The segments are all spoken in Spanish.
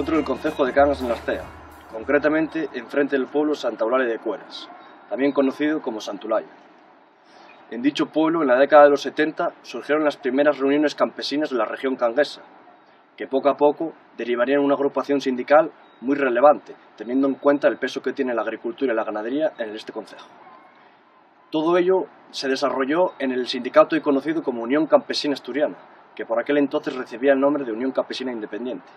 encuentro en el concejo de Cangas en la Arcea, concretamente enfrente del pueblo Santa Eulalia de Cueras, también conocido como Santulaya. En dicho pueblo, en la década de los 70, surgieron las primeras reuniones campesinas de la región canguesa, que poco a poco derivarían en una agrupación sindical muy relevante, teniendo en cuenta el peso que tiene la agricultura y la ganadería en este concejo. Todo ello se desarrolló en el sindicato y conocido como Unión Campesina Asturiana, que por aquel entonces recibía el nombre de Unión Campesina Independiente.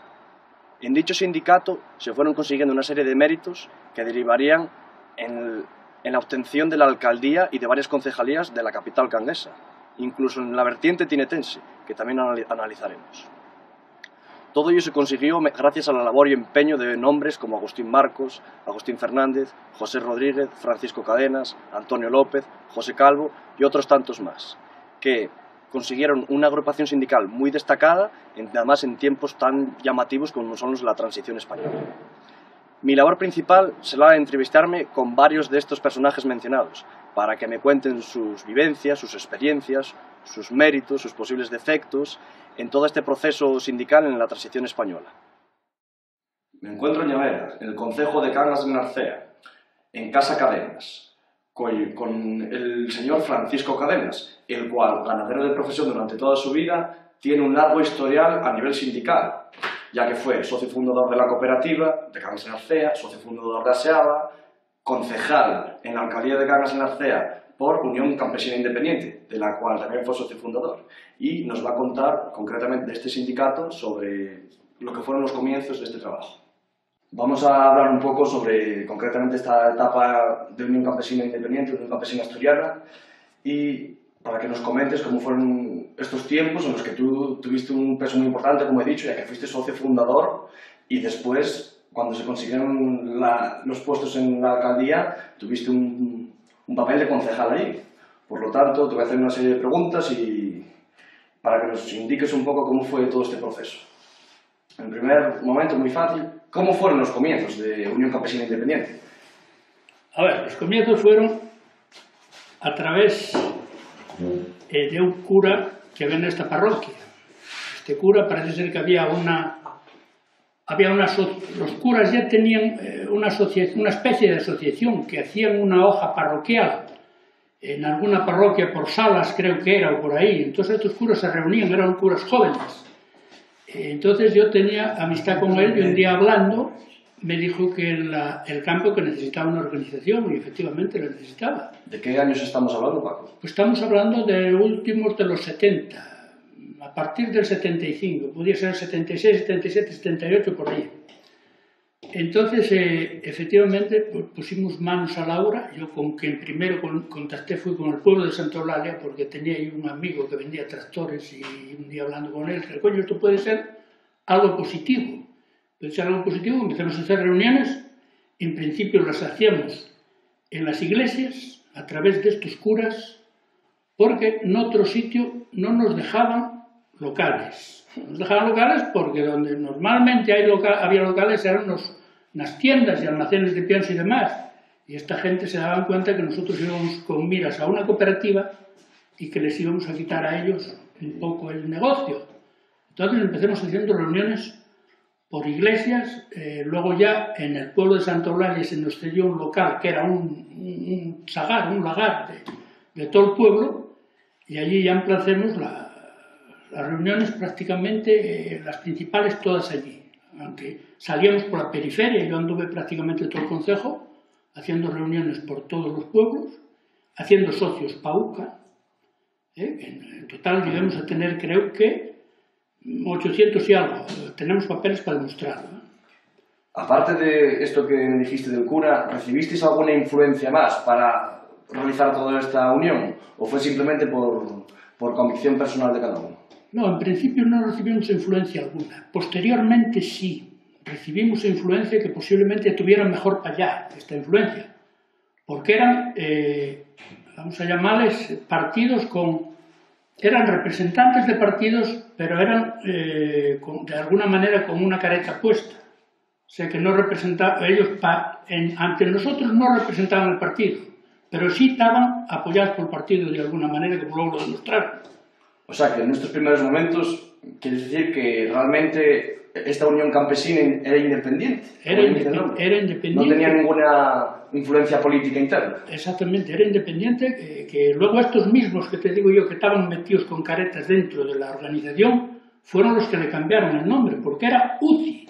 En dicho sindicato se fueron consiguiendo una serie de méritos que derivarían en, la obtención de la alcaldía y de varias concejalías de la capital canguesa, incluso en la vertiente tinetense, que también analizaremos. Todo ello se consiguió gracias a la labor y empeño de nombres como Agustín Marcos, Agustín Fernández, José Rodríguez, Francisco Cadenas, Antonio López, José Calvo y otros tantos más, que consiguieron una agrupación sindical muy destacada, además en tiempos tan llamativos como son los de la transición española. Mi labor principal será entrevistarme con varios de estos personajes mencionados, para que me cuenten sus vivencias, sus experiencias, sus méritos, sus posibles defectos en todo este proceso sindical en la transición española. Me encuentro en Llaveras, en el Concejo de Cangas de Narcea, en Casa Cadenas, con, el señor Francisco Cadenas, el cual, ganadero de profesión durante toda su vida, tiene un largo historial a nivel sindical, ya que fue socio fundador de la cooperativa de Cangas de Narcea, socio fundador de ASEABA, concejal en la alcaldía de Cangas de Narcea por Unión Campesina Independiente, de la cual también fue socio fundador, y nos va a contar concretamente de este sindicato sobre lo que fueron los comienzos de este trabajo. Vamos a hablar un poco sobre concretamente esta etapa de Unión Campesina Independiente, Unión Campesina Asturiana, y para que nos comentes cómo fueron estos tiempos en los que tú tuviste un peso muy importante, como he dicho, ya que fuiste socio fundador y después, cuando se consiguieron los puestos en la alcaldía, tuviste un, un papel de concejal ahí. Por lo tanto, te voy a hacer una serie de preguntas y para que nos indiques un poco cómo fue todo este proceso. En primer momento, muy fácil, ¿Cómo fueron los comienzos de Unión Campesina Independiente? A ver, los comienzos fueron a través eh, de un cura que había en esta parroquia. Este cura parece ser que había una... Había una los curas ya tenían eh, una, una especie de asociación que hacían una hoja parroquial en alguna parroquia por salas, creo que era, o por ahí. Entonces estos curas se reunían, eran curas jóvenes entonces yo tenía amistad con él y un día hablando me dijo que el campo que necesitaba una organización y efectivamente lo necesitaba. ¿De qué años estamos hablando, Paco? Pues estamos hablando de últimos de los 70, a partir del 75, podría ser el 76, 77, 78, por ahí. Entonces, eh, efectivamente, pusimos manos a la obra. Yo con quien primero contacté fui con el pueblo de Santa Eulalia, porque tenía ahí un amigo que vendía tractores y un día hablando con él, dije, coño, esto puede ser algo positivo. Puede ser algo positivo, empezamos a hacer reuniones, en principio las hacíamos en las iglesias, a través de estos curas, porque en otro sitio no nos dejaban locales. Nos dejaban locales porque donde normalmente hay había locales eran los las tiendas y almacenes de pienso y demás. Y esta gente se daban cuenta que nosotros íbamos con miras a una cooperativa y que les íbamos a quitar a ellos un poco el negocio. Entonces empecemos haciendo reuniones por iglesias, eh, luego ya en el pueblo de Santa Eulalia se nos cedió un local que era un, un, sagar, un lagar de, todo el pueblo, y allí ya emplacemos las reuniones prácticamente, eh, las principales todas allí aunque salíamos por la periferia, yo anduve prácticamente todo el concejo, haciendo reuniones por todos los pueblos, haciendo socios pauca. ¿eh? En, total llegamos a tener, creo que, 800 y algo. Tenemos papeles para demostrarlo. Aparte de esto que me dijiste del cura, ¿recibisteis alguna influencia más para realizar toda esta unión? ¿O fue simplemente por, por convicción personal de cada uno? No, en principio no recibimos influencia alguna. Posteriormente sí, recibimos influencia que posiblemente tuviera mejor para allá, esta influencia. Porque eran, eh, vamos a llamarles, partidos con... Eran representantes de partidos, pero eran eh, de alguna manera con una careta puesta. O sea que no representaban, ellos ante nosotros no representaban el partido, pero sí estaban apoyados por el partido de alguna manera, como luego lo demostraron. O sea que en estos primeros momentos, quieres decir que realmente esta unión campesina era independiente. Era, como dice el independ- nombre. era No independiente. tenía ninguna influencia política interna. Exactamente, era independiente, que, que luego estos mismos que te digo yo que estaban metidos con caretas dentro de la organización fueron los que le cambiaron el nombre, porque era UCI,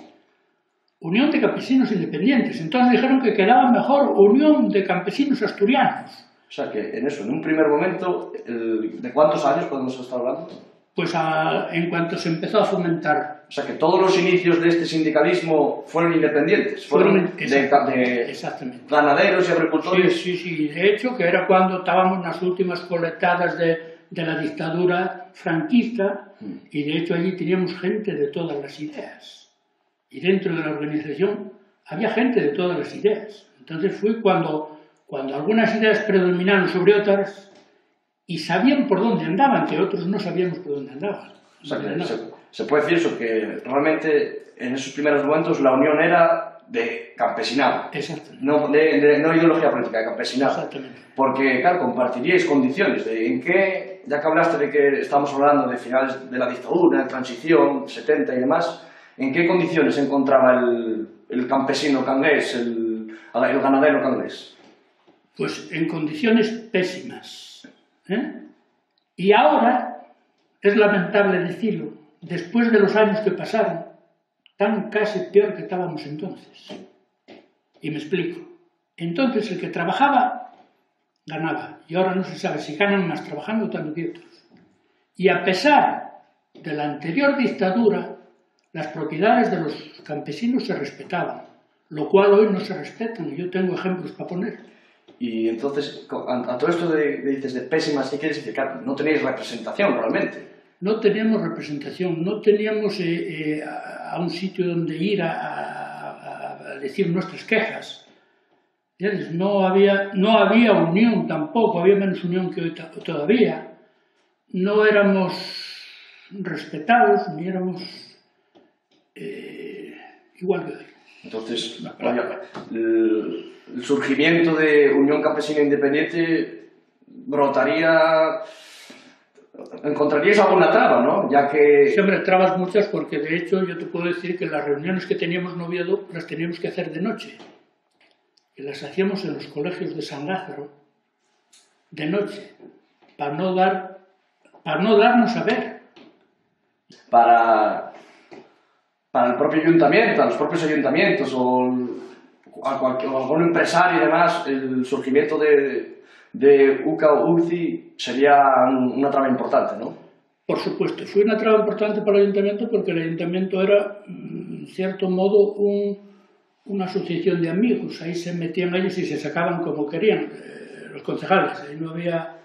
Unión de Campesinos Independientes. Entonces dijeron que quedaba mejor Unión de Campesinos Asturianos. O sea que en eso, en un primer momento, el- ¿de cuántos años podemos estar hablando? Pues a- en cuanto se empezó a fomentar, O sea que todos los inicios de este sindicalismo fueron independientes, fueron, Fueron- de, ca- de exactamente. ganaderos y Sí, agricultores. sí, sí. De hecho, que era cuando estábamos en las últimas coletadas de, de la dictadura franquista y de hecho allí teníamos gente de todas las ideas. Y dentro de la organización había gente de todas las ideas. Entonces fue cuando, cuando algunas ideas predominaron sobre otras y sabían por dónde andaban, que otros no sabíamos por dónde andaban. O sea que se, se puede decir eso, que realmente en esos primeros momentos la unión era de campesinado, no, de, de- no ideología política, de campesinado. Exactamente. Porque, claro, compartiríais condiciones de en qué, ya que hablaste de que estamos hablando de finales de la dictadura, de transición, 70 y demás, ¿en qué condiciones encontraba el, el campesino cangués, el, el ganadero cangués? Pues en condiciones pésimas. ¿eh? Y ahora, es lamentable decirlo, después de los años que pasaron, tan casi peor que estábamos entonces. Y me explico. Entonces el que trabajaba ganaba y ahora no se sabe si ganan más trabajando o estando quietos. Y a pesar de la anterior dictadura, las propiedades de los campesinos se respetaban, lo cual hoy no se respetan. Yo tengo ejemplos para poner. Y entonces, a, a todo esto de, de- dices de pésimas, ¿qué quieres decir? Claro, no tenéis representación realmente. No teníamos representación, no teníamos eh, eh, a, a un sitio donde ir a, a- decir nuestras quejas. No había, no había unión tampoco, había menos unión que hoy todavía. No éramos respetados, ni éramos eh, igual que hoy. Entonces, vaya, el, el surgimiento de Unión Campesina Independiente brotaría... Encontraríais alguna traba, ¿no? Ya que... Siempre trabas muchas porque de hecho yo te puedo decir que las reuniones que teníamos en Oviedo las teníamos que hacer de noche. Y las hacíamos en los colegios de San Lázaro de noche para no dar para no darnos a ver. para, para el propio ayuntamiento, a los propios ayuntamientos o a, cualquier, o algún empresario y demás, el surgimiento de, de UCA o UCI sería un- una trama importante, ¿no? Por supuesto, fue una traba importante para el ayuntamiento porque el ayuntamiento era, en cierto modo, un- una asociación de amigos. Ahí se metían ellos y se sacaban como querían eh, los concejales. Ahí no había,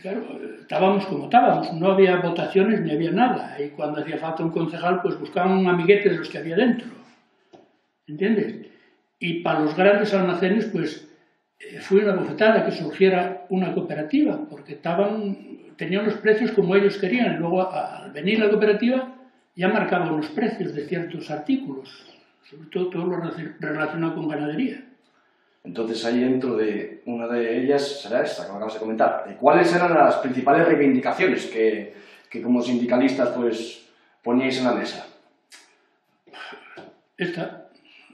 claro, estábamos como estábamos, no había votaciones ni había nada. Y cuando hacía falta un concejal, pues buscaban un amiguete de los que había dentro. ¿Entiendes? Y para los grandes almacenes, pues eh, fue una bofetada que surgiera una cooperativa, porque estaban, tenían los precios como ellos querían. Y luego, al venir la cooperativa, ya marcaban los precios de ciertos artículos, sobre todo todo lo relaci- relacionado con ganadería. Entonces ahí dentro de una de ellas será esta que me acabas de comentar. ¿Y ¿Cuáles eran las principales reivindicaciones que, que como sindicalistas pues poníais en la mesa? Esta,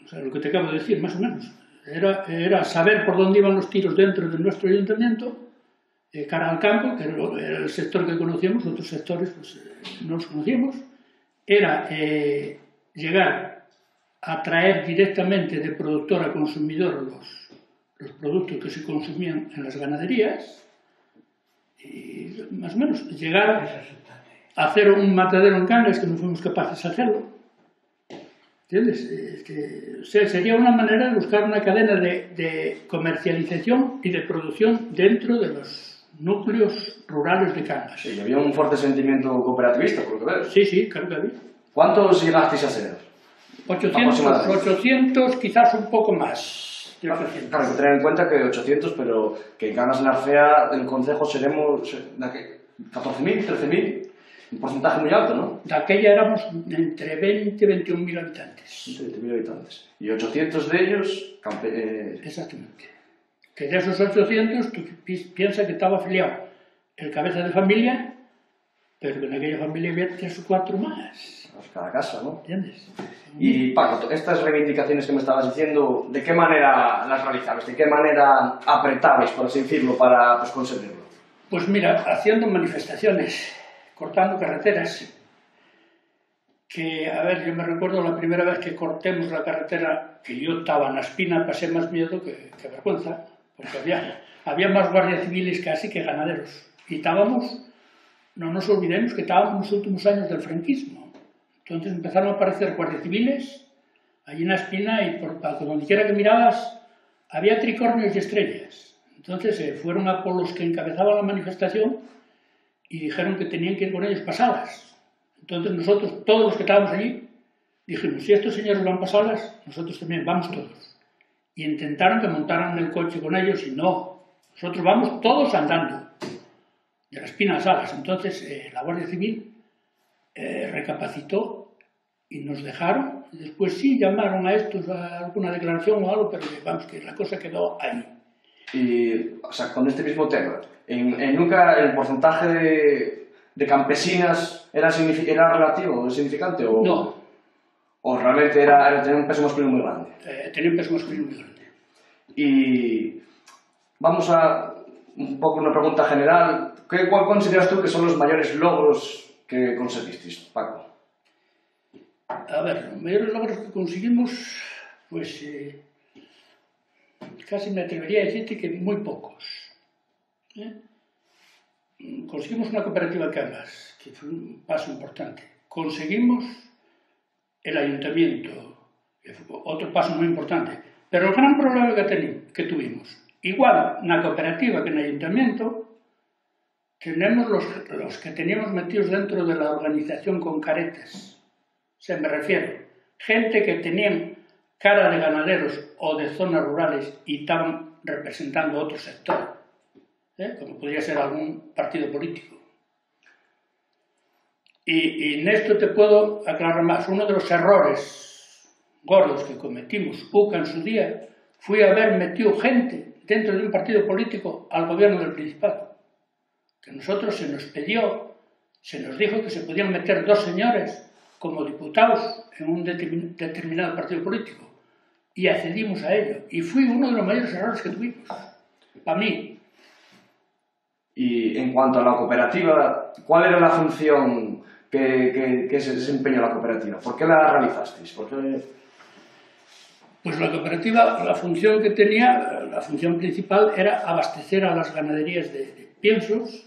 o sea, lo que te acabo de decir, más o menos. Era, era saber por dónde iban los tiros dentro de nuestro ayuntamiento, eh, cara al campo, que era el sector que conocíamos, otros sectores pues, eh, no los conocíamos. Era eh, llegar a traer directamente de productor a consumidor los, los productos que se consumían en las ganaderías y más o menos llegar a hacer un matadero en Cangas que no fuimos capaces de hacerlo. ¿Entiendes? Eh, que, o sea, sería una manera de buscar una cadena de, de comercialización y de producción dentro de los núcleos rurales de Cangas. Sí, había un fuerte sentimiento cooperativista, por lo que veo. Sí, sí, claro que había. ¿Cuántos llegasteis a ser? 800, Aproximadamente. 800, quizás un poco más. de 800. Claro, hay que tener en cuenta que 800, pero que en Ganas de Narcea, el Consejo, seremos eh, ¿de qué? 14.000, 13.000, un porcentaje muy alto, ¿no? De aquella éramos entre 20 y 21 mil habitantes. 20.000 habitantes. Y 800 de ellos, eh, Exactamente. Que de esos 800, tú pi- piensas que estaba afiliado el cabeza de familia, pero en aquella familia había tres o cuatro más. Pues cada casa, ¿no? ¿Entiendes? Y Paco, estas reivindicaciones que me estabas diciendo, ¿de qué manera las realizabas? ¿De qué manera apretabais, por así decirlo, para pues, conseguirlo? Pues mira, haciendo manifestaciones, cortando carreteras, que, a ver, yo me recuerdo la primera vez que cortemos la carretera, que yo estaba en la espina, pasé más miedo que, que vergüenza, porque había, había más guardias civiles casi que ganaderos. Y estábamos, no nos olvidemos que estábamos en los últimos años del franquismo. Entonces empezaron a aparecer guardias civiles allí en la espina y por, donde quiera que mirabas había tricornios y estrellas. Entonces eh, fueron a por los que encabezaban la manifestación y dijeron que tenían que ir con ellos pasadas. Entonces nosotros, todos los que estábamos allí, dijimos, si estos señores van pasadas, nosotros también vamos todos. Y intentaron que montaran el coche con ellos y no, nosotros vamos todos andando, de la espina a las alas. Entonces eh, la Guardia Civil eh, recapacitó y nos dejaron. Después sí llamaron a estos a alguna declaración o algo, pero vamos, que la cosa quedó ahí. Y, o sea, con este mismo tema, en, en nunca el porcentaje de, de campesinas era, era relativo, significante, o, No, o realmente era, era tenía un peso masculino muy grande. eh, tenía un peso masculino muy grande. Y vamos a un poco una pregunta general. ¿Qué, ¿Cuál consideras tú que son los mayores logros Que conseguisteis, Paco? A ver, o mellores logros que conseguimos, pois, pues, eh, casi me atrevería a decirte que moi poucos. Eh? Conseguimos unha cooperativa de camas, que foi un paso importante. Conseguimos el ayuntamiento, que foi outro paso moi importante. Pero o gran problema que, tenim, que tuvimos, igual na cooperativa que no ayuntamiento, tenemos los, los que teníamos metidos dentro de la organización con caretas. O sea, me refiero, gente que tenían cara de ganaderos o de zonas rurales y estaban representando otro sector, ¿eh? como podría ser algún partido político. Y, y en esto te puedo aclarar más. Uno de los errores gordos que cometimos, UCA en su día, fue haber metido gente dentro de un partido político al gobierno del Principado. Que nosotros se nos pidió, se nos dijo que se podían meter dos señores como diputados en un determin- determinado partido político. Y accedimos a ello. Y fue uno de los mayores errores que tuvimos. Para mí. Y en cuanto a la cooperativa, ¿cuál era la función que, que, que se desempeñó la cooperativa? ¿Por qué la realizasteis? ¿Por qué... Pues la cooperativa, la función que tenía, la función principal era abastecer a las ganaderías de, de piensos.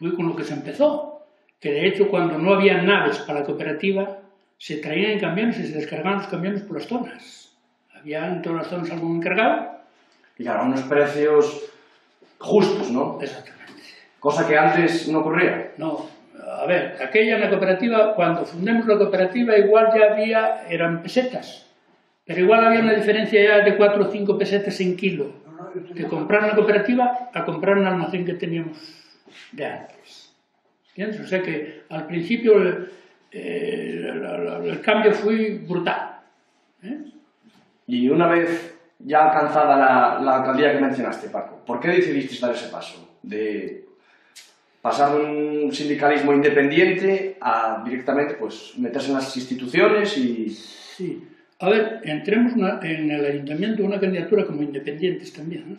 Fue con lo que se empezó. Que de hecho, cuando no había naves para la cooperativa, se traían en camiones y se descargaban los camiones por las zonas. Había en todas las zonas algún encargado. Y a unos precios justos, ¿no? Exactamente. Cosa que antes no ocurría. No, a ver, aquella en la cooperativa, cuando fundemos la cooperativa, igual ya había, eran pesetas, pero igual había una diferencia ya de 4 o 5 pesetas en kilo de comprar en la cooperativa a comprar en el almacén que teníamos de antes. ¿Entiendes? O sea que al principio el, eh, la- la- el cambio fue brutal. ¿eh? Y una vez ya alcanzada la, la alcaldía que mencionaste, Paco, ¿por qué decidisteis dar ese paso? De pasar de un sindicalismo independiente a directamente pues, meterse en las instituciones y... Sí. A ver, entremos una- en el ayuntamiento una candidatura como independientes también. ¿no?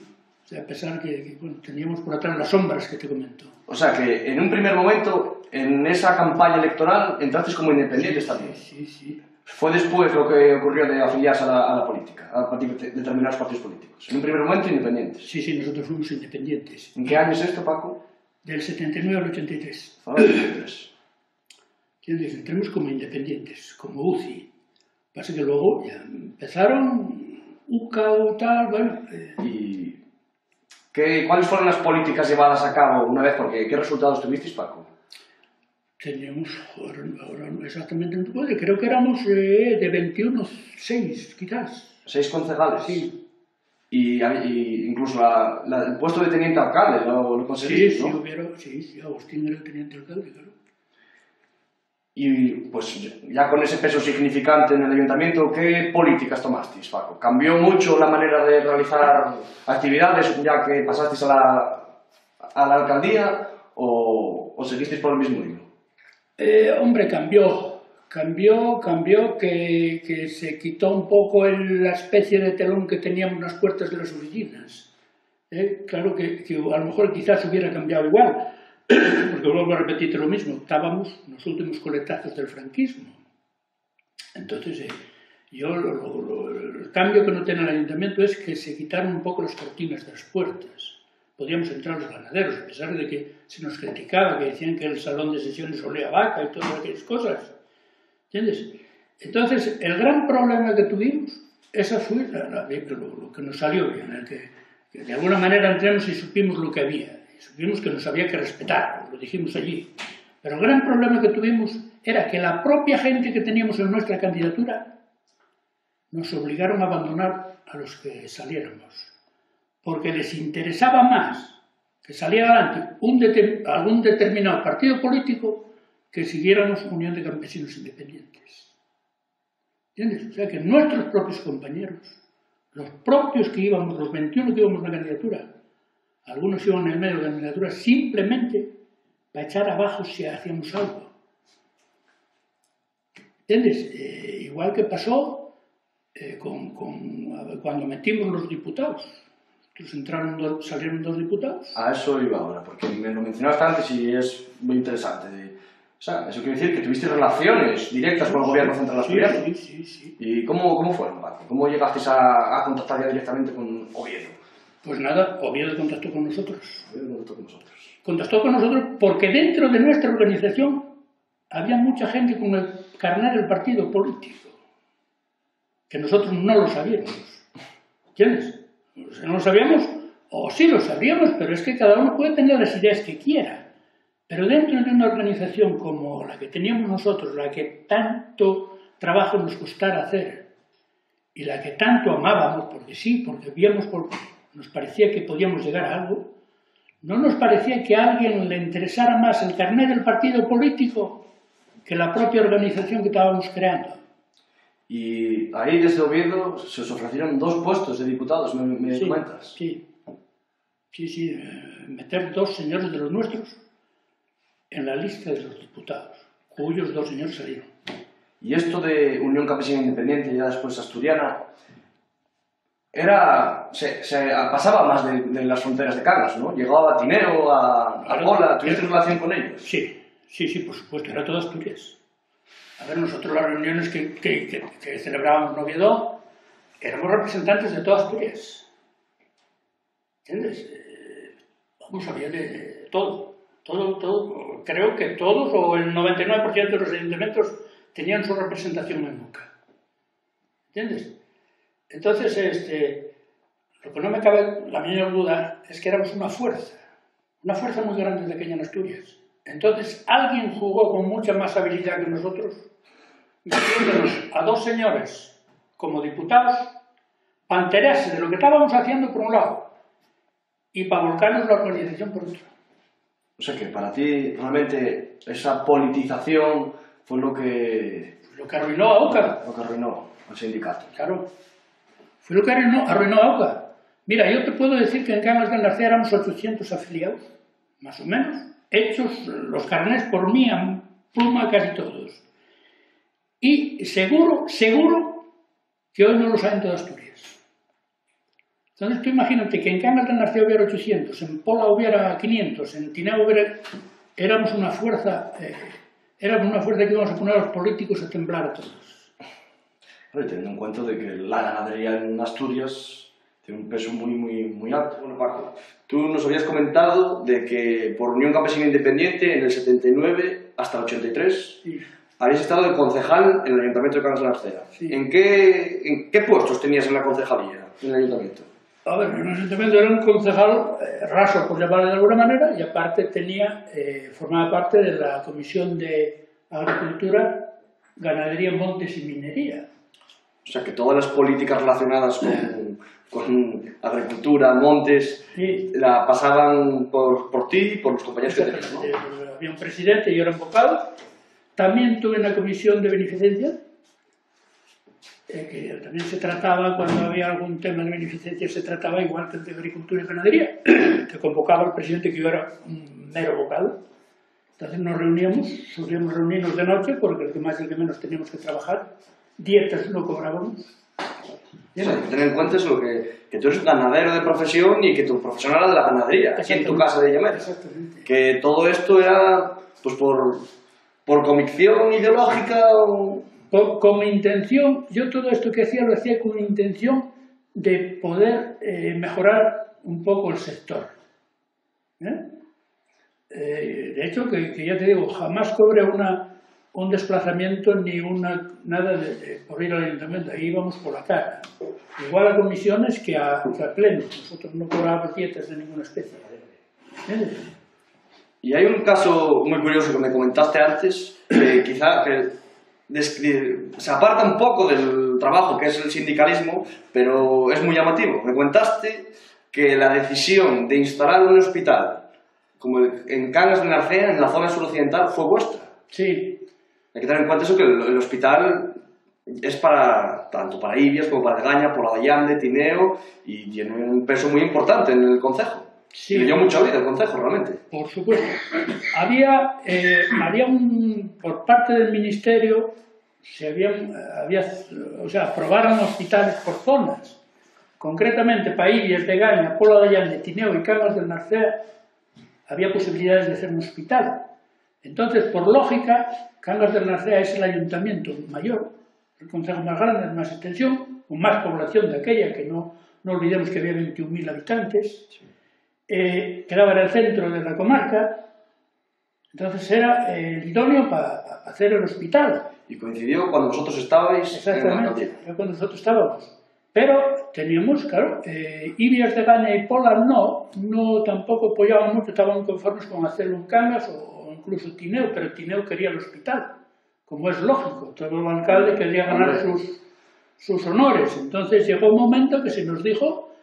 a pesar que, bueno, teníamos por atrás las sombras que te comento. O sea que en un primer momento, en esa campaña electoral, entraste como independiente sí, también. Sí, sí. Fue después lo que ocurrió de afiliarse a la, a la política, a determinados partidos políticos. En un primer momento, independientes. Sí, sí, nosotros fuimos independientes. ¿En qué año es esto, Paco? Del 79 al 83. Ah, 83. Entonces, entramos como independientes, como UCI. Pasa que luego ya empezaron UCA o tal, bueno... Eh, y qué, cuáles fueron las políticas llevadas a cabo una vez? Porque ¿qué resultados tuvisteis, Paco? teníamos, ahora, ahora no exactamente no creo que éramos eh, de 21, 6 quizás. Seis concejales. Sí. Y, y incluso la- la- el puesto de teniente alcalde lo, lo Sí, conseguisteis, sí, ¿no? hubiera, sí, sí, Agustín era el teniente alcalde, claro. Y pues ya con ese peso significante en el ayuntamiento, ¿qué políticas tomasteis, Paco? ¿Cambió mucho la manera de realizar actividades ya que pasasteis a la, a la alcaldía o, o seguisteis por el mismo hilo? Eh, hombre, cambió, cambió, cambió, que, que se quitó un poco el, la especie de telón que teníamos en las puertas de las oficinas. Eh, claro que, que, a lo mejor quizás hubiera cambiado igual, porque vuelvo a repetirte lo mismo, estábamos en los últimos coletazos del franquismo. Entonces, eh, yo lo, lo, el cambio que noté en el ayuntamiento es que se quitaron un poco las cortinas de las puertas. Podíamos entrar los ganaderos, a pesar de que se nos criticaba, que decían que el salón de sesiones olía vaca y todas aquellas cosas. ¿Entiendes? Entonces, el gran problema que tuvimos, esa fue la, la, lo, lo, que nos salió bien, el que, que, de alguna manera entremos y supimos lo que había, supimos que nos había que respetar, lo dijimos allí. Pero el gran problema que tuvimos era que la propia gente que teníamos en nuestra candidatura nos obligaron a abandonar a los que saliéramos, porque les interesaba más que saliera adelante un algún determinado partido político que siguiéramos Unión de Campesinos Independientes. ¿Entiendes? O sea que nuestros propios compañeros, los propios que íbamos, los 21 que íbamos en la candidatura, algunos iban en el medio de la candidatura simplemente para echar abajo si hacíamos algo. ¿Entiendes? Eh, igual que pasó eh, con, con, cuando metimos los diputados. Entonces entraron dos, salieron dos diputados. A eso iba ahora, porque me lo mencionaste antes y es muy interesante. O sea, eso quiere decir que tuviste relaciones directas con el gobierno central asturiano. Sí, sí, sí. ¿Y cómo, cómo fue, Marco? ¿Cómo llegasteis a, a contactar ya directamente con Oviedo? Pues nada, Oviedo contactó con nosotros. Oviedo contactó con nosotros. Contactó con nosotros porque dentro de nuestra organización había mucha gente con el carnet del partido político, que nosotros no lo sabíamos. ¿Entiendes? No lo sabíamos, o sí lo sabíamos, pero es que cada uno puede tener las ideas que quiera. Pero dentro de una organización como la que teníamos nosotros, la que tanto trabajo nos costara hacer, y la que tanto amábamos, porque sí, porque víamos, por, nos parecía que podíamos llegar a algo, no nos parecía que a alguien le interesara más el carnet del partido político que la propia organización que estábamos creando. Y ahí desde Oviedo se os ofrecieron dos puestos de diputados, me, me sí, comentas. Sí, sí, sí, eh, meter dos señores de los nuestros en la lista de los diputados, cuyos dos señores salieron. Y esto de Unión Campesina Independiente, ya después asturiana, era, se, pasaba más de, las fronteras de Cangas, ¿no? Llegaba a Tineo, a, a Pola, ¿tuviste relación con ellos? Sí, sí, sí, por supuesto, era todo Asturias. A ver, nosotros las reuniones que, que, que, celebrábamos en Oviedo, éramos representantes de todas Asturias. ¿Entiendes? Eh, vamos, de, todo, todo, todo. Creo que todos o el 99% de los ayuntamientos tenían su representación en Nuca. ¿Entiendes? Entonces, este, lo que no me cabe la menor duda es que éramos una fuerza, una fuerza muy grande de aquella en Asturias. Entonces, alguien jugó con mucha más habilidad que nosotros, metiéndonos a dos señores como diputados para enterarse de lo que estábamos haciendo por un lado y para volcarnos la organización por otro. O sea que para ti realmente esa politización fue lo que... Lo que arruinó a OCA. Lo que arruinó al sindicato. Claro. Lo que arruinó, arruinó a OCA. Mira, yo te puedo decir que en Cangas del Narcea éramos 800 afiliados, más o menos, hechos los carnés por mí pluma casi todos. Y seguro, seguro que hoy no los hay en toda Asturias. Entonces tú imagínate que en Cangas del Narcea hubiera 800, en Pola hubiera 500, en Tineo hubiera... Éramos una fuerza, eh, éramos una fuerza que íbamos a poner a los políticos a temblar a todos. Pero teniendo en cuenta de que la ganadería en Asturias tiene un peso muy, muy, muy alto. Bueno, Paco, tú nos habías comentado de que por Unión Campesina Independiente en el 79 hasta el 83 Sí. habías estado de concejal en el Ayuntamiento de Cangas de la. Sí. ¿En, qué, ¿En qué puestos tenías en la concejalía, en el Ayuntamiento? A ver, en el ayuntamiento era un concejal eh, raso, por llamarlo de alguna manera, y aparte tenía, eh, formaba parte de la Comisión de Agricultura, Ganadería, Montes y Minería. O sea, que todas las políticas relacionadas con, con agricultura, montes, Sí. la pasaban por, por ti y por los compañeros que tenías, ¿no? Eh, Había un presidente y yo era invocado. También tuve una comisión de beneficencia, eh, que también se trataba, cuando había algún tema de beneficencia, se trataba igual que el de agricultura y ganadería, que convocaba al presidente, que yo era un mero vocado. Entonces nos reuníamos, solíamos reunirnos de noche porque el que más y el que menos teníamos que trabajar. Dietas no cobrábamos. O sea, tener en cuenta eso, que, que tú eres ganadero de profesión y que tu profesión era de la ganadería, aquí en tu casa de. Exactamente. Que todo esto era pues por, por convicción ideológica o... Con, con intención, yo todo esto que hacía lo hacía con intención de poder eh, mejorar un poco el sector. ¿eh? Eh, de hecho, que, que, ya te digo, jamás cobré una, un desplazamiento ni una, nada de, de, por ir al ayuntamiento, ahí íbamos por la cara. Igual a comisiones que a, que a pleno, nosotros no cobrábamos dietas de ninguna especie. Y hay un caso muy curioso que me comentaste antes, que quizá que se aparta un poco del trabajo que es el sindicalismo, pero es muy llamativo. Me contaste que la decisión de instalar un hospital como en Cangas de Narcea, en la zona suroccidental, fue vuestra. Sí. Hay que tener en cuenta eso que el, el hospital es para tanto para Ibias como para Gaña, por Allande, Tineo y tiene un peso muy importante en el concejo. Sí. Le dio mucha vida al concejo, realmente. Por supuesto. Había, eh, había un, por parte del ministerio, se habían, había, o sea, aprobaron hospitales por zonas. Concretamente, para Ibias de Gaña, Pola de Allande, Tineo y Cangas del Narcea, había posibilidades de hacer un hospital. Entonces, por lógica, Cangas del Narcea es el ayuntamiento mayor, el concejo más grande, más extensión, con más población de aquella, que no, no olvidemos que había 21.000 habitantes, Sí. eh, quedaba en el centro de la comarca, entonces era eh, idóneo para pa hacer el hospital. Y coincidió cuando vosotros estabais en la Exactamente, cuando nosotros estábamos. Pero teníamos, claro, eh, Ibias de Gaña y Pola no, no tampoco apoyaban mucho, estaban conformes con hacer un Cangas o incluso Tineo, pero Tineo quería el hospital, como es lógico, todo el alcalde quería ganar sus, sus honores. Entonces llegó un momento que se nos dijo,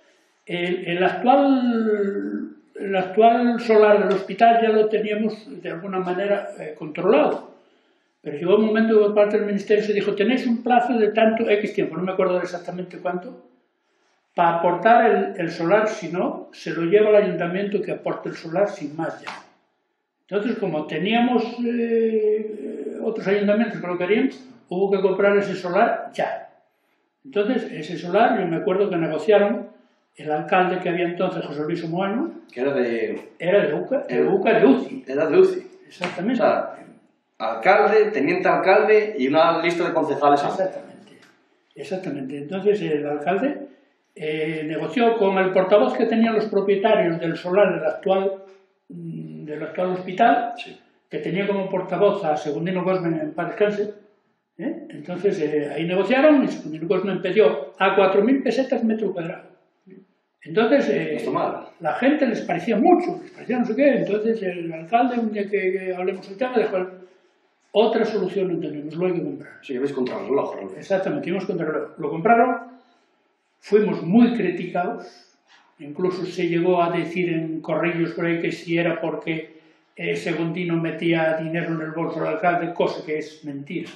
el, el actual, el actual solar del hospital ya lo teníamos de alguna manera eh, controlado. Pero llegó un momento que por parte del Ministerio se dijo, tenéis un plazo de tanto X tiempo, no me acuerdo exactamente cuánto, para aportar el, el solar, si no, se lo lleva al ayuntamiento que aporte el solar sin más ya. Entonces, como teníamos eh, otros ayuntamientos que lo querían, hubo que comprar ese solar ya. Entonces, ese solar, yo me acuerdo que negociaron el alcalde que había entonces, José Luis Moano, Que era de, era de UCA, de UCA de UCI, era de UCI. O exactamente. sea, alcalde, teniente alcalde y una lista de concejales. Exactamente. Exactamente. Entonces el alcalde eh, negoció con el portavoz que tenían los propietarios del solar del actual, mm, del actual hospital, Sí. que tenía como portavoz a Segundino Cosmen en paz descanse. ¿eh? Entonces eh, ahí negociaron y Segundino Cosmen pidió a 4.000 pesetas metro cuadrado. Entonces eh, la gente les parecía mucho, les parecía no sé qué. Entonces el alcalde, un día que, que hablemos del tema, dijo, otra solución no tenemos, lo hay que comprar. Sí, veis contra el reloj. Exactamente, el reloj. Lo compraron, fuimos muy criticados, incluso se llegó a decir en corrillos por ahí que si era porque eh, Segundino metía dinero en el bolso del alcalde, cosa que es mentira.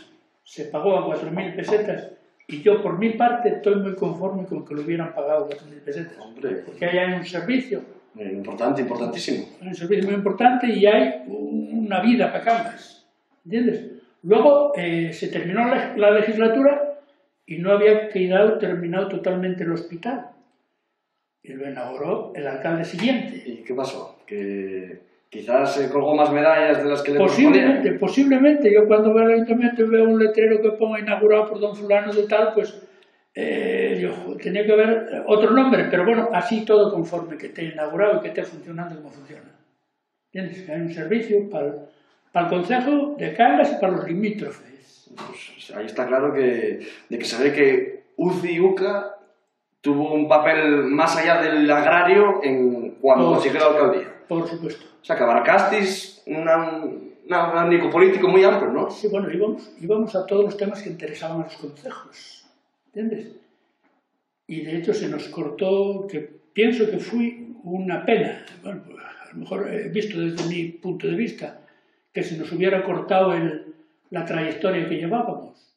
Se pagó a 4.000 pesetas y yo por mi parte estoy muy conforme con que lo hubieran pagado 4.000 pesetas. Hombre, Porque ahí hay un servicio, eh, importante, importantísimo. un servicio muy importante y hay un- una vida para Cangas. ¿Entiendes? Luego eh, se terminó la, la legislatura y no había quedado terminado totalmente el hospital. Y lo inauguró el alcalde siguiente. ¿Y qué pasó? Que quizás se colgó más medallas de las que le Posiblemente, posiblemente, yo cuando veo el ayuntamiento veo un letrero que ponga inaugurado por don fulano de tal, pues eh, "Jo, tenía que haber otro nombre, pero bueno, así todo conforme que esté inaugurado y que esté funcionando como funciona. ¿Entiendes? Que hay un servicio para el, para el Consejo de Cangas y para los limítrofes. Pues ahí está claro que, de que se ve que UCI y UCA tuvo un papel más allá del agrario en cuando consiguió la alcaldía. Por supuesto. O sea, que una- una- un abanico político muy amplio, ¿no? Sí, bueno, íbamos, íbamos a todos los temas que interesaban a los consejos. ¿Entiendes? Y de hecho se nos cortó, que pienso que fui una pena, bueno, pues, a lo mejor he visto desde mi punto de vista, que se nos hubiera cortado el- la trayectoria que llevábamos.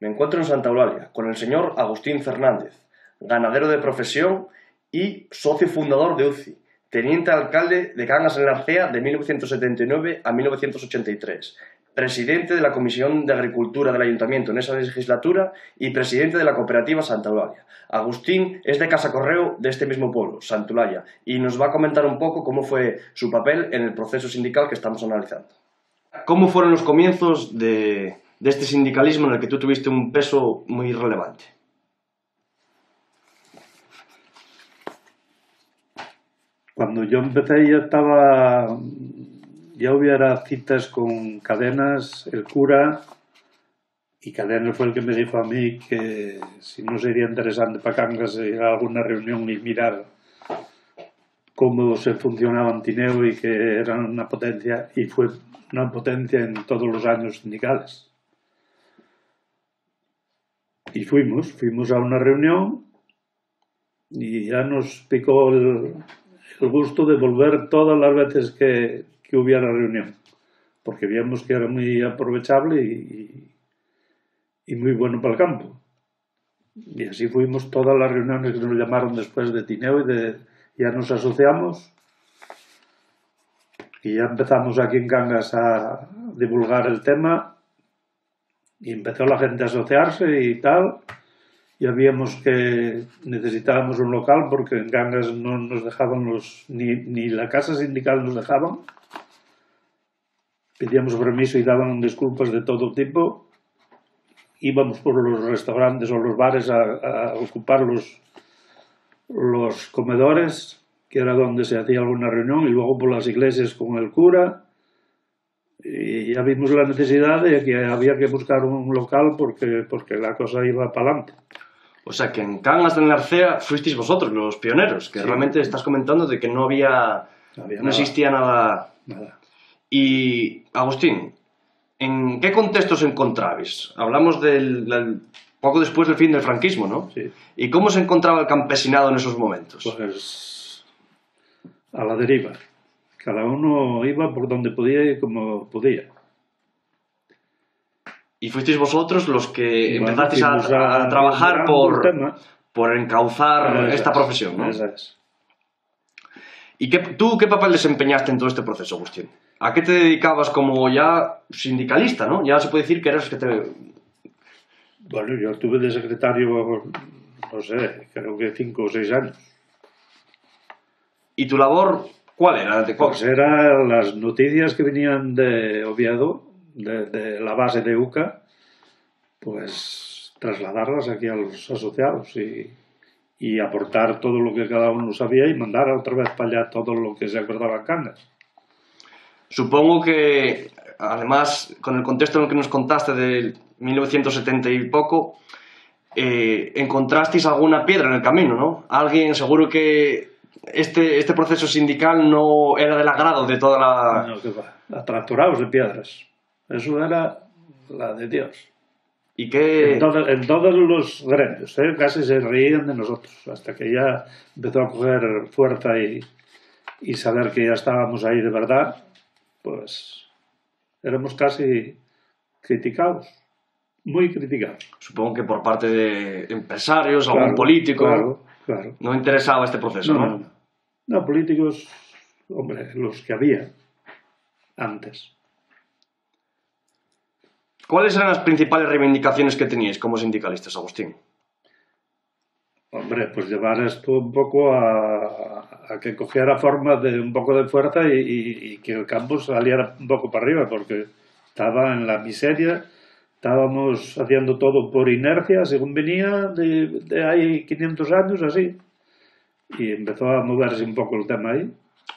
Me encuentro en Santa Eulalia con el señor Agustín Fernández, ganadero de profesión y socio fundador de UCI, teniente alcalde de Cangas en Arcea de 1979 a 1983, presidente de la Comisión de Agricultura del Ayuntamiento en esa legislatura y presidente de la cooperativa Santa Eulalia. Agustín es de Casa Correo de este mismo pueblo, Santulaya, y nos va a comentar un poco cómo fue su papel en el proceso sindical que estamos analizando. ¿Cómo fueron los comienzos de, de este sindicalismo en el que tú tuviste un peso muy relevante? Cuando yo empecé ya estaba, ya hubiera citas con Cadenas, el cura, y Cadenas fue el que me dijo a mí que si no sería interesante para Cangas ir a alguna reunión y mirar cómo se funcionaba Antineo y que era una potencia, y fue una potencia en todos los años sindicales. Y fuimos, fuimos a una reunión y ya nos picó el, gusto de volver todas las veces que, que hubiera reunión, porque vimos que era muy aprovechable y, y, muy bueno para el campo. Y así fuimos todas las reuniones que nos llamaron después de Tineo y de, ya nos asociamos y ya empezamos aquí en Cangas a divulgar el tema y empezó la gente a asociarse y tal ya vimos que necesitábamos un local porque en Gangas no nos dejaban los, ni, ni la casa sindical nos dejaban. Pedíamos permiso y daban disculpas de todo tipo. Íbamos por los restaurantes o los bares a, a ocupar los, los comedores, que era donde se hacía alguna reunión, y luego por las iglesias con el cura. Y ya vimos la necesidad de que había que buscar un local porque, porque la cosa iba para adelante. O sea, que en Cangas de Narcea fuisteis vosotros los pioneros, que Sí. realmente estás comentando de que no había, No había no nada. existía nada. Nada. Y, Agustín, ¿en qué contexto os encontrabais? Hablamos del, del- poco después del fin del franquismo, ¿no? Sí. ¿Y cómo se encontraba el campesinado en esos momentos? Pues a la deriva. Cada uno iba por donde podía y como podía. Y fuisteis vosotros los que bueno, empezasteis a, trabajar por, tema. por encauzar esta es, profesión, ¿no? esa es. ¿Y qué, tú qué papel desempeñaste en todo este proceso, Agustín? ¿A qué te dedicabas como ya sindicalista, no? Ya se puede decir que eres que te... Bueno, yo estuve de secretario, no sé, creo que cinco o seis años. ¿Y tu labor cuál era? ¿De cuál- Pues eran las noticias que venían de Oviedo, de, de la base de UCA, pues trasladarlas aquí a los asociados y, y aportar todo lo que cada uno sabía y mandar otra vez para allá todo lo que se acordaba en Cangas. Supongo que, además, con el contexto en el que nos contaste de 1970 y poco, eh, encontrasteis alguna piedra en el camino, ¿no? Alguien, seguro que este, este proceso sindical no era del agrado de toda la... No, que va, atractorados de piedras. Eso era la de Dios. Y que... En, todo- en todos los gremios, ¿eh? casi se reían de nosotros, hasta que ya empezó a coger fuerza y, y saber que ya estábamos ahí de verdad, pues éramos casi criticados, muy criticados. Supongo que por parte de empresarios, Claro, algún político, Claro, claro. no interesaba este proceso, No, ¿no? no, no. No, políticos, hombre, los que había antes. ¿Cuáles eran las principales reivindicaciones que teníais como sindicalistas, Agustín? Hombre, pues llevar esto un poco a, a que cogiera forma de un poco de fuerza y, y- y que el campo saliera un poco para arriba, porque estaba en la miseria, estábamos haciendo todo por inercia, según venía de, de ahí 500 años, así. Y empezó a moverse un poco el tema ahí.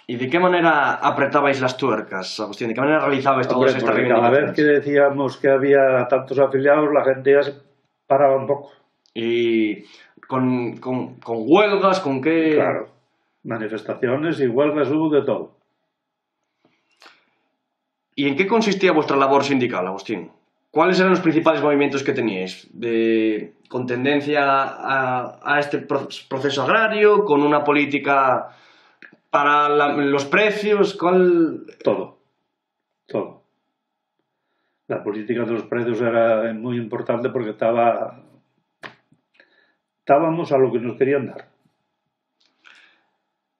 ¿Y de qué manera apretabais las tuercas, Agustín? ¿De qué manera realizabais todas Hombre, estas cada vez que decíamos que había tantos afiliados, la gente ya se paraba un poco. Y con, con- con huelgas, con qué... Claro. Manifestaciones y huelgas hubo de todo. ¿Y en qué consistía vuestra labor sindical, Agustín? ¿Cuáles eran los principales movimientos que teníais? ¿Con tendencia a, este pro- proceso agrario? ¿Con una política para los precios? ¿Cuál... Todo. Todo. La política de los precios era muy importante porque. Estábamos a lo que nos querían dar.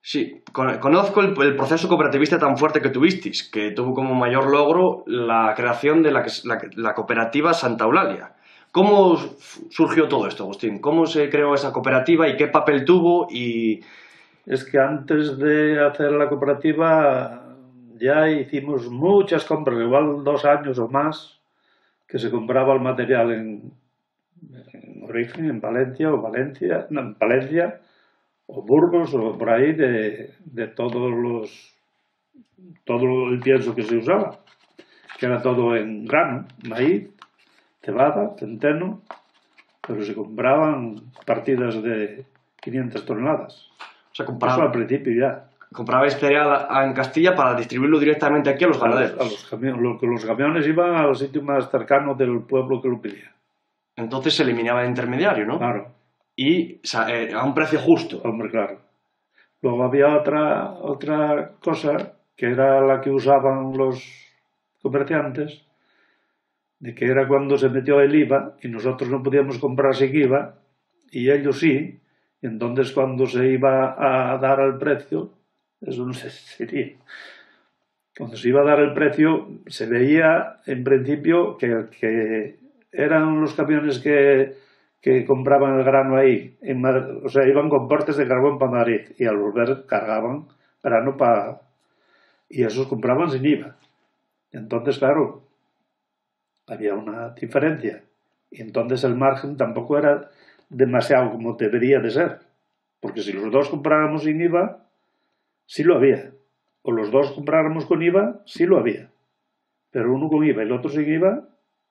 Sí, con- conozco el, proceso cooperativista tan fuerte que tuvisteis, que tuvo como mayor logro la creación de la, la, cooperativa Santa Eulalia. ¿Cómo surgió todo esto, Agustín? ¿Cómo se creó esa cooperativa y qué papel tuvo? Y Es que antes de hacer la cooperativa ya hicimos muchas compras, igual dos años o más, que se compraba el material en, en origen, en Valencia o Valencia, no, en Valencia o Burgos o por ahí de, de todos los todo el pienso que se usaba, que era todo en grano, maíz, cebada, centeno, pero se compraban partidas de 500 toneladas. o sea, Eso compraba, al principio ya. comprabais cereal a- en Castilla para distribuirlo directamente aquí a los A los, ganaderos. a los camiones, lo- que los camiones iban al sitio más cercano del pueblo que lo pedía. Entonces se eliminaba el intermediario, ¿no? Claro, Y sa- eh, a un precio justo. hombre, claro. Luego había otra, otra cosa que era la que usaban los comerciantes, de que era cuando se metió el IVA y nosotros no podíamos comprar sin IVA y ellos sí. Y entonces cuando se iba a dar el precio, eso no si sería. Cuando se iba a dar el precio, se veía en principio que, que eran los camiones que, que compraban el grano ahí. En Madrid, o sea, iban con portes de carbón para Madrid y al volver cargaban grano para. Y esos compraban sin IVA. Entonces, claro, había una diferencia. Y entonces el margen tampoco era demasiado como debería de ser. Porque si los dos compráramos sin IVA, sí lo había. O los dos compráramos con IVA, sí lo había. Pero uno con IVA y el otro sin IVA,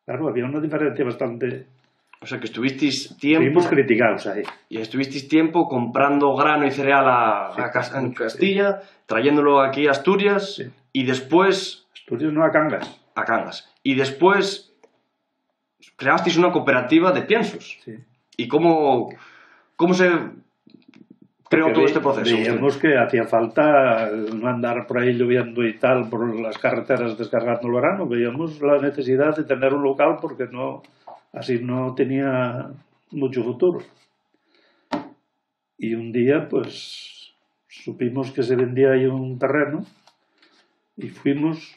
claro, había una diferencia bastante... O sea, que estuvisteis tiempo Fuimos criticados ahí. y estuvisteis tiempo comprando grano y cereal a, Sí, a en sí. Castilla, trayéndolo aquí a Asturias Sí. y después Asturias no a Cangas. a Cangas. Y después creasteis una cooperativa de piensos. Sí. ¿Y cómo, cómo se creó Porque todo ve- este proceso? Veíamos que hacía falta no andar por ahí lloviendo y tal por las carreteras descargando el verano. Veíamos la necesidad de tener un local porque no así no tenía mucho futuro. Y un día, pues, supimos que se vendía ahí un terreno y fuimos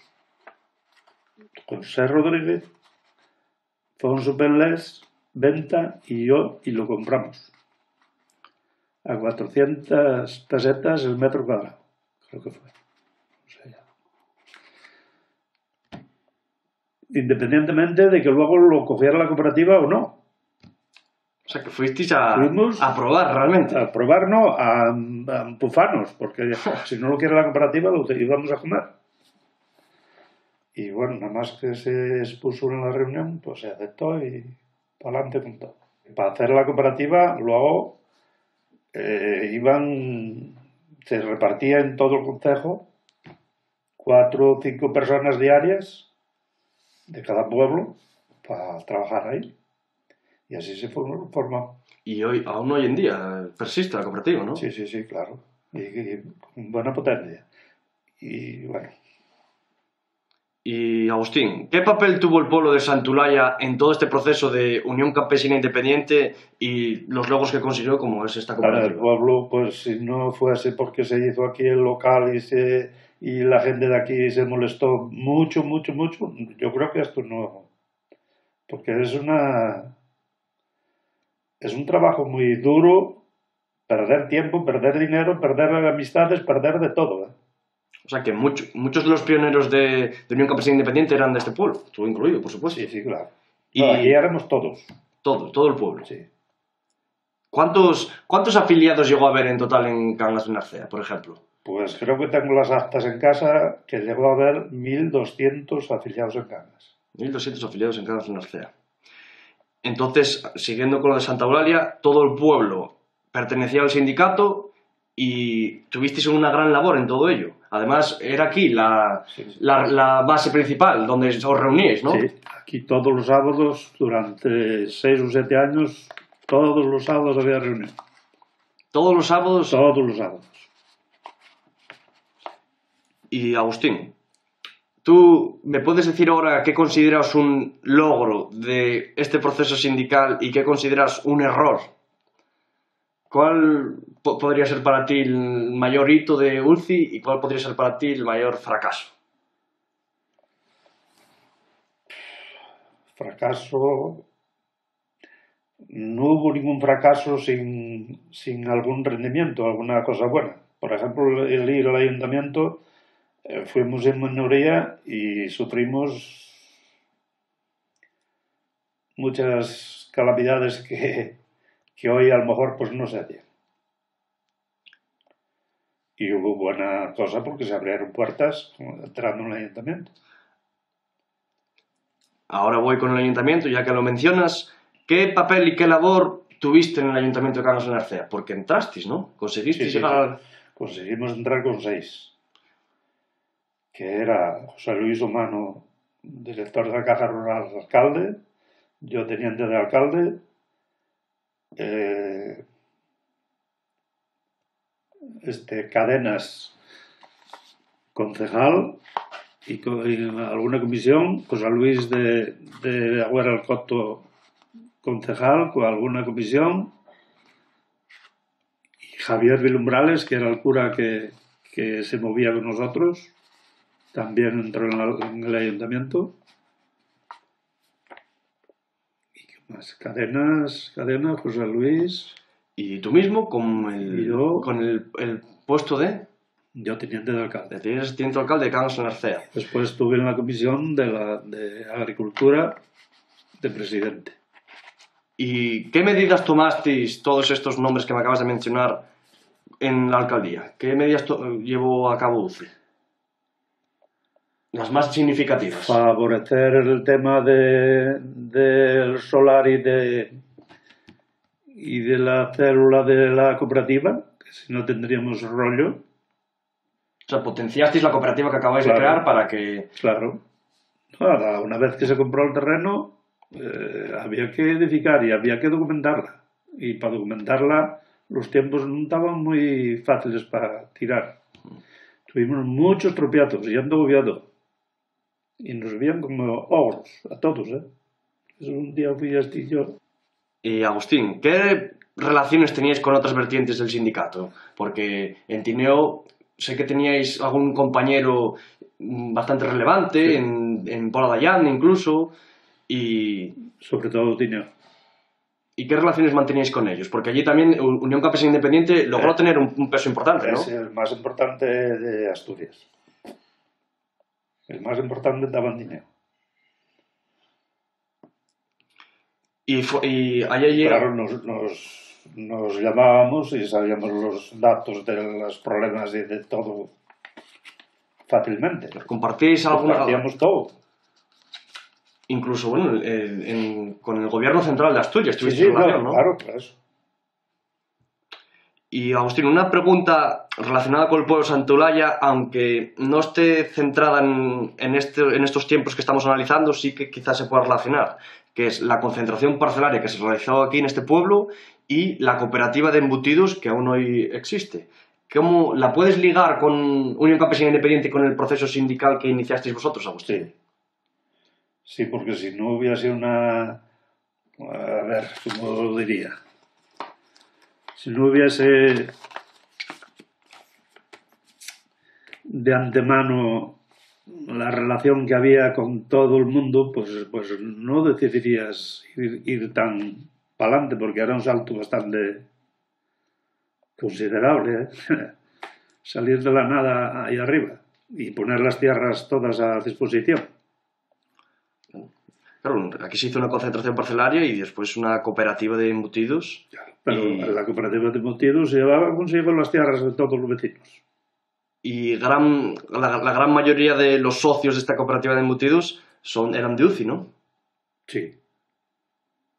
José Rodríguez, Fonso Penles, Venta y yo y lo compramos a 400 pesetas el metro cuadrado, creo que fue ya. Independientemente de que luego lo cogiera la cooperativa o no. O sea, que fuisteis a, a probar realmente. A probar no, a, a porque si no lo quiere la cooperativa lo íbamos a comer. Y bueno, nada más que se expuso en la reunión, pues se aceptó y para adelante con todo. Para hacer la cooperativa, luego eh, iban, se repartía en todo el concejo cuatro o cinco personas diarias de cada pueblo para trabajar ahí. Y así se formó. formó. Y hoy, aún hoy en día persiste la cooperativa, ¿no? Sí, sí, sí, claro. Y, y con buena potencia. Y bueno, Y Agustín, ¿qué papel tuvo el pueblo de Santulaya en todo este proceso de Unión Campesina Independiente y los logros que consiguió como es esta para el cooperativa? pueblo, pues si no fuese porque se hizo aquí el local y, se, y la gente de aquí se molestó mucho, mucho, mucho, yo creo que esto no. Porque es una. Es un trabajo muy duro, perder tiempo, perder dinero, perder amistades, perder de todo. ¿eh? O sea que mucho- muchos de los pioneros de, de Unión Campesina Independiente eran de este pueblo, tú incluido, por supuesto. Sí, sí, claro. Y No, aquí éramos todos. todo, todo el pueblo. Sí. ¿Cuántos, ¿Cuántos afiliados llegó a haber en total en Cangas de Narcea, por ejemplo? Pues creo que tengo las actas en casa que llegó a haber 1.200 afiliados en Cangas. 1.200 afiliados en Cangas de Narcea. Entonces, siguiendo con lo de Santa Eulalia, todo el pueblo pertenecía al sindicato y tuvisteis una gran labor en todo ello. Además, era aquí la, Sí, sí. la, la base principal donde os reuníais, ¿no? Sí, aquí todos los sábados, durante seis o siete años, todos los sábados había reunión. Todos los sábados. Todos los sábados. Y Agustín, ¿tú me puedes decir ahora qué consideras un logro de este proceso sindical y qué consideras un error ¿cuál po- podría ser para ti el mayor hito de UCI y cuál podría ser para ti el mayor fracaso? Fracaso. No hubo ningún fracaso sin, sin algún rendimiento, alguna cosa buena. Por ejemplo, el ir al ayuntamiento, fuimos en minoría y sufrimos muchas calamidades que, que hoy a lo mejor pues no se hacían. Y hubo buena cosa porque se abrieron puertas entrando en el ayuntamiento. Ahora voy con el ayuntamiento, ya que lo mencionas. ¿Qué papel y qué labor tuviste en el ayuntamiento de Cangas de Narcea? Porque entrasteis, ¿no? Sí, sí, al... conseguimos entrar con seis, que era José Luis Humano, director de la Caja Rural, alcalde, yo teniente de alcalde, eh, este, Cadenas, concejal, y, co- y alguna comisión, José Luis de, de Agüera el Coto, concejal, con alguna comisión, y Javier Vilumbrales, que era el cura que, que se movía con nosotros, también entró en, la- en el ayuntamiento. ¿Y qué más? Cadenas, Cadenas, José Luis, Y tú mismo, con el, yo- con el, el puesto de... yo teniente de alcalde. de tienes alcalde de Cangas de Narcea. Después estuve en la comisión de, la, de Agricultura de presidente. ¿Y qué medidas tomasteis, todos estos nombres que me acabas de mencionar, en la alcaldía? ¿Qué medidas llevó a cabo UCI? Las más significativas. favorecer el tema de, del solar y de y de la célula de la cooperativa, que si no tendríamos rollo, O sea, potenciasteis la cooperativa que acabáis de crear para que... claro. Ahora, una vez que se compró el terreno, eh, había que edificar y había que documentarla. Y para documentarla, los tiempos no estaban muy fáciles para tirar. Tuvimos muchos tropiatos yendo obviado. Y nos veían como ogros, a todos, ¿eh? Eso un día fui a Estillo. Y Agustín, ¿qué relaciones teníais con otras vertientes del sindicato? Porque en Tineo sé que teníais algún compañero bastante relevante, Sí. en, en Pola Dayan incluso, y, sobre todo Tineo. ¿y qué relaciones manteníais con ellos? Porque allí también Unión Campesina Independiente logró Eh, tener un, un peso importante, ¿no? Es el más importante de Asturias. El más importante estaba en Tineo. Y, y allí. Claro, nos, nos, nos llamábamos y sabíamos los datos de los problemas y de todo fácilmente. ¿Compartíais alguna... Compartíamos todo. Incluso, bueno, en- con el gobierno central de Asturias Sí, sí, claro, ¿no? claro, claro. Y Agustín, una pregunta relacionada con el pueblo Santolaya, aunque no esté centrada en, en, este, en estos tiempos que estamos analizando, sí que quizás se pueda relacionar, que es la concentración parcelaria que se realizó aquí en este pueblo y la cooperativa de embutidos que aún hoy existe. ¿Cómo la puedes ligar con Unión Campesina Independiente y con el proceso sindical que iniciasteis vosotros, Agustín? Sí. Sí, porque si no hubiera sido una... A ver, ¿cómo lo diría? Si no hubiese de antemano la relación que había con todo el mundo, pues, pues no decidirías ir, tan para adelante, porque era un salto bastante considerable. ¿eh? Salir de la nada ahí arriba y poner las tierras todas a disposición. Claro, aquí se hizo una concentración parcelaria y después una cooperativa de embutidos. Pero Y- la cooperativa de embutidos se llevaba consigo las tierras de todos los vecinos. Y gran, la, la gran mayoría de los socios de esta cooperativa de embutidos son, eran de UCI, ¿no? Sí,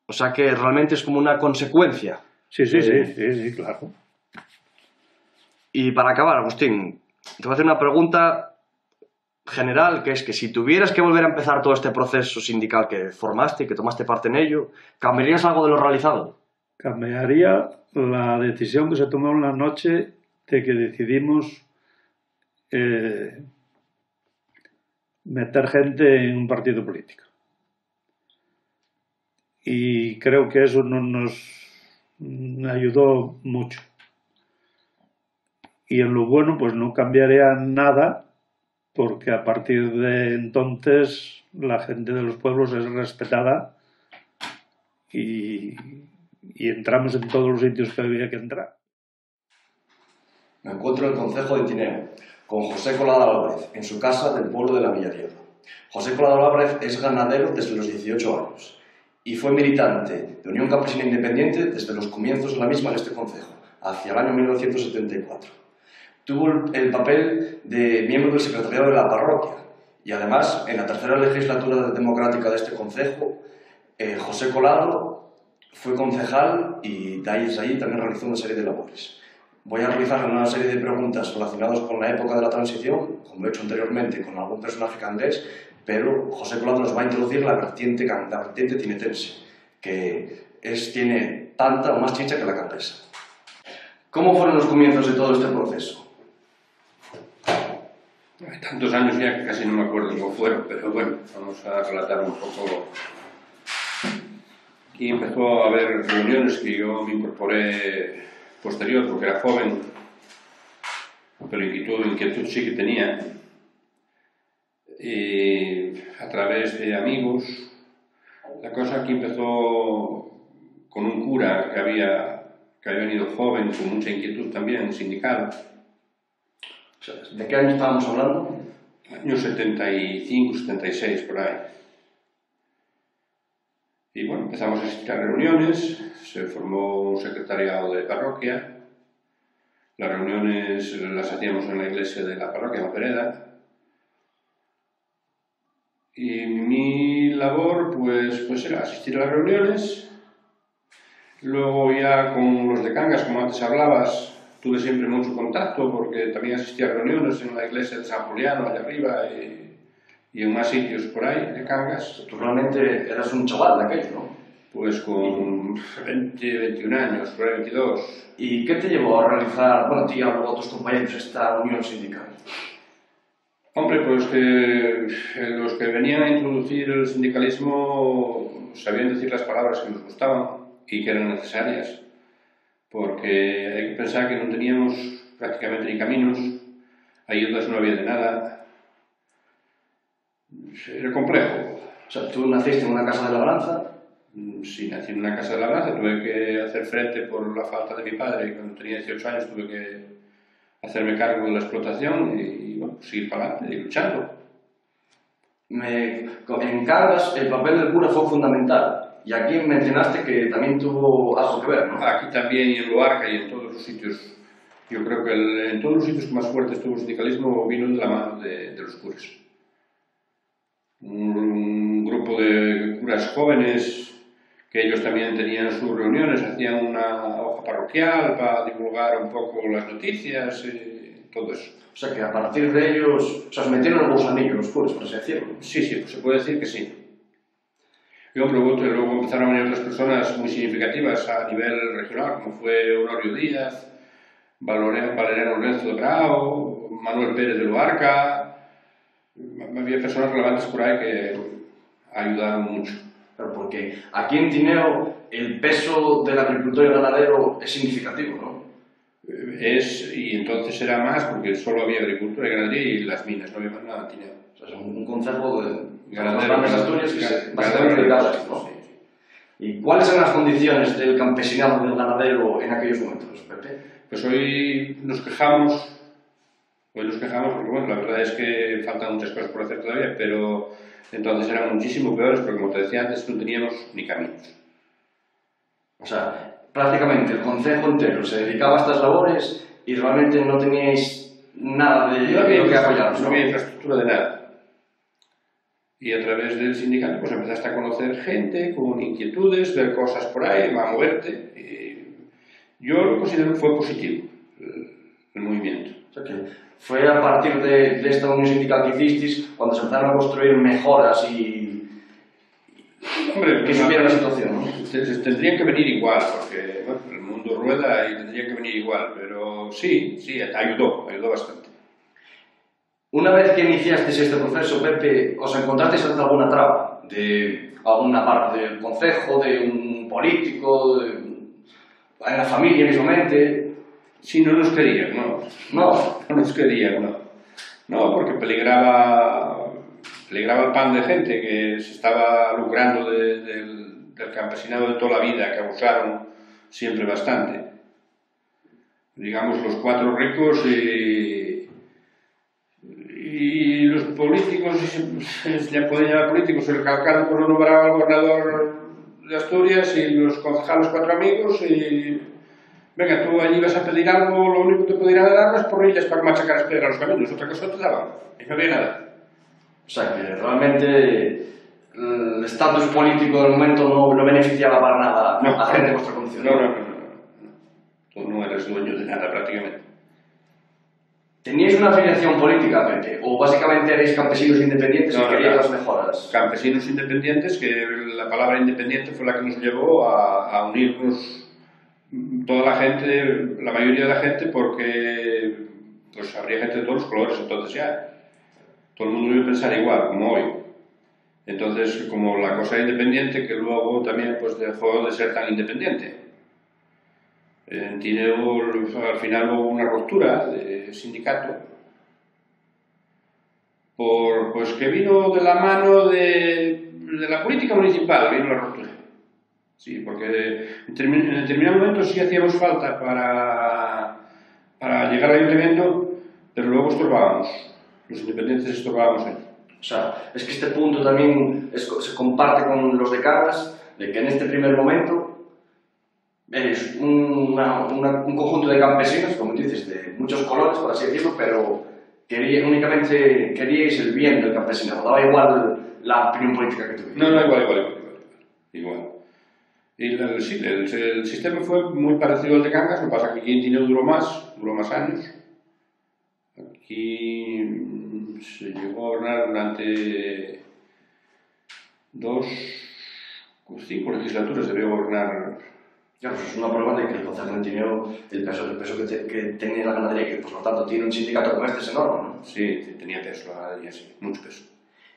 O sea que realmente es como una consecuencia. sí, sí, Eh. sí, sí, sí, claro. Y para acabar, Agustín, te voy a hacer una pregunta general, que es que si tuvieras que volver a empezar todo este proceso sindical que formaste y que tomaste parte en ello, ¿cambiarías algo de lo realizado? Cambiaría la decisión que se tomó en la noche de que decidimos eh, meter gente en un partido político. Y creo que eso no nos, ayudó mucho. Y en lo bueno, pues no cambiaría nada, porque a partir de entonces la gente de los pueblos es respetada y, y entramos en todos los sitios que había que entrar. Me encuentro en el Concejo de Tineo, con José Colada Álvarez, en su casa del pueblo de la Villatierra. José Colada Álvarez es ganadero desde los 18 años y fue militante de Unión Campesina Independiente desde los comienzos de la misma en este concejo, hacia el año 1974. Tuvo el papel de miembro del secretariado de la parroquia y además en la tercera legislatura democrática de este concejo, eh, José Colado fue concejal y de ahí, ahí también realizó una serie de labores. Voy a realizar una serie de preguntas relacionadas con la época de la transición, como he hecho anteriormente con algún personaje candés, pero José Colado nos va a introducir la vertiente, la vertiente tinetense, que es, tiene tanta o más chicha que la candesa. ¿Cómo fueron los comienzos de todo este proceso? Tantos años ya que casi no me acuerdo cómo fueron, pero bueno, vamos a relatar un poco. Aquí empezó a haber reuniones que yo me incorporé posterior porque era joven, pero inquietud, inquietud sí que tenía y a través de amigos. La cosa aquí empezó con un cura que había, que había venido joven, con mucha inquietud también, sindical. ¿De qué año estábamos hablando? Años 75, 76, por ahí. Y bueno, empezamos a asistir a reuniones, se formó un secretariado de parroquia. Las reuniones las hacíamos en la iglesia de la parroquia de Mapereda y mi labor pues, pues era asistir a las reuniones, luego ya con los de Cangas, como antes hablabas, tuve sempre moito contacto porque también asistía a reunións en a iglesia de San Juliano allá arriba e, e en máis sitios por aí de Cangas. Tú realmente eras un chaval daquel, non? Pois con 20, 21 años, por 22. E que te llevó a realizar, bueno, ti a tus compañeros esta unión sindical? Hombre, pois pues que eh, los que venían a introducir el sindicalismo sabían decir las palabras que nos gustaban y que eran necesarias porque hai que pensar que non teníamos prácticamente ni caminos, ayudas non había de nada, era complejo. O sea, tú naciste en una casa de labranza, mm, si nací en una casa de labranza, tuve que hacer frente por la falta de mi padre. Cuando tenía 18 años tuve que hacerme cargo de la explotación y, bueno, seguir para adelante y luchando. Me encargas, el papel del cura fue fundamental. Y aquí mencionaste que también tuvo algo que ver, ¿no? Aquí también, y en Luarca, y en todos los sitios. Yo creo que el, en todos los sitios que más fuerte estuvo el sindicalismo vino de la mano de, de los curas. Un, un, grupo de curas jóvenes que ellos también tenían sus reuniones, hacían una hoja parroquial para divulgar un poco las noticias, y todo eso. O sea que a partir de ellos, o sea, se metieron en los anillos los curas, por así decirlo. Sí, sí, pues se puede decir que sí. Y hombre, luego empezaron a venir otras personas muy significativas a nivel regional, como fue Honorio Díaz, Valeriano Lorenzo de Bravo, Manuel Pérez de Luarca. Había personas relevantes por ahí que ayudaron mucho. Pero porque aquí en Tineo el peso del agricultor y ganadero es significativo, ¿no? es, y entonces era más porque solo había agricultura y ganadería y las minas, no había más nada en O sea, es un, un concepto de ganadero, las Asturias que se básicamente dedicaba a esto, ¿no? Sí. ¿Y cuáles eran las condiciones del campesinado, del ganadero en aquellos momentos, Pepe? Pues hoy nos quejamos, hoy nos quejamos porque, bueno, la verdad es que faltan muchas cosas por hacer todavía, pero entonces eran muchísimo peores porque, como te decía antes, no teníamos ni caminos. O sea, prácticamente el concejo entero se dedicaba a estas labores y realmente no teníais nada de no había, lo que apoyaros. No había infraestructura de nada. Y a través del sindicato pues empezaste a conocer gente con inquietudes, ver cosas por ahí, va a moverte. Y yo lo considero que fue positivo, el, movimiento. O sea que fue a partir de, de, esta unión sindical que hicisteis cuando se empezaron a construir mejoras y, Hombre, que supiera la situación, ¿no? Tendrían que venir igual, porque bueno, el mundo rueda y tendrían que venir igual, pero sí, sí, ayudó, ayudó bastante. Una vez que iniciasteis este proceso, Pepe, ¿os encontrasteis ante alguna traba? De alguna parte del concejo, de un político, de... en la familia mismamente. Sí, no nos querían, no. No. No nos querían, no. No, porque peligraba, peligraba el pan de gente que se estaba lucrando de- del, del campesinado de toda la vida, que abusaron siempre bastante. Digamos, los cuatro ricos y, políticos, se, se le podían llamar políticos, el alcalde pues, lo nombraba gobernador de Asturias y los concejales cuatro amigos y venga, tú allí vas a pedir algo, lo único que te podían dar es porrillas para machacar las piedras a los caminos, otra cosa te daban, y no había nada. O sea que realmente el estatus político del momento no, no beneficiaba para nada no, a gente de vuestra condición. No, no, no, no, no. Tú no eres dueño de nada prácticamente. Teníais unha afiliación política, Pepe? Ou basicamente erais campesinos independientes no, e queríais as mejoras? Campesinos independientes, que la palabra independiente fue la que nos llevó a, a unirnos toda la gente, la mayoría de la gente, porque pues habría gente de todos los colores, entonces ya todo el mundo iba a pensar igual, como hoy. Entonces, como la cosa independiente, que luego también pues dejó de ser tan independiente eh, tiene al final hubo una ruptura de sindicato por, pues que vino de la mano de, de la política municipal, vino la ruptura. Sí, porque en, termin, en determinado momento sí hacíamos falta para, para llegar al ayuntamiento, pero luego estorbábamos, los independientes estorbábamos ahí O sea, es que este punto también es, se comparte con los de Cabras, de que en este primer momento eres una- una- un conjunto de campesinos, como dices, de muchos colores, por así decirlo, pero quería, únicamente queríais el bien del campesinado, daba igual la opinión política que tuvierais. No, no, igual, igual, igual. igual. Y el, el, el sistema fue muy parecido al de Cangas, lo que pasa que aquí en Tineo duró más, duró más años. Aquí mm, se llegó a gobernar durante dos, cinco legislaturas, debió gobernar. Claro, una prueba de que el Concello non tiñeu el peso, el peso que, te, que ten la ganadería, que, por lo tanto, tiene un sindicato como este, es enorme, ¿no? Sí, tenía peso la ganadería, sí, mucho peso.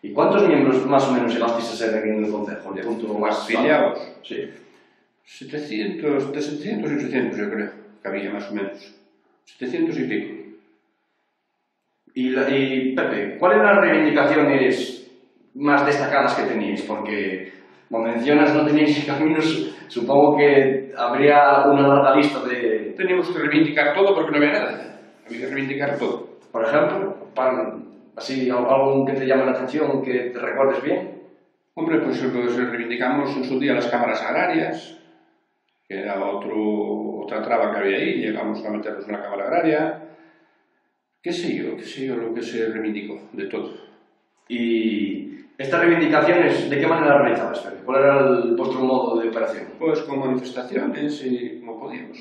¿Y cuántos miembros más o menos llegasteis a ser aquí en el Concejo? ¿De punto más afiliados? Sí. 700, de 700 y 800 yo creo, que había más o menos. 700 y pico. Y, la, y Pepe, ¿cuáles eran las reivindicaciones más destacadas que teníais? Porque como mencionas, no teníais caminos, supongo que habría una larga lista de, Teníamos que reivindicar todo porque no había nada. Había que reivindicar todo. por ejemplo, pan- así, al- algo que te llame la atención, que te recuerdes bien. Hombre, pues, pues reivindicamos en su día las cámaras agrarias, que era otro, otra traba que había ahí, llegamos a meternos en la cámara agraria. ¿Qué sé yo? ¿Qué sé yo lo que se reivindicó de todo? Y estas reivindicaciones, ¿de qué manera las realizabas, Pepe? ¿Cuál era el, vuestro modo de operación? Pues con manifestaciones y como podíamos.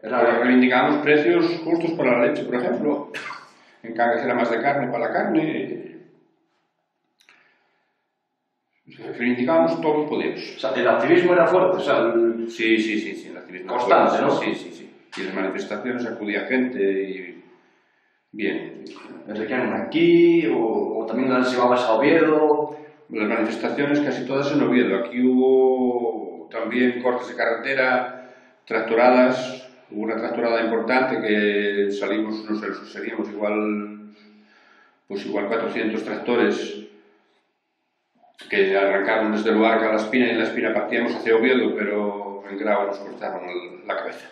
Era- reivindicábamos precios justos para la leche, por ejemplo. En Cangas era más de carne para la carne. Reivindicábamos todo lo que podíamos. o sea, el activismo era fuerte, o sea, el- Sí, sí, sí, sí, el activismo. Constante, fue- ¿no? Sí, sí, sí. Y en las manifestaciones acudía gente y... Bien. desde que eran aquí, o, o también las llevabas a Oviedo, Las manifestaciones casi todas en Oviedo. Aquí hubo también cortes de carretera, tractoradas. Hubo una tractorada importante que salimos, no sé, seríamos igual, pues igual 400 tractores que arrancaron desde Luarca a la Espina y en la Espina partíamos hacia Oviedo, pero en Grau nos cortaron la cabeza.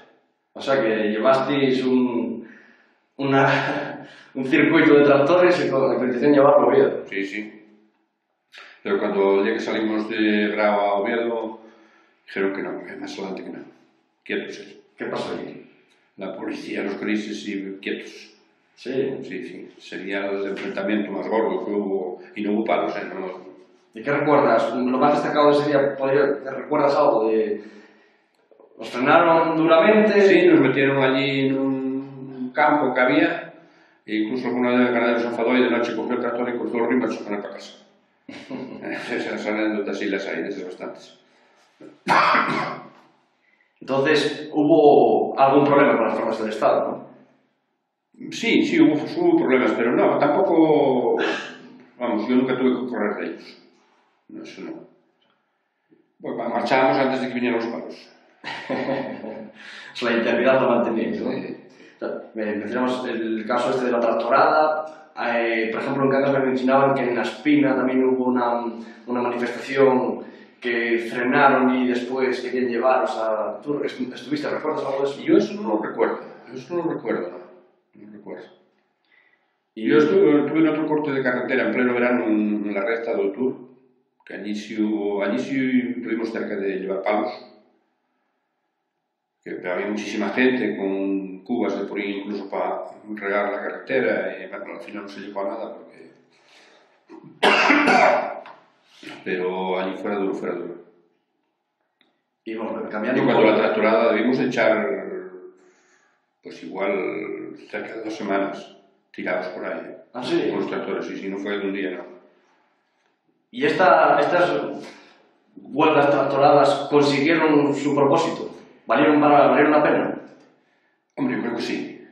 O sea que llevasteis un, una, un circuito de tractores e con a competición llevar a Oviedo. Sí, sí. Pero cando o día que salimos de Grau a Oviedo, dijeron que non, é máis adelante que non. Quietos. Eh. Que pasou aí? La policía, los grises e quietos. Sí. Sí, sí. Sería o enfrentamiento máis gordo que hubo, e non hubo palos, eh? No, E que recuerdas? Lo máis destacado de ese día, podría, recuerdas algo de... Os frenaron duramente... Sí, nos metieron allí en un campo que había E incluso alguna vez ganaderos de Nacho cogió el tractor e cruzou o río e macho para casa. Eh, esas anécdotas e las hai, desas bastantes. Entonces, hubo algún problema con las tropas del Estado, ¿no? Sí, sí, hubo, hubo problemas, pero no, tampoco... Vamos, yo nunca tuve que correr de ellos. No, eso no. Bueno, marchábamos antes de que vinieran los palos. o sea, la integridad la mantenéis, ¿no? Sí. Eh, mencionamos el caso este de la tractorada, eh, por exemplo, en Cangas me mencionaban que en La Espina también hubo una, una manifestación que frenaron y después querían llevaros a... ¿Tú estuviste, recuerdas algo de eso? Yo eso no lo recuerdo, eso no lo recuerdo, no, no recuerdo. Y yo estuve, estuve en otro corte de carretera en pleno verano en, en la recta do Tour, que allí sí hubo, allí sí estuvimos cerca de llevar palos, que había muchísima gente con cubas de ahí incluso para regar la carretera y bueno, al final no se llegó a nada porque... Pero allí fuera duro, fuera duro. Y bueno, Y cambiando un cuando la tractorada debimos echar, pues igual, cerca de dos semanas tirados por ahí. ¿eh? Ah, sí. Con los tractores, y si no fue de un día, no. ¿Y esta, estas huelgas tractoradas consiguieron su propósito? ¿Valieron, ¿Valieron la pena? Hombre, yo creo que sí.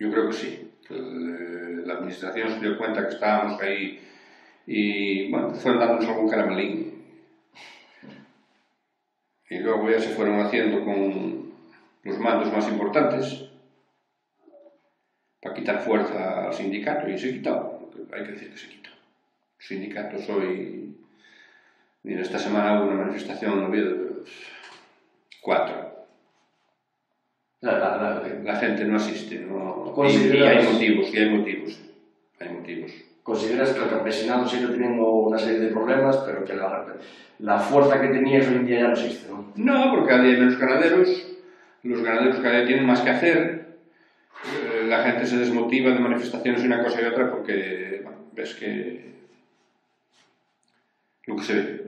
Yo creo que sí. El- La administración se dio cuenta que estábamos ahí y, bueno, fueron dándonos algún caramelín. Y luego ya se fueron haciendo con los mandos más importantes para quitar fuerza al sindicato y se quitó. Hay que decir que se quitó. Los sindicatos hoy, mira, esta semana hubo una manifestación en Oviedo, cuatro. La- la- la- La gente no asiste, no... Y, hay motivos, y hay motivos. Hay motivos. consideras que el campesinado sigue teniendo una serie de problemas, pero que la, la fuerza que tenías hoy en día ya no existe, ¿no? No, porque cada día hay menos ganaderos, los ganaderos cada día tienen más que hacer, eh, la gente se desmotiva de manifestaciones y una cosa y otra porque bueno, ves que lo que se ve.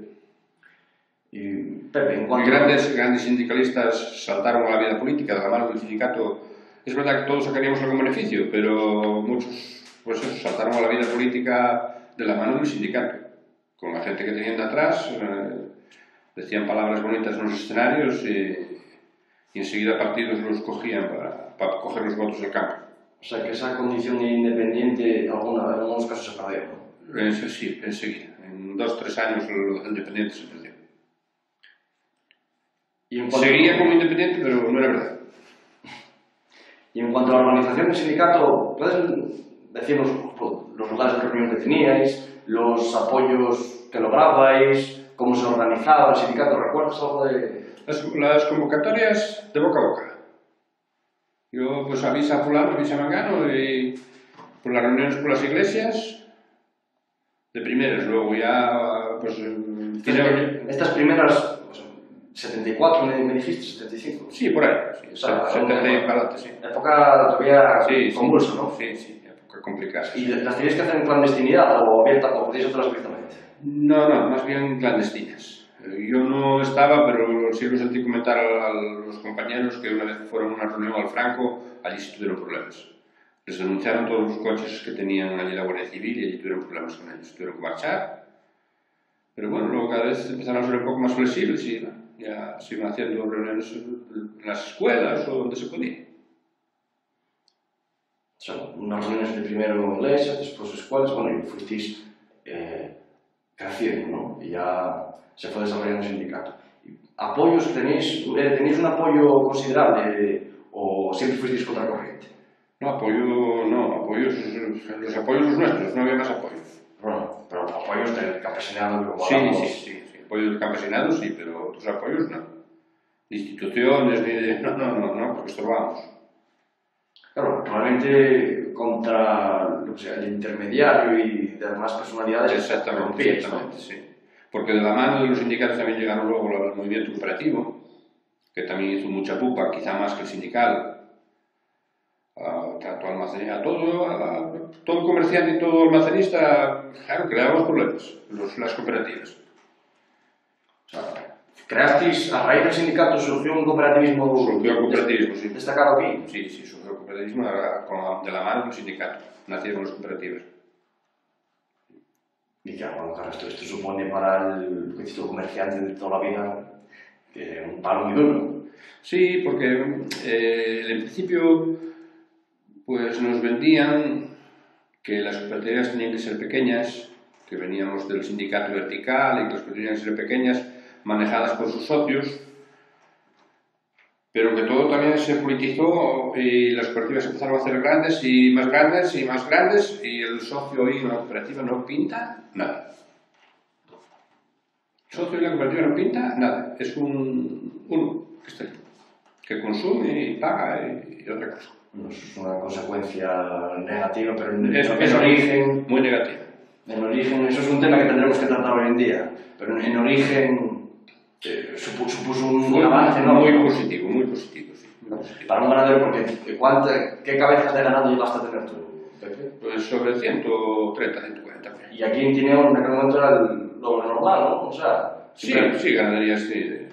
E, Pepe, bueno, grandes, grandes sindicalistas saltaron a la vida política de la mano del sindicato. Es verdad que todos sacaríamos algún beneficio, pero muchos pues eso, saltaron a la vida política de la mano del sindicato. Con la gente que tenían de atrás, eh, decían palabras bonitas en los escenarios y, y enseguida partidos los cogían para, para coger los votos del campo. O sea, que esa condición de independiente alguna, en algunos casos se perdió. ¿no? Sí, enseguida. En dos, tres años los independientes se perdió. Y en cuanto... Seguía como independiente, pero no era verdad. Y en cuanto a la organización del sindicato, ¿puedes decirnos los lugares de reunión que teníais, los apoyos que lograbais, cómo se organizaba el sindicato? ¿Recuerdas algo de...? Las, las convocatorias de boca a boca. Yo, pues avisa a fulano, avisa a mangano, y por las reuniones por las iglesias, de primeras, luego ya, pues... Estas, estas primeras 74, me dijiste, 75. Sí, por ahí. Sí, o sea, 70 y adelante, sí. Época todavía sí, convulsa, sí, ¿no? Sí, sí, época complicada. Sí. ¿Y las tenías que hacer en clandestinidad o abierta, o podías hacerlas abiertamente? No, no, más bien clandestinas. Eh, yo no estaba, pero sí lo sentí comentar a los compañeros que una vez fueron a una reunión al Franco, allí sí tuvieron problemas. Les denunciaron todos los coches que tenían allí la Guardia Civil y allí tuvieron problemas con ellos. Tuvieron que marchar, pero bueno, luego cada vez empezaron a ser un poco más flexibles y ya se iban haciendo reuniones en las escuelas o donde se podía. Son unas reuniones de primero inglés, después escuelas, bueno, y fuisteis eh, creciendo, ¿no? Y ya se fue desarrollando el sindicato. ¿Apoyos tenéis, eh, tenéis un apoyo considerable eh, o siempre fuisteis contracorriente? No, apoyo, no, apoyos, los apoyos los nuestros, no había más apoyos. Bueno, pero apoyos del campesinado que Sí, sí, sí. Apoyo del campesinado sí, pero otros apoyos no. De instituciones, ni de... No, no, no, no, porque estorbamos. Claro, realmente contra lo que sea, el intermediario y demás personalidades Exactamente, rompíais, ¿no? exactamente, sí. Porque de la mano de los sindicatos también llegaron luego el movimiento cooperativo, que también hizo mucha pupa, quizá más que el sindical. almacenista, a todo, a, a- todo comerciante y todo almacenista, claro, creábamos problemas, los, las cooperativas. Creasteis, a raíz del sindicato surgió un cooperativismo Surgió el cooperativismo, sí. destacado aquí. Sí, sí, surgió el cooperativismo con de la mano del sindicato, nacieron las cooperativas. Y claro, bueno, claro, esto, esto supone para el el comerciante de toda la vida eh, un palo muy duro. Sí, porque eh, en principio pues nos vendían que las cooperativas tenían que ser pequeñas, que veníamos del sindicato vertical y que las cooperativas tenían que ser pequeñas, manejadas por sus socios, pero que todo también se politizó y las cooperativas empezaron a hacer grandes y más grandes y más grandes y el socio y la cooperativa no pinta nada. El socio y la cooperativa no pinta nada, es un uno que está ahí, que consume y paga y, y otra cosa. Es una consecuencia negativa, pero en, Es, es origen, muy negativa. en origen, eso es un tema que tendremos que tratar hoy en día, pero en, en origen eh, supuso, supuso un muy, avance, ¿no? Muy positivo, muy positivo, sí. Muy positivo. Para un ganadero, porque eh, ¿cuánta, ¿qué cabezas de ganado llegaste a tener tú, Pepe? Pues sobre 130, 140. Y aquí en Tineo, en aquel momento era el, lo normal, ¿no? O sea, sí, siempre... sí, ganaderías, sí.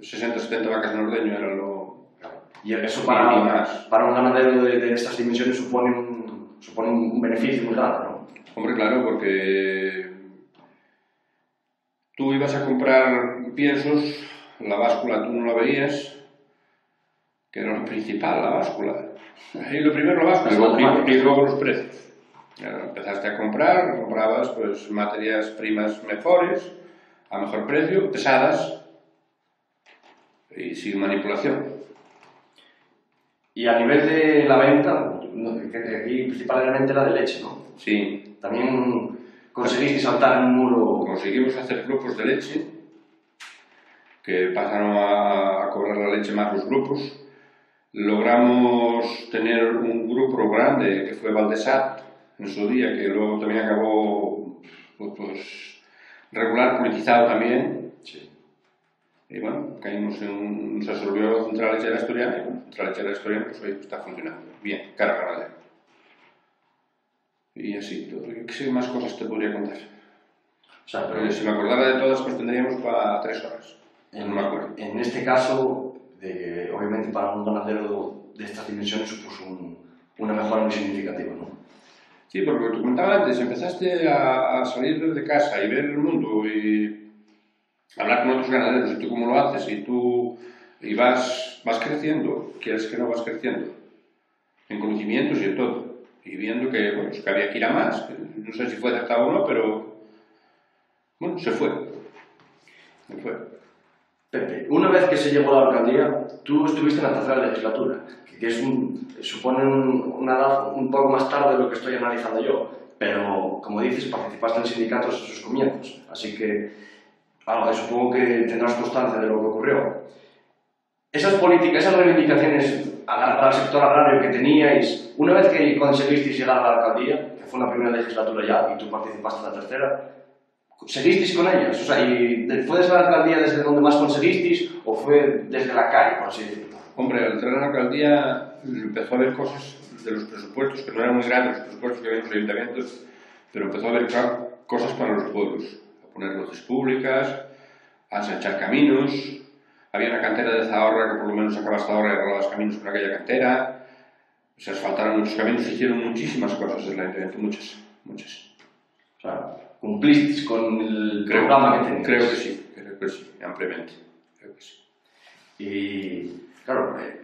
60, 70 vacas en ordeño era lo... Y eso para, y más. para un ganadero de, de estas dimensiones supone un, supone un beneficio muy grande, ¿no? Hombre, claro, porque tú ibas a comprar piensos, la báscula tú no la veías, que era lo principal, la báscula. Y lo primero la báscula, y y luego los precios. Ya empezaste a comprar, comprabas pues materias primas mejores, a mejor precio, pesadas y sin manipulación. Y a nivel de la venta, aquí principalmente la de leche, ¿no? Sí, También conseguiste saltar un muro. conseguimos hacer grupos de leche que pasaron a, a cobrar la leche más los grupos. Logramos tener un grupo grande que fue Valdesat en su día, que luego también acabó pues, pues, regular, politizado también. Sí. Y bueno, caímos en un, se absorbió Central Lechera Asturiana y bueno, Central Lechera Asturiana pues hoy está funcionando bien, cara ganadera. Y así. ¿qué más cosas te podría contar? O sea, pero Pero si me acordara de todas, pues tendríamos para tres horas. en, no me acuerdo. en este caso, de obviamente para un ganadero de estas dimensiones supuso un- una mejora muy significativa, ¿no? Sí, porque te comentaba antes, empezaste a, a salir de casa y ver el mundo y hablar con otros ganaderos y tú cómo lo haces y tú y vas, vas creciendo, quieres que no vas creciendo, en conocimientos y en todo. Y viendo que, bueno, pues que había que ir a más, no sé si fue acertado o no, pero bueno, se fue. Se fue. Pepe, una vez que se llegó a la alcaldía, tú estuviste en la tercera legislatura, que, es un, supone un- una edad un poco más tarde de lo que estoy analizando yo, pero como dices, participaste en sindicatos en sus comienzos, así que algo, supongo que tendrás constancia de lo que ocurrió. Esas políticas, esas reivindicaciones para el sector agrario que teníais, una vez que conseguisteis llegar a la alcaldía, que fue la primera legislatura ya, y tú participaste en la tercera, ¿Seguisteis con ellas? O sea, ¿y ¿fue desde la alcaldía desde donde más conseguisteis o fue desde la calle, por así decirlo? Hombre, al entrar en la alcaldía empezó a ver cosas de los presupuestos, que no eran muy grandes los presupuestos que había en los ayuntamientos, pero empezó a ver cosas para los pueblos, a poner luces públicas, a ensanchar caminos, había una cantera de Zahorra que por lo menos sacaba Zahorra y arreglaba los caminos con aquella cantera, se asfaltaron muchos caminos, se hicieron muchísimas cosas en el ayuntamiento, muchas, muchas. O sea, cumplisteis con el Creo, programa que teníais. creo que sí, creo que sí, ampliamente, creo que sí. Y, claro, eh,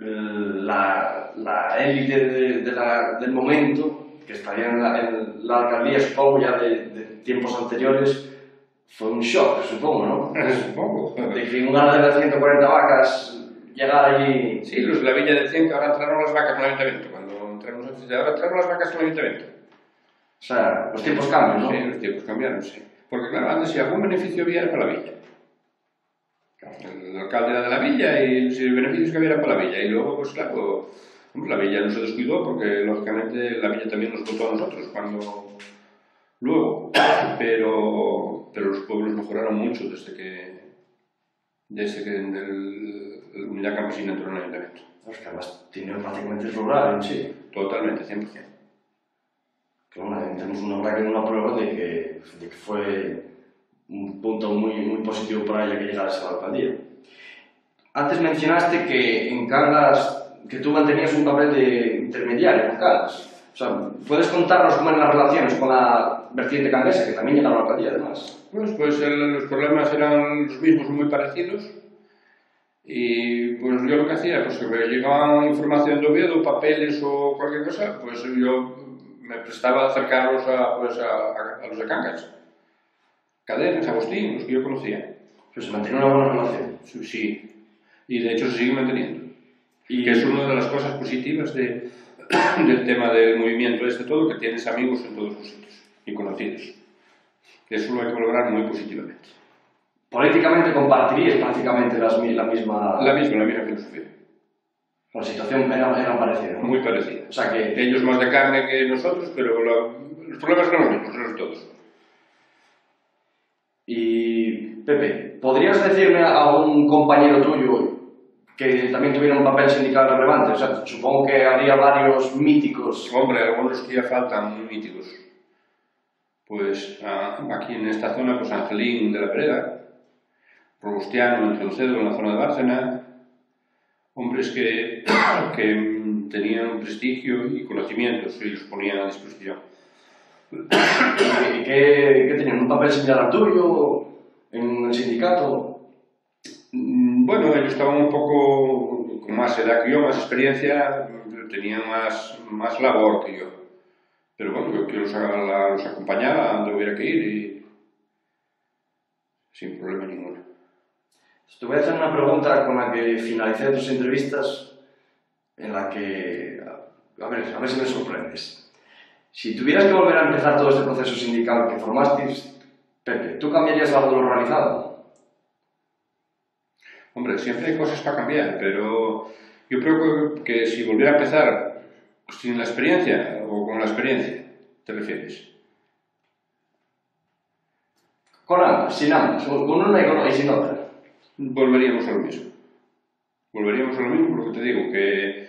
la, la élite de- de la- del momento, que estaría en la, en la alcaldía, supongo, ya de, de tiempos anteriores, fue un shock, supongo, ¿no? supongo. Te un ganas de 140 vacas, llegar allí... Sí, los de la villa decían que ahora entraron las vacas en el ayuntamiento, cuando entramos nosotros, ahora entraron las vacas en el ayuntamiento. O sea, los tiempos cambian, ¿no? Sí, los tiempos cambiaron, sí. Porque claro, antes si algún beneficio había era para la villa. El alcalde era de la villa y los beneficios que había era para la villa. Y luego, pues claro, la villa nos descuidó porque lógicamente la villa también nos votó a nosotros cuando... Luego, pero pero los pueblos mejoraron mucho desde que, desde que el, el Unidad Campesina entró en el ayuntamiento. Es que además tiene prácticamente rural en sí. Totalmente, 100%. Que bueno, tenemos una, gran, una prueba de que, de que fue un punto muy, muy positivo para ella que llegara a la alcaldía. Antes mencionaste que en Caldas, que tú mantenías un papel de intermediario con Caldas. O sea, ¿puedes contarnos cómo eran las relaciones con la vertiente canguesa, que también llegaba a la además? Pues, pues el- los problemas eran los mismos, muy parecidos. Y pues yo lo que hacía, pues que me llegaba información de Oviedo, papeles o cualquier cosa, pues yo me prestaba a acercarlos a, pues, a, a- los de Cangas. Cadenas, Agustín, los que yo conocía. Pues se mantenía una buena relación. Sí, sí. Y de hecho se sigue manteniendo. Y que es una de las cosas positivas de, del tema del movimiento este todo, que tienes amigos en todos los sitios y conocidos. Que eso lo hay que valorar muy positivamente. Políticamente compartiríais prácticamente las, la misma... La misma, la misma filosofía. La situación era, era parecida. Muy parecida. O sea que... Ellos más de carne que nosotros, pero los problemas eran los mismos, eran todos. Y, Pepe, ¿podrías decirme a un compañero tuyo que también tuviera un papel sindical relevante? O sea, supongo que habría varios míticos. Hombre, algunos que ya faltan míticos. Pues aquí en esta zona, pues Angelín de la Pereda, Robustiano entre Ucedo en la zona de Bárcena, hombres que, que tenían prestigio y conocimientos y los ponían a disposición. ¿Y qué, tenían? ¿Un papel similar al tuyo en el sindicato? Mm, bueno, ellos estaban un poco con más edad que yo, más experiencia, tenían más, más labor que yo. Pero bueno, yo que los, los acompañaba donde hubiera que ir y sin problema ninguno. Te voy a hacer una pregunta con la que finalicé tus entrevistas, en la que, a ver, a ver si me sorprendes. Si tuvieras que volver a empezar todo este proceso sindical que formasteis, Pepe, ¿tú cambiarías algo de lo realizado? Hombre, siempre hay cosas para cambiar, pero yo creo que, si volviera a empezar ¿Sin la experiencia o con la experiencia? ¿Te refieres? Con ambas, sin ambas, o con una y, con, y sin otra. Volveríamos a lo mismo. Volveríamos a lo mismo porque te digo que,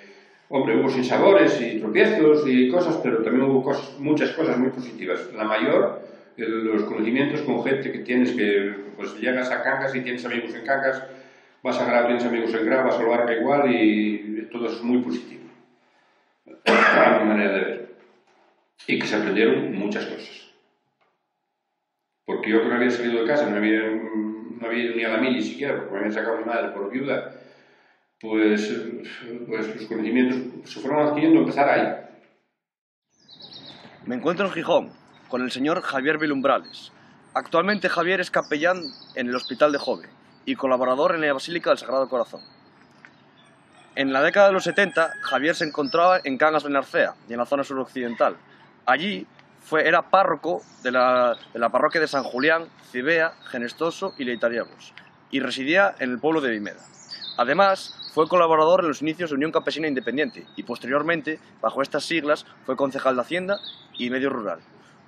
hombre, hubo sinsabores y tropiezos y cosas, pero también hubo cosas, muchas cosas muy positivas. La mayor, los conocimientos con gente que tienes que, pues llegas a Cangas y tienes amigos en Cangas, vas a Gra, tienes amigos en Grava vas a Loarca igual y todo es muy positivo. A mi manera de ver. Y que se aprendieron muchas cosas. Porque yo que no había salido de casa, no había, no había ido ni a la mili siquiera, porque me había sacado mi madre por viuda, pues, pues los conocimientos se fueron adquiriendo, empezar ahí. Me encuentro en Gijón con el señor Javier Vilumbrales. Actualmente Javier es capellán en el Hospital de Jove y colaborador en la Basílica del Sagrado Corazón. En la década de los 70, Javier se encontraba en Cangas de Narcea y en la zona suroccidental. Allí era párroco de la, de la parroquia de San Julián, Cibea, Genestoso y Leitariegos, y residía en el pueblo de Vimeda. Además, fue colaborador en los inicios de Unión Campesina Independiente y posteriormente, bajo estas siglas, fue concejal de Hacienda y Medio Rural.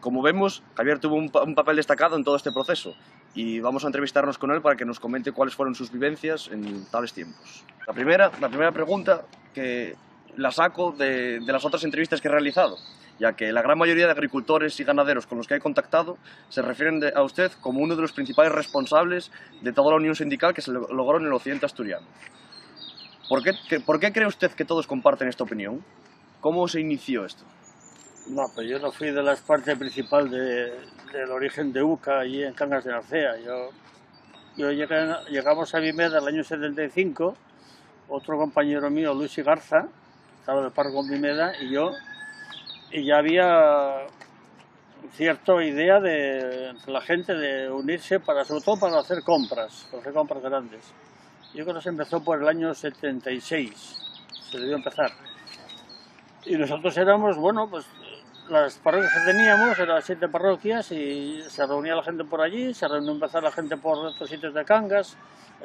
Como vemos, Javier tuvo un, papel destacado en todo este proceso y vamos a entrevistarnos con él para que nos comente cuáles fueron sus vivencias en tales tiempos. La primera, la primera pregunta que la saco de, de las otras entrevistas que he realizado, ya que la gran mayoría de agricultores y ganaderos con los que he contactado se refieren a usted como uno de los principales responsables de toda la unión sindical que se logró en el occidente asturiano. ¿Por qué, ¿Por qué cree usted que todos comparten esta opinión? ¿Cómo se inició esto? No, pues yo no fui de la parte principal de, del origen de UCA allí en Cangas de Narcea. Yo, llegamos a Vimeda el año 75, otro compañero mío, Luis Garza, estaba de par con Vimeda, y yo, y ya había cierta idea de la gente de unirse para, sobre todo para hacer compras, para hacer compras grandes. Yo creo que se empezó por el año 76, se debió empezar. Y nosotros éramos, bueno, pues las parroquias que teníamos eran siete parroquias y se reunía la gente por allí, se reunió empezar la gente por otros sitios de Cangas,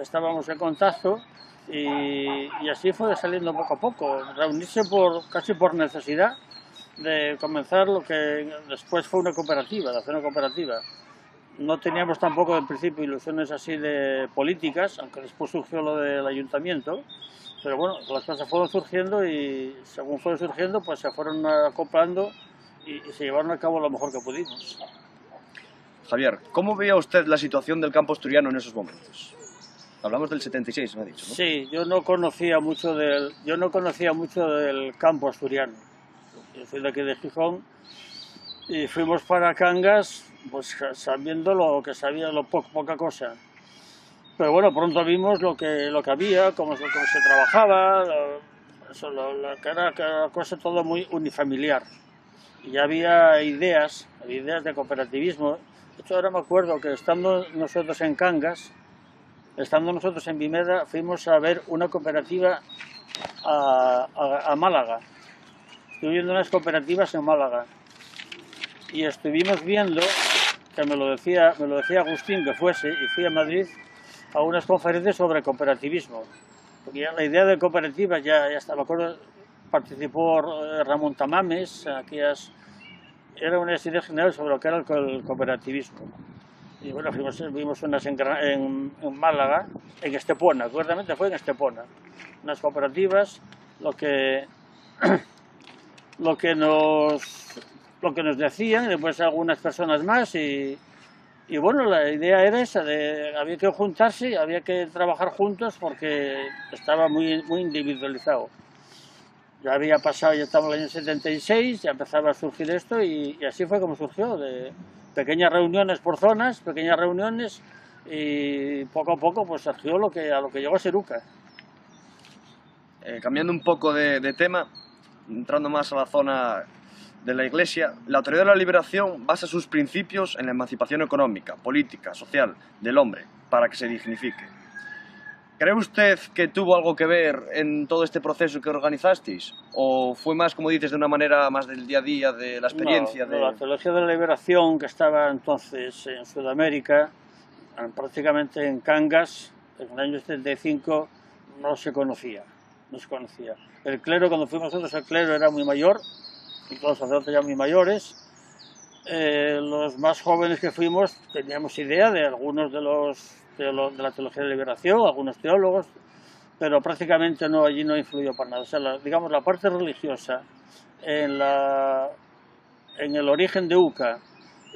estábamos en contacto y, y, así fue saliendo poco a poco, reunirse por, casi por necesidad de comenzar lo que después fue una cooperativa, de hacer una cooperativa. No teníamos tampoco en principio ilusiones así de políticas, aunque después surgió lo del ayuntamiento, pero bueno, las cosas fueron surgiendo y según fueron surgiendo, pues se fueron acoplando y, se llevaron a cabo lo mejor que pudimos. Javier, ¿cómo veía usted la situación del campo asturiano en esos momentos? Hablamos del 76, me ha dicho, ¿no? Sí, yo no conocía mucho del, yo no conocía mucho del campo asturiano. Yo soy de aquí de Gijón y fuimos para Cangas pues sabiendo lo que sabía, lo poca cosa. Pero bueno, pronto vimos lo que, lo que había, cómo, se trabajaba, eso, lo, que era, que cosa todo muy unifamiliar. Ya había ideas, ideas de cooperativismo. De hecho, ahora me acuerdo que estando nosotros en Cangas, estando nosotros en Vimeda, fuimos a ver una cooperativa a, a- a Málaga. Estuve viendo unas cooperativas en Málaga y estuvimos viendo, que me lo decía, me lo decía Agustín que fuese, y fui a Madrid a unas conferencias sobre cooperativismo. Porque ya la idea de cooperativas ya, ya estaba, me acuerdo, participó eh, Ramón Tamames, aquellas, era una idea general sobre lo que era el, co- el cooperativismo. Y bueno, fuimos, vimos unas en, en, en Málaga, en Estepona, concretamente fue en Estepona. Unas cooperativas, lo que, lo que nos lo que nos decían, y después algunas personas más y, y bueno, la idea era esa, de había que juntarse, había que trabajar juntos porque estaba muy, muy individualizado. Ya había pasado, ya estaba el año 76, ya empezaba a surgir esto y, así fue como surgió, de pequeñas reuniones por zonas, pequeñas reuniones y poco a poco pues surgió lo que, a lo que llegó a ser UCA. Eh, cambiando un poco de, de tema, entrando más a la zona de la Iglesia, la teoría de la liberación basa sus principios en la emancipación económica, política, social del hombre, para que se dignifique. ¿Cree usted que tuvo algo que ver en todo este proceso que organizasteis? ¿O fue más, como dices, de una manera más del día a día, de la experiencia? No, de... la teología de la liberación que estaba entonces en Sudamérica, prácticamente en Cangas, en el año 75, no se conocía. No se conocía. El clero, cuando fuimos nosotros, el clero era muy mayor, y todos los sacerdotes ya muy mayores. Eh, los más jóvenes que fuimos teníamos idea de algunos de los teolo- de la teología de liberación, algunos teólogos, pero prácticamente no allí no influyó para nada. O sea, la- digamos, la parte religiosa en, la, en el origen de UCA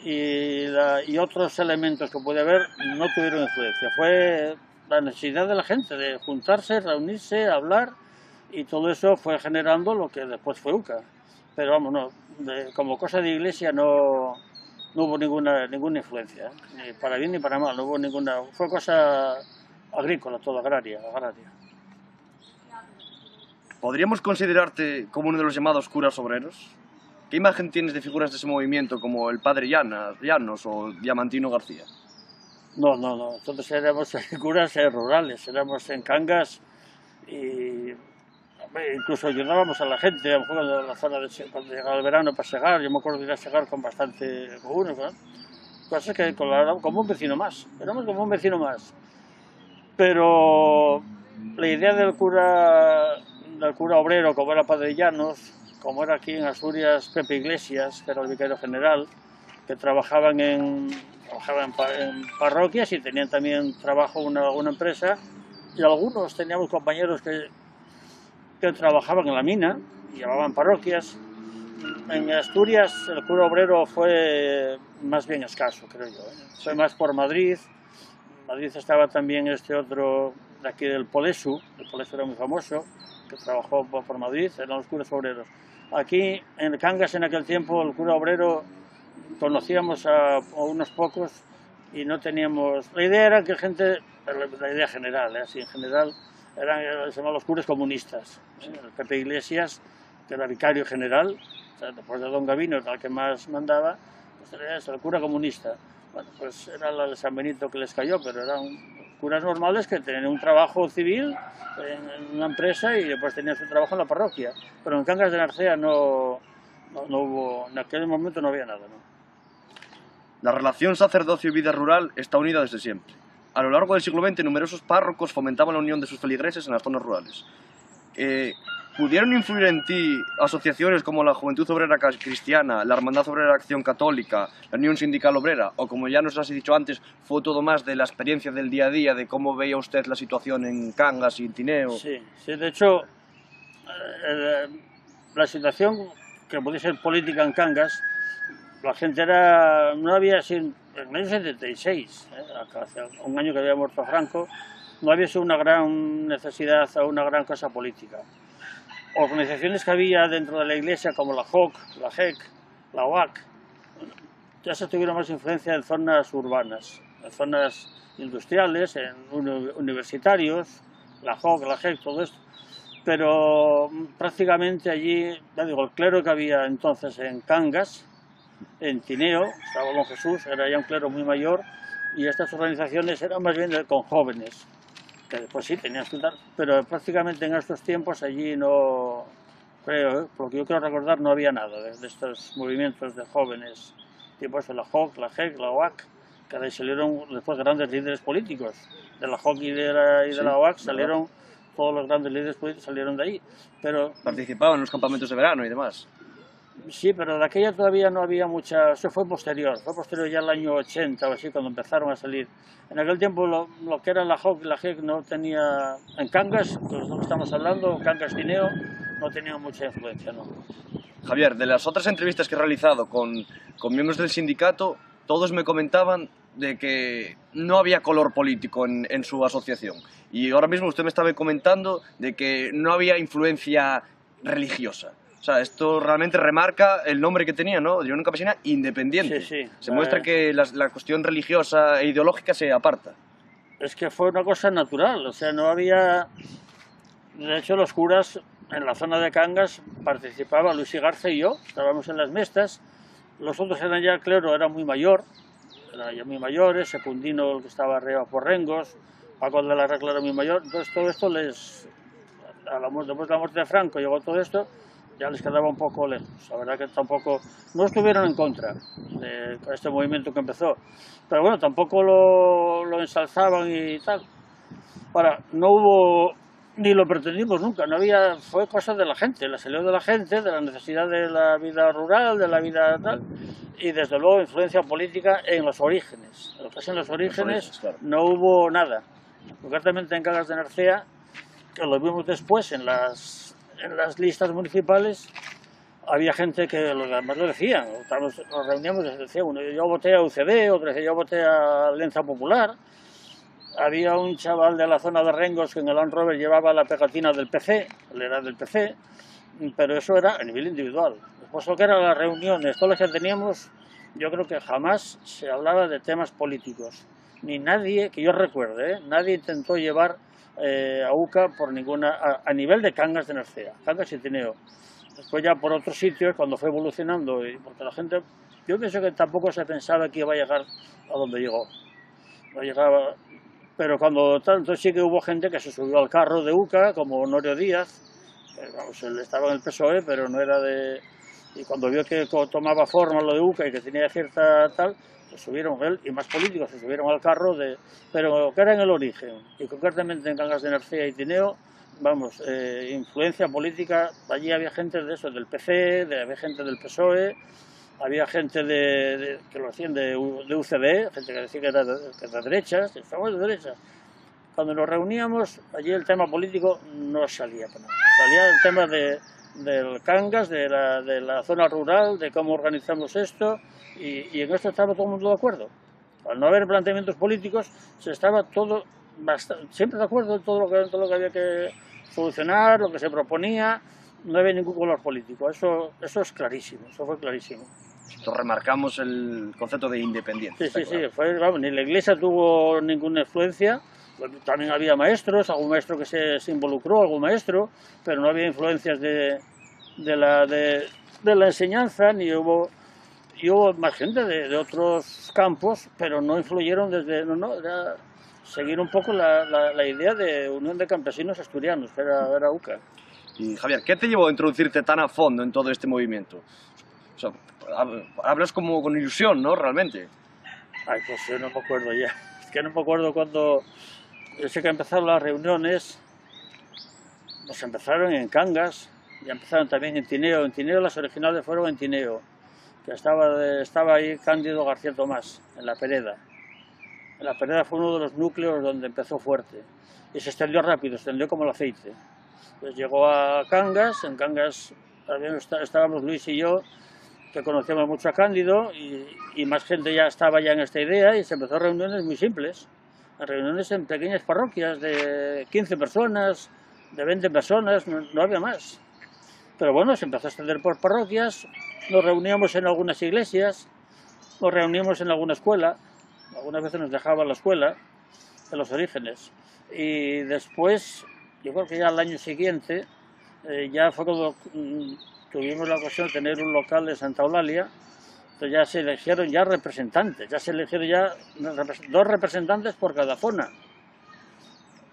y, la- y otros elementos que puede haber no tuvieron influencia. Fue la necesidad de la gente de juntarse, reunirse, hablar y todo eso fue generando lo que después fue UCA. Pero vamos, no, de- como cosa de iglesia no, no hubo ninguna, ninguna influencia, ¿eh? ni para bien ni para mal, no hubo ninguna, fue cosa agrícola, todo agraria, agraria. ¿Podríamos considerarte como uno de los llamados curas obreros? ¿Qué imagen tienes de figuras de ese movimiento como el padre Llanos o Diamantino García? No, no, no. Nosotros éramos curas rurales, éramos en cangas y incluso ayudábamos a la gente, a lo mejor cuando la zona de cuando llegaba el verano para segar, yo me acuerdo de ir a segar con bastante con unos, ¿no? cosas que como un vecino más, éramos como un vecino más. Pero la idea del cura, del cura obrero, como era Padre Llanos, como era aquí en Asturias Pepe Iglesias, que era el vicario general, que trabajaban en, trabajaban en parroquias y tenían también trabajo en una, una empresa, y algunos teníamos compañeros que, que trabajaban en la mina llevaban parroquias. En Asturias el cura obrero fue más bien escaso, creo yo. ¿eh? Fue más por Madrid. En Madrid estaba también este otro de aquí del Polesu, el Polesu era muy famoso, que trabajó por Madrid, eran los curas obreros. Aquí en Cangas en aquel tiempo el cura obrero conocíamos a, a unos pocos y no teníamos... La idea era que gente, la la idea general, ¿eh? así en general, eran eh, se los curas comunistas. ¿eh? El Pepe Iglesias, que era vicario general, o sea, después de Don Gavino, el que más mandaba, pues era ese, el cura comunista. Bueno, pues era la de San Benito que les cayó, pero eran curas normales que tenían un trabajo civil en una empresa y después tenían su trabajo en la parroquia. Pero en Cangas de Narcea no, no, no hubo, en aquel momento no había nada. ¿no? La relación sacerdocio y vida rural está unida desde siempre. A lo largo del siglo XX, numerosos párrocos fomentaban la unión de sus feligreses en las zonas rurales. Eh, ¿Pudieron influir en ti asociaciones como la Juventud Obrera Cristiana, la Hermandad Obrera Acción Católica, la Unión Sindical Obrera? O como ya nos has dicho antes, fue todo más de la experiencia del día a día, de cómo veía usted la situación en Cangas y en Tineo. Sí, sí, de hecho, eh, la situación que podía ser política en Cangas, la gente era, no había así, en el año 76, eh, hace un año que había muerto Franco, no había sido una gran necesidad o una gran cosa política. Organizaciones que había dentro de la iglesia, como la JOC, la JEC, la OAC, ya se tuvieron más influencia en zonas urbanas, en zonas industriales, en uni- universitarios, la JOC, la JEC, todo esto. Pero prácticamente allí, ya digo, el clero que había entonces en Cangas, en Tineo, estaba Don Jesús, era ya un clero muy mayor, y estas organizaciones eran más bien con jóvenes, que después sí tenían que dar, pero prácticamente en estos tiempos allí no, creo, ¿eh? por lo que yo quiero recordar, no había nada de, estos movimientos de jóvenes, tipo eso, la JOC, la GEC, la OAC, que de ahí salieron después grandes líderes políticos, de la JOC y de la, y de Sí, la OAC salieron, todos los grandes líderes políticos salieron de ahí, pero Participaban en los campamentos de verano y demás. Sí, pero de aquella todavía no había mucha. Eso fue posterior, fue posterior ya al año 80 o así, cuando empezaron a salir. En aquel tiempo lo, lo que era la y la GEC no tenía. En Cangas, que es lo que estamos hablando, Cangas Tineo, no tenía mucha influencia, ¿no? Javier, de las otras entrevistas que he realizado con, con miembros del sindicato, todos me comentaban de que no había color político en, en su asociación. Y ahora mismo usted me estaba comentando de que no había influencia religiosa. O sea, esto realmente remarca el nombre que tenía, ¿no? De una campesina independiente. Sí, sí. Se muestra Eh. que la, la cuestión religiosa e ideológica se aparta. Es que fue una cosa natural, o sea, no había. De hecho, los curas en la zona de Cangas participaban Luis y Garza y yo, estábamos en las mestas. Los otros eran ya, claro, era muy mayor, eran ya muy mayores, Secundino, el que estaba arriba por Rengos, Paco de la Regla era muy mayor. Entonces, todo esto les. A la, después de la muerte de Franco llegó todo esto, ya les quedaba un poco lejos. La verdad que tampoco. No estuvieron en contra de este movimiento que empezó. Pero bueno, tampoco lo, lo ensalzaban y tal. Ahora, no hubo, ni lo pretendimos nunca, no había, fue cosa de la gente, la salió de la gente, de la necesidad de la vida rural, de la vida tal, y desde luego influencia política en los orígenes. Lo que es en los orígenes, orígenes, claro. no hubo nada. Concretamente en Cagas de Narcea, que lo vimos después en las, en las listas municipales, había gente que los demás lo decían, estábamos- nos reuníamos y decía uno, yo voté a UCD, otro decía yo voté a Alianza Popular, había un chaval de la zona de Rengos que en el Land Rover llevaba la pegatina del PC, él era del PC, pero eso era a nivel individual. Después lo que eran las reuniones, todo lo que teníamos, yo creo que jamás se hablaba de temas políticos. Ni nadie, que yo recuerde, ¿eh? nadie intentó llevar eh, a UCA por ninguna, a, a nivel de Cangas de Narcea, Cangas y Tineo. Después ya por otros sitios, cuando fue evolucionando, y porque la gente, yo pienso que tampoco se pensaba que iba a llegar a donde llegó. No llegaba, pero cuando tanto sí que hubo gente que se subió al carro de UCA, como Honorio Díaz, que, vamos, él estaba en el PSOE, pero no era de... Y cuando vio que tomaba forma lo de UCA y que tenía cierta tal, se subieron él y más políticos se subieron al carro de... Pero que era en el origen, y concretamente en Cangas de Narcea y Tineo, vamos, eh, influencia política, allí había gente de eso, del PC, de, había gente del PSOE, había gente de, de- que lo hacían de, de UCD, gente que decía que era que era de derechas, estamos de derechas. Cuando nos reuníamos, allí el tema político no salía. Salía el tema de, del Cangas, de la, de la zona rural, de cómo organizamos esto, y, y en esto estaba todo el mundo de acuerdo. Al no haber planteamientos políticos, se estaba todo basta- siempre de acuerdo en todo lo, que, todo lo que había que solucionar, lo que se proponía, no había ningún color político. Eso, eso es clarísimo, eso fue clarísimo. Esto remarcamos el concepto de independiente. Sí, sí, sí, claro. fue, vamos, ni la iglesia tuvo ninguna influencia. También había maestros, algún maestro que se, se involucró, algún maestro, pero no había influencias de, de, la, de, de la enseñanza, ni hubo, y hubo más gente de, de otros campos, pero no influyeron desde, no, no, era seguir un poco la, la, la idea de Unión de Campesinos Asturianos, que era, era UCA. Y Javier, ¿qué te llevó a introducirte tan a fondo en todo este movimiento? O sea, hab- hablas como con ilusión, ¿no? Realmente. Ay, pues yo no me acuerdo ya. Es que no me acuerdo cuando. Sé que empezaron las reuniones. Pues empezaron en Cangas. Y empezaron también en Tineo. En Tineo las originales fueron en Tineo. Que estaba, estaba ahí Cándido García Tomás, en la Pereda. En la Pereda fue uno de los núcleos donde empezó fuerte. Y se extendió rápido, se extendió como el aceite. Pues llegó a Cangas. En Cangas también está- estábamos Luis y yo que conocíamos mucho a Cándido y, y más gente ya estaba ya en esta idea y se empezó reuniones muy simples, reuniones en pequeñas parroquias de 15 personas, de 20 personas, no, había más. Pero bueno, se empezó a extender por parroquias, nos reuníamos en algunas iglesias, nos reuníamos en alguna escuela, algunas veces nos dejaba la escuela, de los orígenes. Y después, yo creo que ya al año siguiente, eh, ya fue cuando mm, tuvimos la ocasión de tener un local en Santa Eulalia, Entonces ya se eligieron ya representantes, ya se eligieron ya dos representantes por cada zona.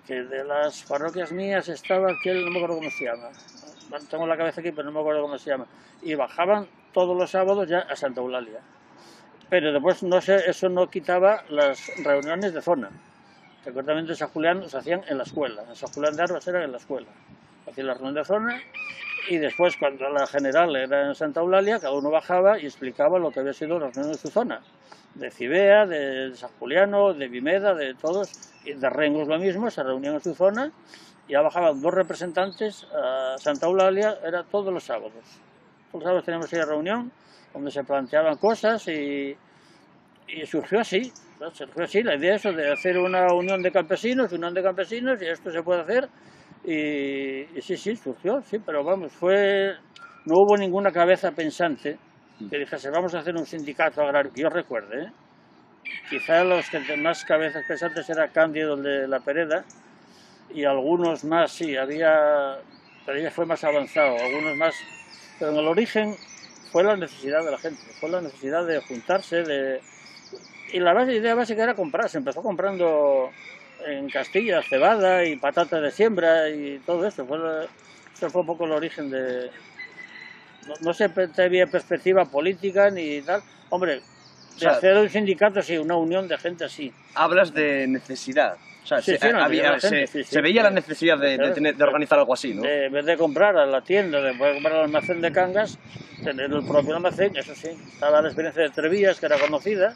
Que de las parroquias mías estaba aquel, no me acuerdo cómo se llama, tengo la cabeza aquí, pero no me acuerdo cómo se llama. Y bajaban todos los sábados ya a Santa Eulalia. Pero después no sé, eso no quitaba las reuniones de zona. Concretamente San Julián se hacían en la escuela. En San Julián de Arbas era en la escuela. Hacían la de zona y después cuando la general era en Santa Eulalia, cada uno bajaba y explicaba lo que había sido la reunión de su zona. De Cibea, de San Juliano, de Vimeda, de todos. Y de Rengos lo mismo, se reunían en su zona ya bajaban dos representantes a Santa Eulalia, era todos los sábados. Todos los sábados teníamos una reunión donde se planteaban cosas y, y surgió así, surgió así la idea eso de hacer una unión de campesinos, unión de campesinos y esto se puede hacer y, sí, sí, surgió, sí, pero vamos, fue, no hubo ninguna cabeza pensante que dijese vamos a hacer un sindicato agrario, que yo recuerde, ¿eh? quizá los que más cabezas pensantes era Cándido de la Pereda, y algunos más, sí, había, pero ya fue más avanzado, algunos más, pero en el origen fue la necesidad de la gente, fue la necesidad de juntarse, de... Y la base, idea básica era comprar, se empezó comprando en Castilla cebada y patata de siembra y todo eso, fue, eso fue un poco el origen de... No, no se había perspectiva política ni tal, hombre, de hacer un sindicato sí, una unión de gente así. Hablas de necesidad. O sea, se, veía la necesidad de, de, organizar algo así, ¿no? en vez de comprar a la tienda, de poder comprar al almacén de Cangas, tener el propio almacén, eso sí. Estaba la experiencia de Trevías, que era conocida,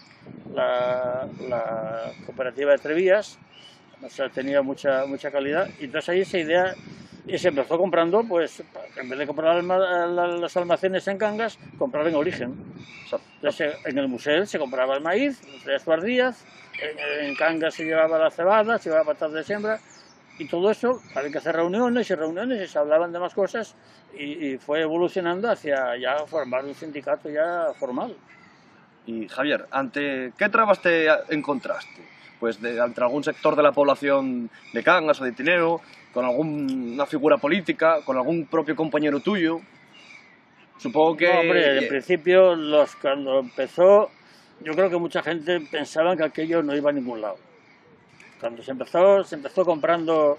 la, la cooperativa de Trevías, o sea, tenía mucha, mucha calidad, y entonces ahí esa idea y se empezó comprando, pues, en vez de comprar los almacenes en Cangas, comprar en origen. Entonces, en el museo se compraba el maíz, tres días, en, Cangas se llevaba la cebada, se llevaba patatas de siembra, y todo eso, había que hacer reuniones y reuniones y se hablaban de más cosas, y, fue evolucionando hacia ya formar un sindicato ya formal. Y Javier, ¿ante qué trabas te encontraste? Pues de, ante algún sector de la población de Cangas o de Tineo, con alguna figura política, con algún propio compañero tuyo. Supongo que... No, hombre, en principio, los, cuando empezó, yo creo que mucha gente pensaba que aquello no iba a ningún lado. Cuando se empezó, se empezó comprando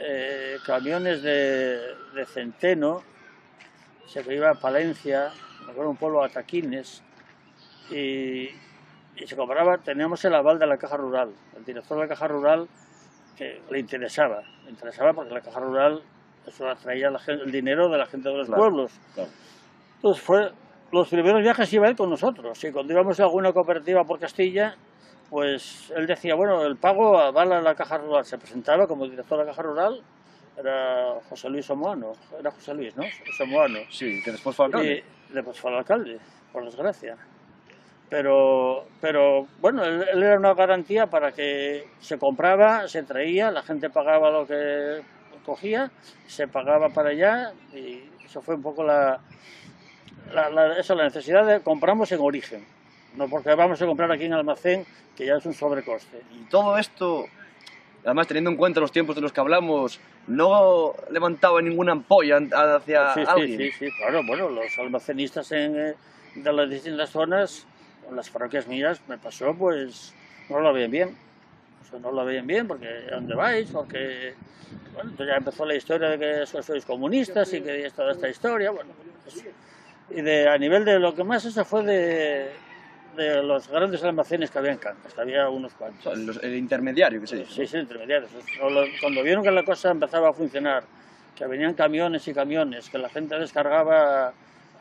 eh, camiones de, de, centeno, se iba a Palencia, me acuerdo un pueblo de Ataquines, y, y se compraba, teníamos el aval de la Caja Rural. El director de la Caja Rural que le interesaba. Le interesaba porque la caja rural eso atraía el dinero de la gente de los pueblos. Entonces fue los primeros viajes iba él con nosotros. Y cuando íbamos a alguna cooperativa por Castilla, pues él decía, bueno, el pago va a la caja rural. Se presentaba como director de la caja rural, era José Luis Somoano, era José Luis, ¿no? Somoano. Sí, que después fue alcalde. Y después fue alcalde, por desgracia pero, pero bueno, él, era una garantía para que se compraba, se traía, la gente pagaba lo que cogía, se pagaba para allá y eso fue un poco la, la, eso, la necesidad de compramos en origen, no porque vamos a comprar aquí en almacén, que ya es un sobrecoste. Y todo esto, además teniendo en cuenta los tiempos de los que hablamos, no levantaba ninguna ampolla hacia sí, alguien. Sí, sí, sí, claro, bueno, los almacenistas en, eh, de las distintas zonas las parroquias mías me pasó, pues no lo veían bien. no lo veían bien porque ¿a dónde vais? Porque, bueno, entonces ya empezó la historia de que sois comunistas y que es toda esta historia. Bueno, pues, y de, a nivel de lo que más eso fue de, de los grandes almacenes que había en Cantas, que había unos cuantos. el intermediario, que se dice. Sí, sí, el intermediario. Cuando vieron que la cosa empezaba a funcionar, que venían camiones y camiones, que la gente descargaba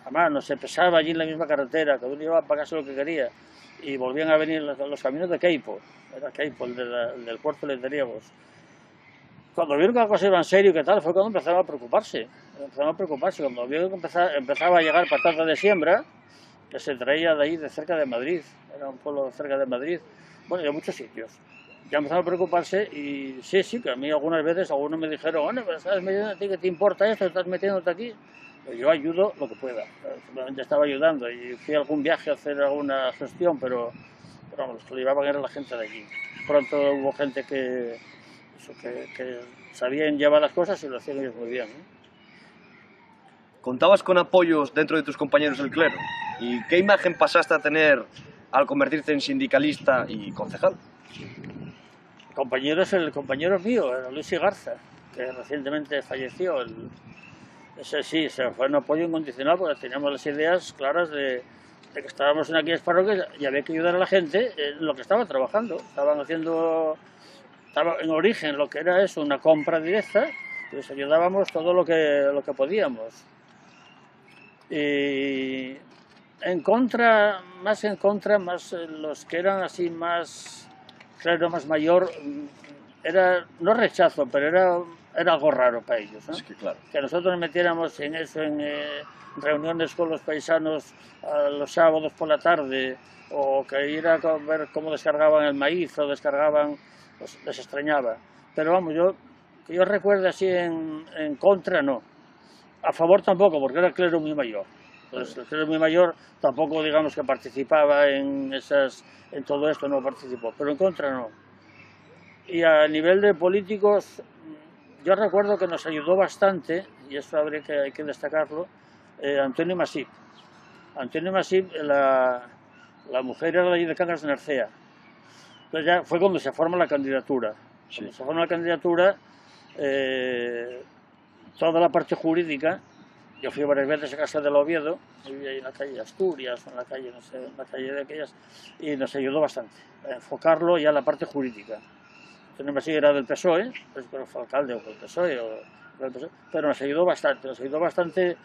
Además, no se pesaba allí en la misma carretera, cada uno iba a pagarse lo que quería. Y volvían a venir los, los caminos de Keipo, era Keipo, el, del puerto de Lenderiegos. Cuando vieron que la cosa iba en serio y qué tal, fue cuando empezaron a preocuparse. Empezaron a preocuparse. Cuando vieron que empezaba, empezaba a llegar patata de siembra, que se traía de ahí, de cerca de Madrid. Era un pueblo cerca de Madrid. Bueno, de muchos sitios. Ya empezaron a preocuparse y sí, sí, que a mí algunas veces algunos me dijeron, bueno, pero estás metiendo a ¿qué te importa esto? ¿Estás metiéndote aquí? Yo ayudo lo que pueda. Simplemente estaba ayudando y fui a algún viaje a hacer alguna gestión, pero, pero vamos, lo llevaban era la gente de allí. Pronto hubo gente que, que, sabían llevar las cosas y lo hacían ellos muy bien. ¿Contabas con apoyos dentro de tus compañeros del clero? ¿Y qué imagen pasaste a tener al convertirte en sindicalista y concejal? El compañero es el compañero mío, Luis Garza, que recientemente falleció. El, sí, se fue un apoyo incondicional porque teníamos las ideas claras de, que estábamos en aquellas parroquias y había que ayudar a la gente en lo que estaba trabajando. Estaban haciendo, en origen lo que era eso, una compra directa, y les ayudábamos todo lo que, lo que podíamos. Y en contra, más en contra, más los que eran así más, claro, más mayor, era, no rechazo, pero era, era algo raro para ellos. ¿no? Es que claro. que nosotros nos metiéramos en eso, en eh, reuniones con los paisanos a los sábados por la tarde, o que ir a ver cómo descargaban el maíz o descargaban, pues les extrañaba. Pero vamos, yo, que yo recuerde así en, en contra, no. A favor tampoco, porque era clero muy mayor. Entonces, el clero muy mayor tampoco, digamos, que participaba en, esas, en todo esto, no participó, pero en contra no. Y a nivel de políticos, yo recuerdo que nos ayudó bastante, y eso habría que, hay que destacarlo, eh, Antonio Masip. Antonio Masip, la, la mujer era de allí de Cangas de Narcea. Entonces ya fue cuando se forma la candidatura. Cuando se forma la candidatura, eh, toda la parte jurídica, yo fui varias veces a casa del Oviedo, vivía ahí en la calle Asturias, o en la calle, no sé, en la calle de aquellas, y nos ayudó bastante a enfocarlo ya a la parte jurídica. Antonio Masip era del PSOE, pues, pero fue alcalde o del PSOE, o del PSOE, pero nos ayudó bastante, nos ayudó bastante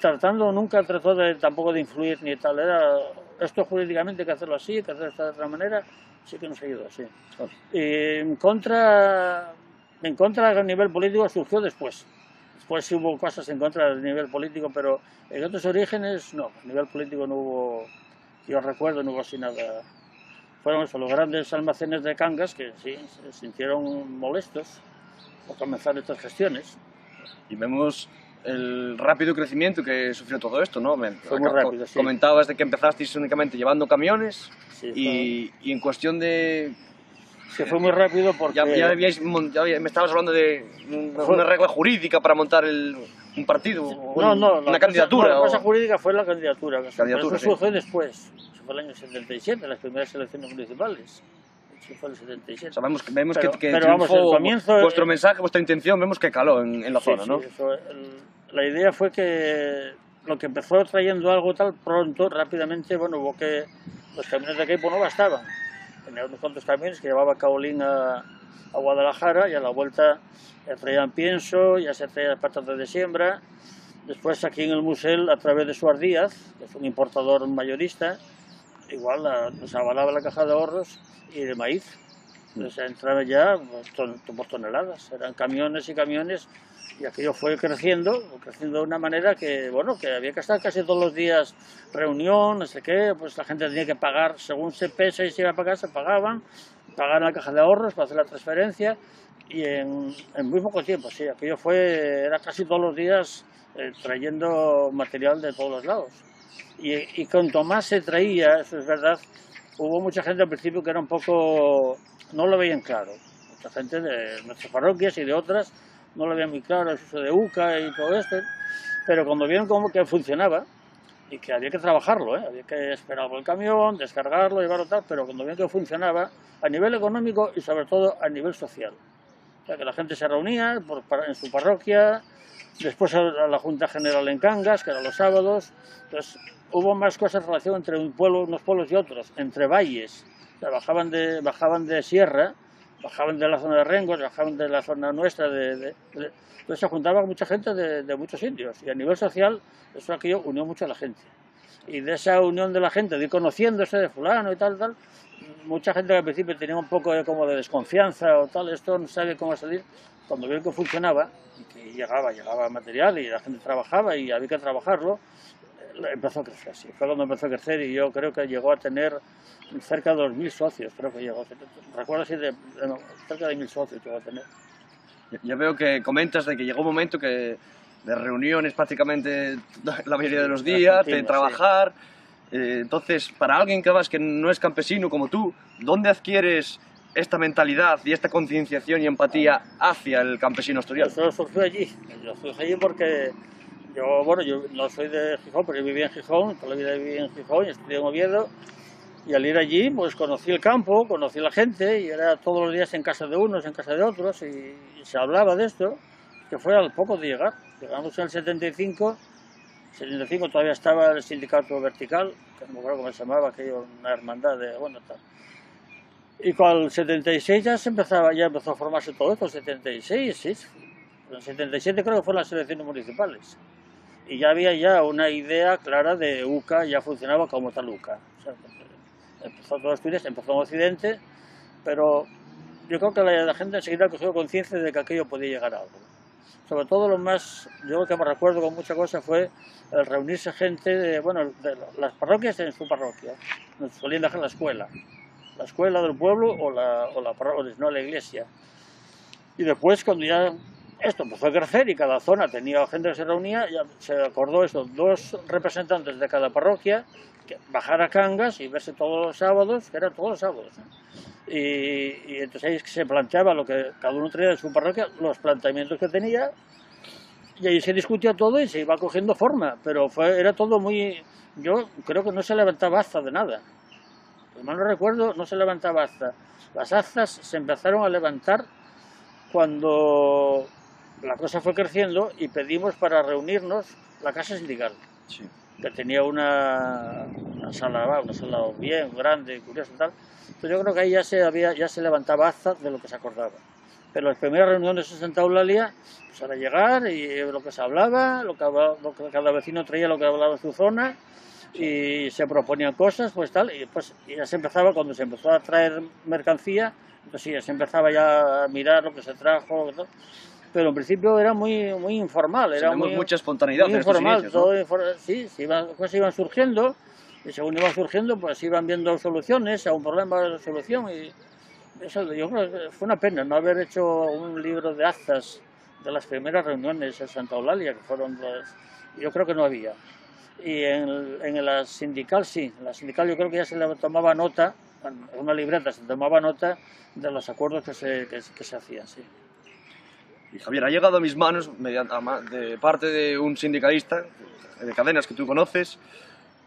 tratando, nunca trató de, tampoco de influir ni tal, era esto jurídicamente hay que hacerlo así, hay que hacerlo de otra manera, sí que nos ayudó, sí. Y en contra, en contra a nivel político surgió después. Después sí hubo cosas en contra del nivel político, pero en otros orígenes no, a nivel político no hubo, yo recuerdo, no hubo así nada. Fueron eso, los grandes almacenes de Cangas que sí, se sintieron molestos por comenzar estas gestiones. Y vemos el rápido crecimiento que sufrió todo esto, ¿no? Fue muy rápido, sí. Comentabas de que empezasteis únicamente llevando camiones Sí, y, y en cuestión de... sí, fue muy rápido porque... Ya, ya habíais ya me estabas hablando de Fue- una regla jurídica para montar el- un partido, No, no, la una cosa- candidatura. no, la o- cosa jurídica fue la candidatura. que Candidatura, eso sí. fue después. Eso fue el año 77, las primeras elecciones municipales. Eso fue el 77. o sea, vemos, Pero- que, que pero vamos, triunfó el comienzo- vuestro mensaje, vuestra intención, vemos que caló en, en la Sí, zona, sí, ¿no? eso, el- la idea fue que lo que empezó trayendo algo tal, pronto, rápidamente, bueno, hubo que los camiones de pues, no bastaban. Tenía unos cuantos camiones que llevaba Caolín a, a Guadalajara y a la vuelta ya traían pienso, ya se traían patatas de siembra. Después aquí en el Musel, a través de Suar Díaz, que es un importador mayorista, igual nos avalaba la caja de ahorros y de maíz. Entonces entraba ya por toneladas, eran camiones y camiones y aquello fue creciendo, creciendo de una manera que, bueno, que había que estar casi todos los días reunión, no sé qué, pues la gente tenía que pagar, según se pesa y se iba a pagar, se pagaban, pagaban la caja de ahorros para hacer la transferencia y en, en muy poco tiempo, sí, aquello fue, era casi todos los días eh, trayendo material de todos los lados. Y, y cuanto más se traía, eso es verdad, hubo mucha gente al principio que era un poco, no lo veían claro, mucha gente de nuestras parroquias y de otras no lo veían muy claro, el uso de UCA y todo esto, pero cuando vieron cómo que funcionaba y que había que trabajarlo, ¿eh? había que esperar por el camión, descargarlo, llevarlo tal, pero cuando vieron que funcionaba a nivel económico y sobre todo a nivel social. O que la gente se reunía por- en su parroquia, después a la Junta General en Cangas, que eran los sábados, entonces hubo más cosas en relación entre unos pueblos y otros, entre valles, o bajaban de, bajaban de sierra, bajaban de la zona de Rengos, bajaban de la zona nuestra, de, de- entonces se juntaba mucha gente de, muchos sitios, y a nivel social eso aquello unió mucho a la gente. Y de esa unión de la gente, de ir conociéndose de fulano y tal, tal, mucha gente que al principio tenía un poco de, como de desconfianza o tal, esto no sabe cómo salir, cuando vieron que funcionaba y que llegaba, llegaba material y la gente trabajaba y había que trabajarlo, empezó a crecer, sí, fue cuando empezó a crecer y yo creo que llegó a tener cerca de 2.000 socios, creo que llegó, recuerdo así, de, no, cerca de 1.000 socios llegó a tener. Ya- Ya veo que comentas de que llegó un momento que de reuniones prácticamente la mayoría de los días, de trabajar. eh, entonces, para alguien que, además que no es campesino como tú, ¿dónde adquieres esta mentalidad y esta concienciación y empatía hacia el campesino asturiano? Eso surgió allí, eso surgió allí porque yo, bueno, yo no soy de Gijón, pero yo vivía en Gijón, toda la vida viví en Gijón, estudié en Oviedo, y al ir allí, pues conocí el campo, conocí la gente, y era todos los días en casa de unos, en casa de otros, y, se hablaba de esto, que fue al poco de llegar. Llegamos en el 75, 75 todavía estaba el sindicato vertical, que no me acuerdo cómo se llamaba, aquello, una hermandad de, bueno, tal. Y con el 76 ya se empezaba, ya empezó a formarse todo esto, el 76, sí. En el 77 creo que fueron las elecciones municipales. Y ya había ya una idea clara de UCA, ya funcionaba como tal UCA. O sea, empezó estudios, empezó en Occidente, pero yo creo que la, la gente enseguida cogió conciencia de que aquello podía llegar a algo. Sobre todo lo más, yo lo que me recuerdo con mucha cosa fue el reunirse gente de, bueno, de las parroquias en su parroquia. Nos solían dejar la escuela, la escuela del pueblo o la, o la, o no, la iglesia. Y después cuando ya esto empezó a crecer y cada zona tenía gente que se reunía, ya se acordó eso, dos representantes de cada parroquia que bajar a Cangas y verse todos los sábados, que eran todos los sábados. ¿eh? Y, y entonces ahí se planteaba lo que cada uno traía de su parroquia, los planteamientos que tenía, y ahí se discutía todo y se iba cogiendo forma, pero fue, era todo muy... Yo creo que no se levantaba acta de nada. Si mal no recuerdo, no se levantaba acta. Las actas se empezaron a levantar cuando la cosa fue creciendo y pedimos para reunirnos la casa sindical Sí. que tenía una, una sala, una sala bien grande, curiosa y tal. Entonces yo creo que ahí ya se, había, ya se levantaba acta de lo que se acordaba. Pero las primeras reuniones en Santa Eulalia, pues era llegar y lo que se hablaba, lo que, habla- lo que cada vecino traía lo que hablaba en su zona y se proponían cosas, pues tal, y pues ya se empezaba, cuando se empezó a traer mercancía, pues sí, ya se empezaba ya a mirar lo que se trajo. Pero en principio era muy, muy informal, era muy, mucha espontaneidad muy informal, inicios, ¿no? todo infor- sí, se iban, cosas iban surgiendo y según iban surgiendo, pues iban viendo soluciones a un problema de solución y eso yo creo que fue una pena no haber hecho un libro de actas de las primeras reuniones en Santa Eulalia, que fueron las, yo creo que no había. Y en, en la sindical sí, en la sindical yo creo que ya se le tomaba nota, en una libreta se tomaba nota de los acuerdos que se, que, que se hacían, sí. Y Javier, ha llegado a mis manos, mediante, de parte de un sindicalista de cadenas que tú conoces,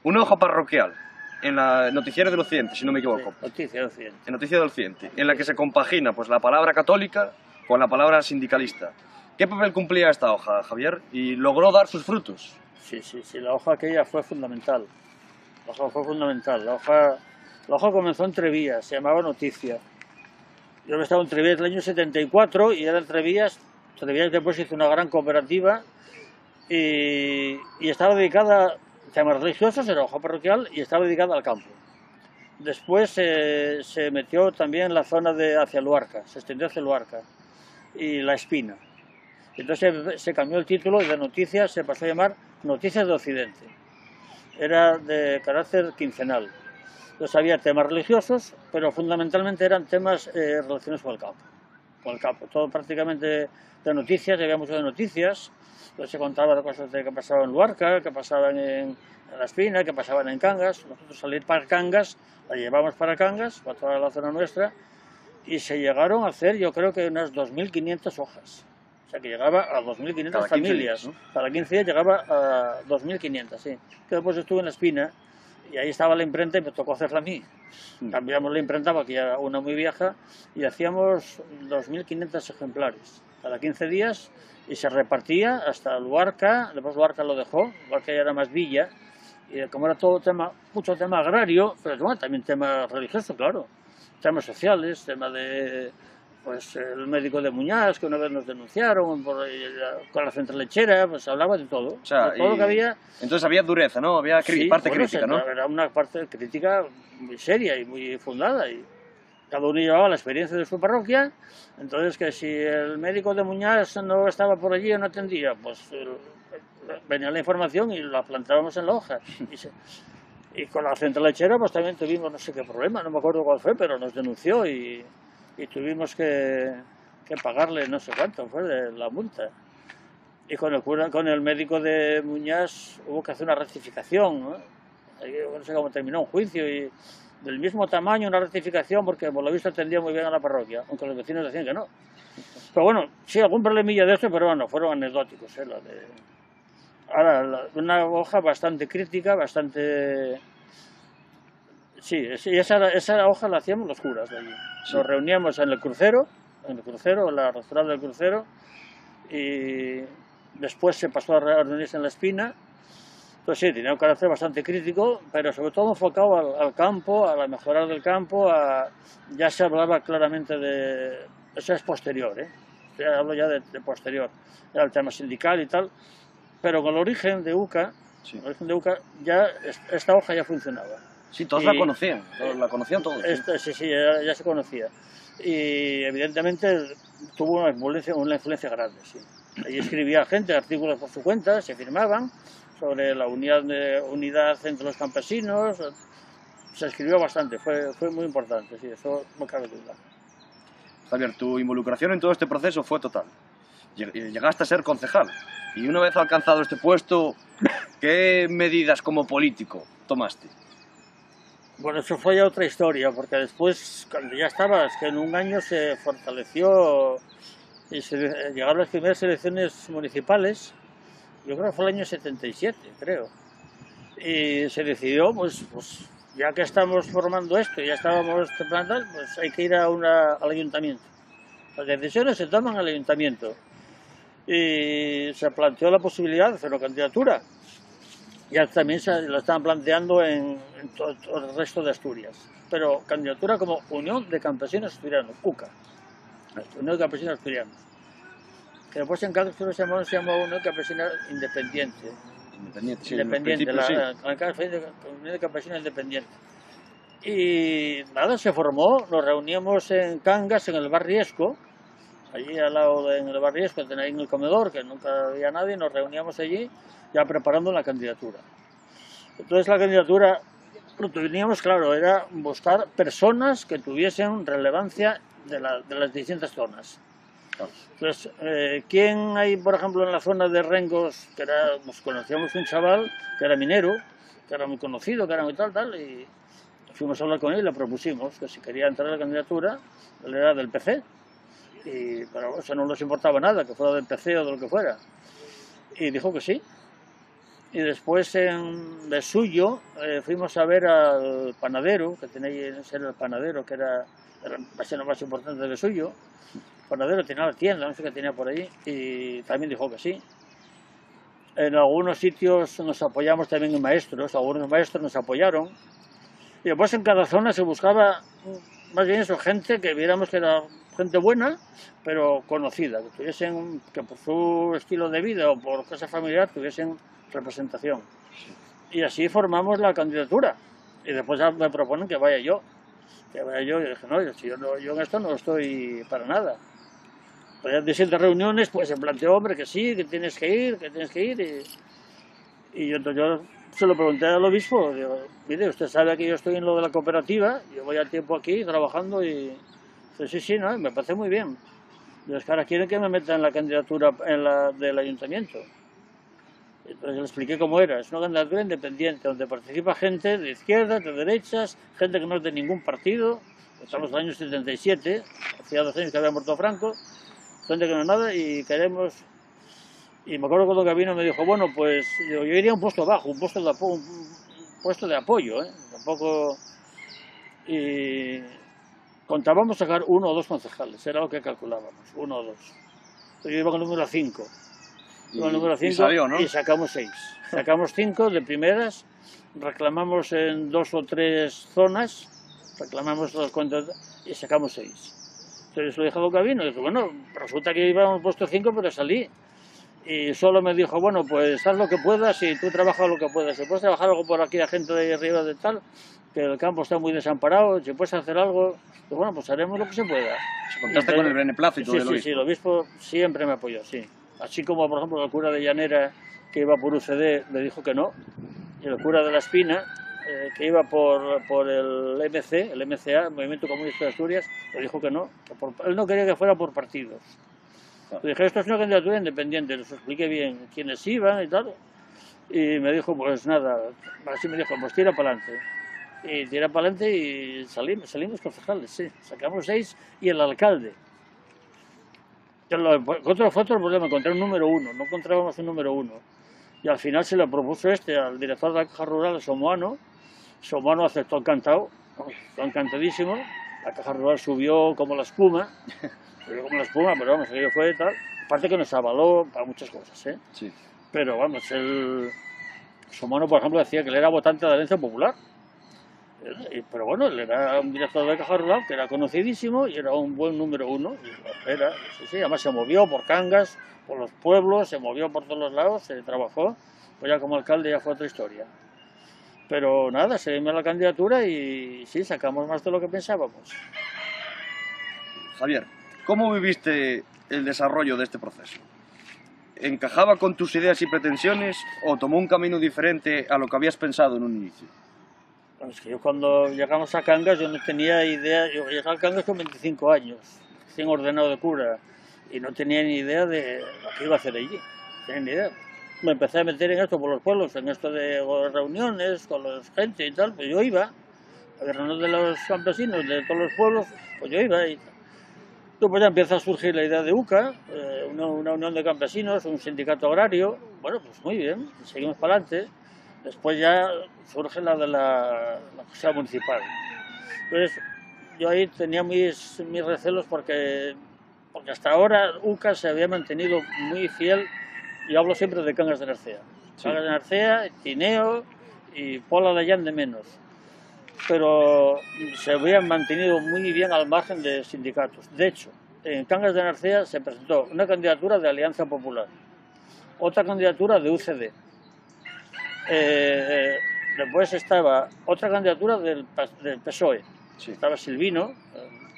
una hoja parroquial en la Noticiero del Occidente, si no me equivoco. Sí, noticia de Occidente. En Noticiero del Occidente, en la que se compagina pues, la palabra católica con la palabra sindicalista. ¿Qué papel cumplía esta hoja, Javier? Y logró dar sus frutos. Sí, sí, sí, la hoja aquella fue fundamental. La hoja fue fundamental. La hoja, la hoja comenzó en Trevías, se llamaba Noticia. Yo había estado en Trevías el año 74 y era en Trevías. Trevías después hizo una gran cooperativa y, y estaba dedicada temas religiosos, era hoja parroquial y estaba dedicada al campo. Después eh, se metió también en la zona de hacia Luarca, se extendió hacia Luarca y La Espina. Entonces se cambió el título y de Noticias se pasó a llamar Noticias de Occidente. Era de carácter quincenal. Entonces había temas religiosos, pero fundamentalmente eran temas eh, relacionados con el campo. Con el campo. Todo prácticamente de noticias, había mucho de noticias. Entonces se contaba de cosas de que pasaban en Luarca, que pasaban en, La Espina, que pasaban en Cangas. Nosotros salir para Cangas, la llevamos para Cangas, para toda la zona nuestra, y se llegaron a hacer yo creo que unas 2.500 hojas. O sea que llegaba a 2.500 Cada 15 familias. días, ¿no? Cada 15 días llegaba a 2.500, sí. Que después estuve en La Espina y ahí estaba la imprenta y me tocó hacerla a mí. Mm. Cambiamos la imprenta porque ya era una muy vieja y hacíamos 2.500 ejemplares cada 15 días y se repartía hasta Luarca, después Luarca lo dejó, Luarca ya era más villa y como era todo tema, mucho tema agrario, pero bueno, también tema religioso, claro, temas sociales, tema de pues el médico de Muñaz, que una vez nos denunciaron por, eh, con la central lechera, pues hablaba de todo, O sea, de todo lo y- que había Entonces había dureza, ¿no? Había Sí, parte bueno, crítica, ¿no? Era una parte crítica muy seria y muy fundada. Y cada uno llevaba la experiencia de su parroquia. Entonces, que si el médico de Muñaz no estaba por allí o no atendía, pues venía la información y la plantábamos en la hoja. Y, con la central lechera, pues también tuvimos no sé qué problema, no me acuerdo cuál fue, pero nos denunció y, tuvimos que, pagarle no sé cuánto fue de la multa. Y con el, con el médico de Muñaz hubo que hacer una rectificación. ¿no? No sé cómo terminó un juicio y del mismo tamaño una rectificación porque por lo visto atendía muy bien a la parroquia, aunque los vecinos decían que no. Pero bueno, sí, algún problemilla de eso, pero bueno, fueron anecdóticos. ¿eh? De... Ahora, la- una hoja bastante crítica, bastante... Sí, esa, esa hoja la hacíamos los curas de allí. Nos reuníamos en el crucero, en el crucero, en la restaurante del crucero, y después se pasó a reunirse en la espina. Entonces sí, tenía un carácter bastante crítico, pero sobre todo enfocado al, al campo, a la mejora del campo, a, ya se hablaba claramente de... Eso es posterior, ¿eh? Hablo ya de, de posterior, era el tema sindical y tal, pero con el origen de UCA, Sí. el origen de UCA, ya es- esta hoja ya funcionaba. Sí, todos Y- la conocían, todos la conocían todos. sí. Esta- sí, sí, ya, ya se conocía. Y evidentemente tuvo una influencia, una influencia grande, sí. Allí escribía gente artículos por su cuenta, se firmaban sobre la unidad, de- unidad entre los campesinos. Se escribió bastante, fue, fue muy importante, sí, eso no cabe duda. Javier, tu involucración en todo este proceso fue total. Llegaste a ser concejal. Y una vez alcanzado este puesto, ¿qué medidas como político tomaste? Bueno, eso fue ya otra historia, porque después, cuando ya estaba, es que en un año se fortaleció y se, llegaron las primeras elecciones municipales, yo creo que fue el año 77, creo. Y se decidió, pues, pues ya que estamos formando esto, ya estábamos temprano, pues hay que ir a una, al ayuntamiento. Las decisiones se toman al ayuntamiento. Y se planteó la posibilidad de hacer una candidatura ya también se lo estaban planteando en, todo, el resto de Asturias. Pero candidatura como Unión de Campesinos Asturianos, UCA. Unión de Campesinos Asturianos. Después en cada Asturias se llamó, se llamó Unión Campesina Independiente. Independiente, sí, independiente, la, sí. la- la Campesinos Independiente. Y nada, se formó, nos reuníamos en Cangas, en el Barriesco, allí al lado de, en el Barriesco, en el comedor, que nunca había nadie, nos reuníamos allí ya preparando la candidatura. Entonces la candidatura, lo teníamos claro, era buscar personas que tuviesen relevancia de, la- de las distintas zonas. Entonces, eh, ¿quién hay, por ejemplo, en la zona de Rengos, que era, pues, conocíamos un chaval que era minero, que era muy conocido, que era muy tal, tal, y fuimos a hablar con él y le propusimos que si quería entrar a la candidatura, él era del PC, y, pero eso no nos importaba nada, que fuera del PC o de lo que fuera. Y dijo que sí. Y después en Besullo eh, fuimos a ver al panadero, que tenía ese era el panadero, que era, era más importante de Besullo. Panadero tenía la tienda, no sé qué tenía por ahí, y también dijo que sí. En algunos sitios nos apoyamos también en maestros, algunos maestros nos apoyaron. Y después en cada zona se buscaba, más bien eso, gente que viéramos que era gente buena, pero conocida, que tuviesen, que por su estilo de vida o por cosa familiar tuviesen representación. Y así formamos la candidatura. Y después me proponen que vaya yo. Que vaya yo. Y dije, no, yo, no- yo en esto no estoy para nada. Pues ya de reuniones, pues se planteó, hombre, que sí, que tienes que ir, que tienes que ir. Y, y yo, entonces yo se lo pregunté al obispo, digo, mire, usted sabe que yo estoy en lo de la cooperativa, yo voy al tiempo aquí trabajando y dice, sí, sí, no, me parece muy bien. Que ahora quieren que me meta en la candidatura en la, del ayuntamiento. Entonces le expliqué cómo era. Es una candidatura independiente donde participa gente de izquierdas, de derechas, gente que no es de ningún partido. Estamos en el año 77, hacía dos años que había muerto Franco, gente que no es nada y queremos... Y me acuerdo cuando Gabino me dijo, bueno, pues yo, yo iría a un puesto bajo, un puesto de, apo- un puesto de apoyo, ¿eh? Tampoco... Y contábamos sacar uno o dos concejales, era lo que calculábamos, uno o dos. Entonces yo iba con el número 5 Y- el número y 5 salió, ¿no? y sacamos 6. Sacamos 5 de primeras, reclamamos en dos o tres zonas, reclamamos los cuentos y sacamos 6. Entonces lo dije a Bocavino y dije, bueno, resulta que íbamos puesto 5 pero salí. Y solo me dijo, bueno, pues haz lo que puedas y tú trabaja lo que puedas. Si puedes trabajar algo por aquí, la gente de ahí arriba de tal, que el campo está muy desamparado, si puedes hacer algo, pues bueno, pues haremos lo que se pueda. Se contaste con el beneplácito Sí, del sí, obispo. sí, el obispo siempre me apoyó, sí. Así como, por ejemplo, el cura de Llanera, que iba por UCD, le dijo que no. Y el cura de La Espina, eh, que iba por, por el MC, el MCA, el Movimiento Comunista de Asturias, le dijo que no. que por- él no quería que fuera por partidos. Le dije, esto es una candidatura independiente, les expliqué bien quiénes iban y tal. Y me dijo, pues nada, así me dijo, pues tira para adelante. Y tira para adelante y salimos, salimos concejales, sí. Sacamos seis y el alcalde. Lo- Otro, fue otro problema, encontrar un número uno, no encontrábamos un número uno. Y al final se le propuso este al director de la Caja Rural, Somoano. Somoano aceptó encantado, encantadísimo. La Caja Rural subió como la espuma, subió como la espuma, pero vamos, aquello fue tal. Aparte que nos avaló para muchas cosas, ¿eh? Sí. Pero vamos, el Somano, por ejemplo, decía que él era votante de la Alianza Popular. Eh, Pero bueno, él era un director de Caja Rural que era conocidísimo y era un buen número uno. Era, sí, sí, además se movió por Cangas, por los pueblos, se movió por todos los lados, se trabajó. Pues ya como alcalde ya fue otra historia. Pero nada, se dio la candidatura y sí, sacamos más de lo que pensábamos. Javier, ¿cómo viviste el desarrollo de este proceso? ¿Encajaba con tus ideas y pretensiones o tomó un camino diferente a lo que habías pensado en un inicio? Que yo cuando llegamos a Cangas yo no tenía idea, yo llegué a Cangas con 25 años, recién ordenado de cura, y no tenía ni idea de lo que iba a hacer allí, tenía ni idea. Me empecé a meter en esto por los pueblos, en esto de reuniones con la gente y tal, pues yo iba, a reuniones de los campesinos de todos los pueblos, pues yo iba y Después ya empieza a surgir la idea de UCA, eh, una, una unión de campesinos, un sindicato agrario. Bueno, pues muy bien, seguimos para adelante. Después ya surge la de la, la municipal. Entonces, yo ahí tenía mis, mis recelos porque, porque hasta ahora UCA se había mantenido muy fiel, y hablo siempre de Cangas de Narcea. Cangas de Narcea, Tineo y Pola de Allán de menos pero se habían mantenido muy bien al margen de sindicatos. De hecho, en Cangas de Narcea se presentó una candidatura de Alianza Popular, otra candidatura de UCD. Eh, después estaba otra candidatura del, del PSOE. Sí. Estaba Silvino,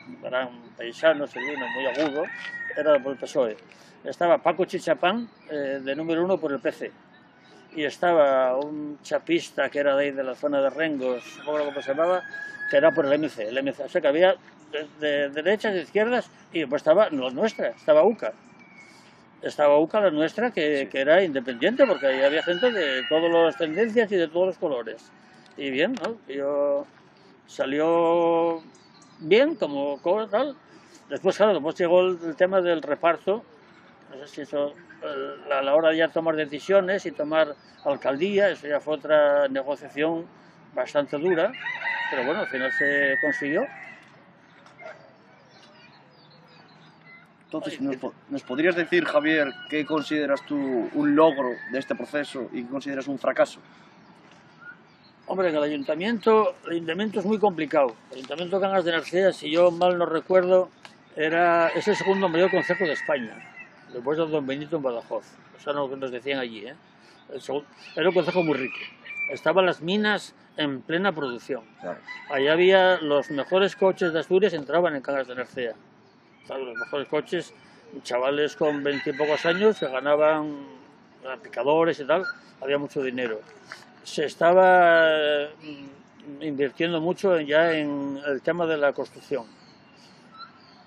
un gran paisano, Silvino, muy agudo, era por el PSOE. Estaba Paco Chichapán, eh, de número uno por el PC y estaba un chapista que era de ahí de la zona de Rengos, cómo se llamaba, que era por el MC. El MC. O sea que había de, de derechas, de izquierdas, y pues estaba la nuestra, estaba UCA. Estaba UCA la nuestra, que, que era independiente, porque ahí había gente de todas las tendencias y de todos los colores. Y bien, ¿no? Yo salió bien, como tal. Después, claro, después llegó el, tema del reparto, no sé si eso, eh, a la hora de ya tomar decisiones y tomar alcaldía, eso ya fue otra negociación bastante dura, pero bueno, al final se consiguió. Entonces, ¿nos, nos podrías decir, Javier, qué consideras tú un logro de este proceso y qué consideras un fracaso? Hombre, que el ayuntamiento, el ayuntamiento es muy complicado. El ayuntamiento de Cangas de Narcea, si yo mal no recuerdo, era, es el segundo mayor concejo de España, después de Don Benito en Badajoz. Eso es lo que nos decían allí. ¿eh? El era un concejo muy rico. Estaban las minas en plena producción. Claro. Allá había los mejores coches de Asturias, entraban en Cangas de. Claro, los mejores coches, chavales con veintipocos años que ganaban picadores y tal, había mucho dinero. Se estaba mm, invirtiendo mucho ya en el tema de la construcción.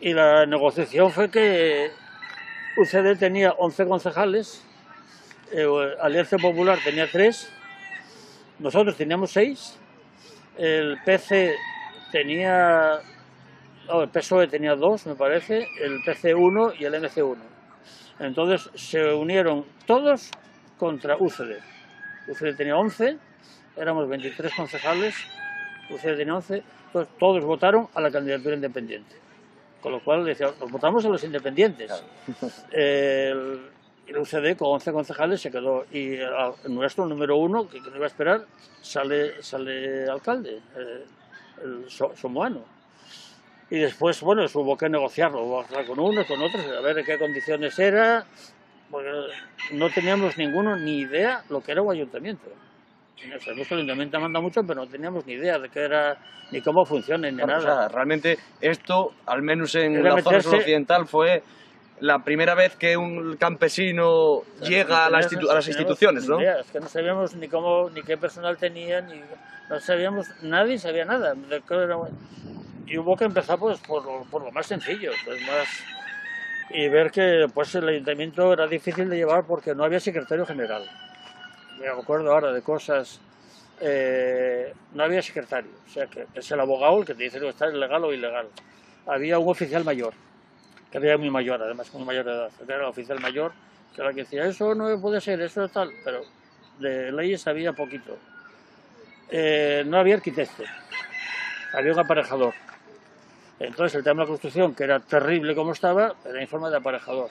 Y la negociación fue que UCD tenía 11 concejales, eh, Alianza Popular tenía 3, nosotros teníamos 6, el PC tenía no, el PSOE tenía dos, me parece, el PC1 y el MC1. Entonces se unieron todos contra UCD. UCD tenía 11, éramos 23 concejales, UCD tenía 11, entonces todos votaron a la candidatura independiente. Con lo cual decía, "Pues votamos a los independientes. El, el UCD con 11 concejales se quedó y nuestro número uno, que, que no iba a esperar, sale, sale alcalde, eh, el so- somoano. Y después, bueno, eso hubo que negociarlo, hubo que hablar con unos, con otros, a ver en qué condiciones era, porque no teníamos ninguno ni idea lo que era un ayuntamiento. Que el ayuntamiento manda mucho, pero no teníamos ni idea de qué era, ni cómo funciona, ni Claro, o nada. sea, realmente esto, al menos en Era la zona meterse- occidental, fue la primera vez que un campesino llega a, la a las instituciones, ¿no? idea, Es que no sabíamos ni cómo, ni qué personal tenía, ni no sabíamos, nadie sabía nada. de qué era- y hubo que empezar pues por, lo- por lo más sencillo, pues más y ver que pues el ayuntamiento era difícil de llevar porque no había secretario general. Me acuerdo ahora de cosas, eh, no había secretario, o sea que es el abogado el que te dice que está legal o ilegal. Había un oficial mayor, que era muy mayor, además muy mayor de edad, era el oficial mayor, que era el que decía, eso no puede ser, eso es tal, pero de leyes había poquito. Eh, no había arquitecto, había un aparejador. Entonces el tema de la construcción, que era terrible como estaba, era en forma de aparejador.